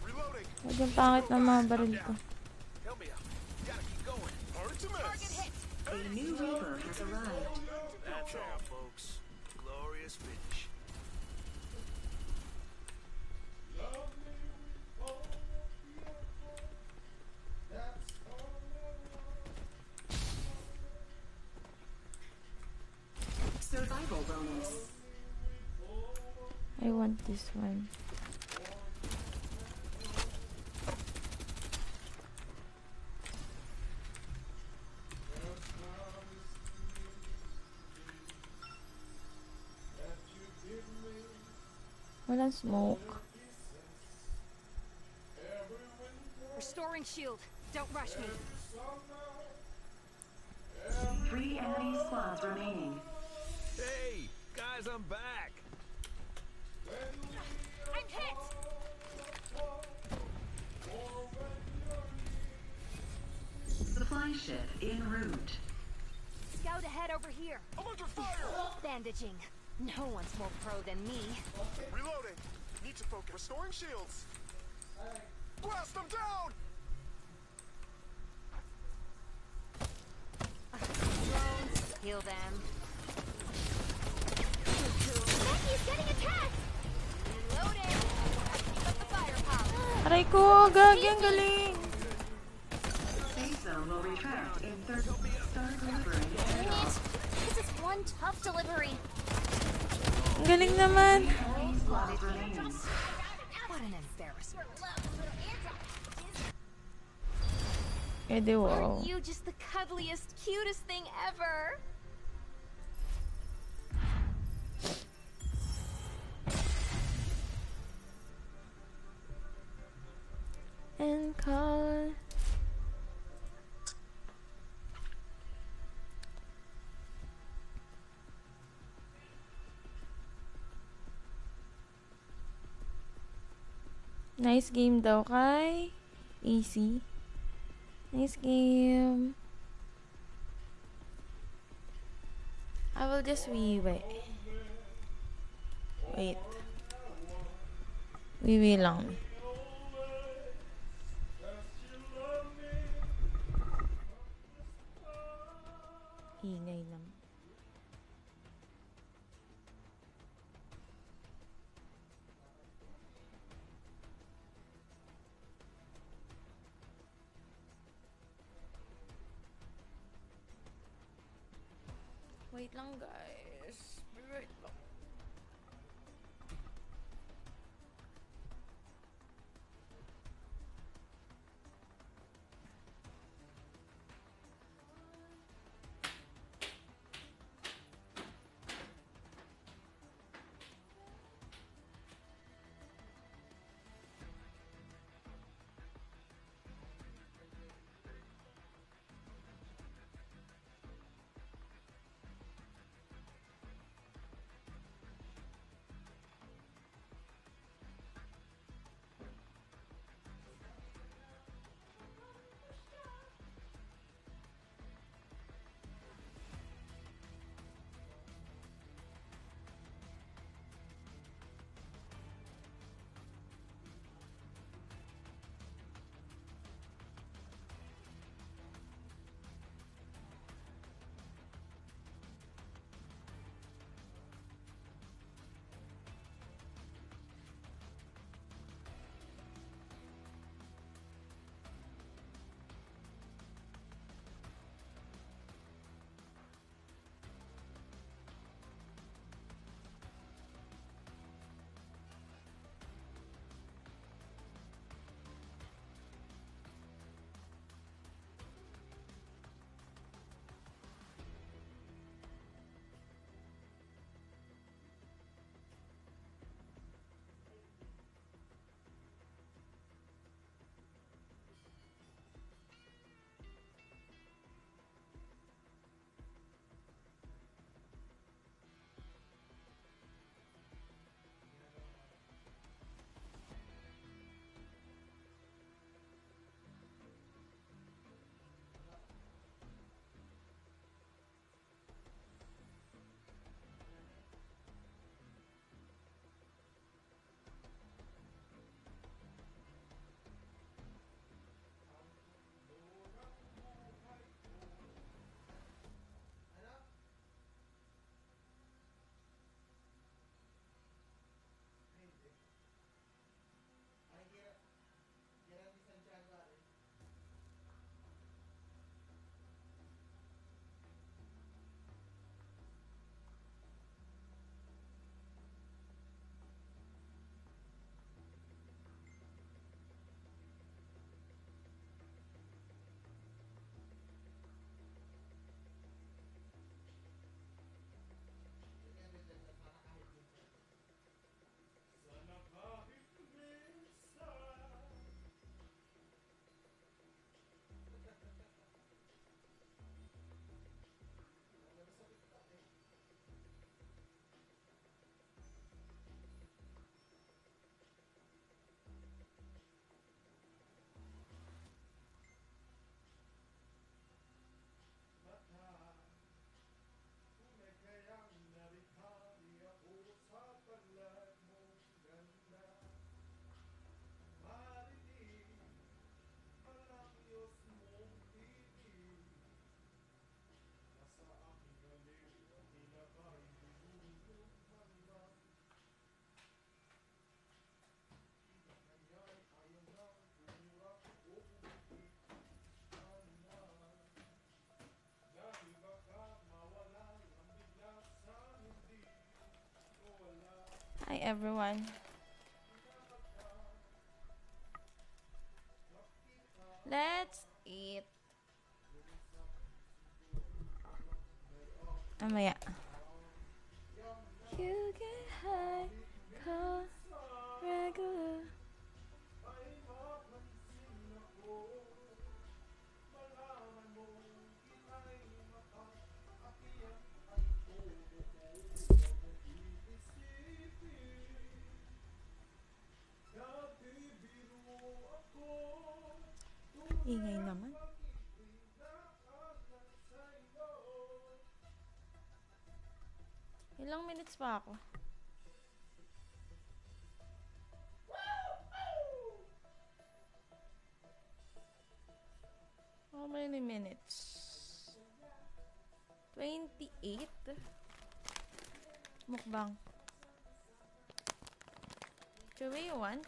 M: Reloading.
A: Medyo pangit ng mga baril ko.
N: A new Reaper has arrived.
A: Walang smoke.
G: Restoring shield. Don't rush me.
E: Three enemy squads remaining.
C: Hey, guys, I'm back.
G: I'm hit.
E: Supply ship en route.
G: Scout ahead over here.
M: I'm under fire!
G: Bandaging. No one's more pro than me.
M: Reloading. Need to focus. Restoring shields. Blast them down!
G: Drones. Heal them. Becky's getting attacked! Reloading. Keep up the firepower.
A: Aray ko, gagi, ang galing.
E: Safe zone will retract in 30. Start delivering
B: Dang it! This is one tough delivery.
A: Ang galing naman.
E: Eh, Enemy squads remaining.
G: What an embarrassment.
A: Ede, wow.
B: You just the cuddliest, cutest thing ever?
A: And call. Nice game daw kay AC. Nice game. I will just wee wait. Wait. Wee wee lang. Wait everyone. Let's eat. Oh, Mamaya. You get high, call regular. Ingay naman. Ilang minutes pa ako? How many minutes? 28? Mukbang. Chewy, you want?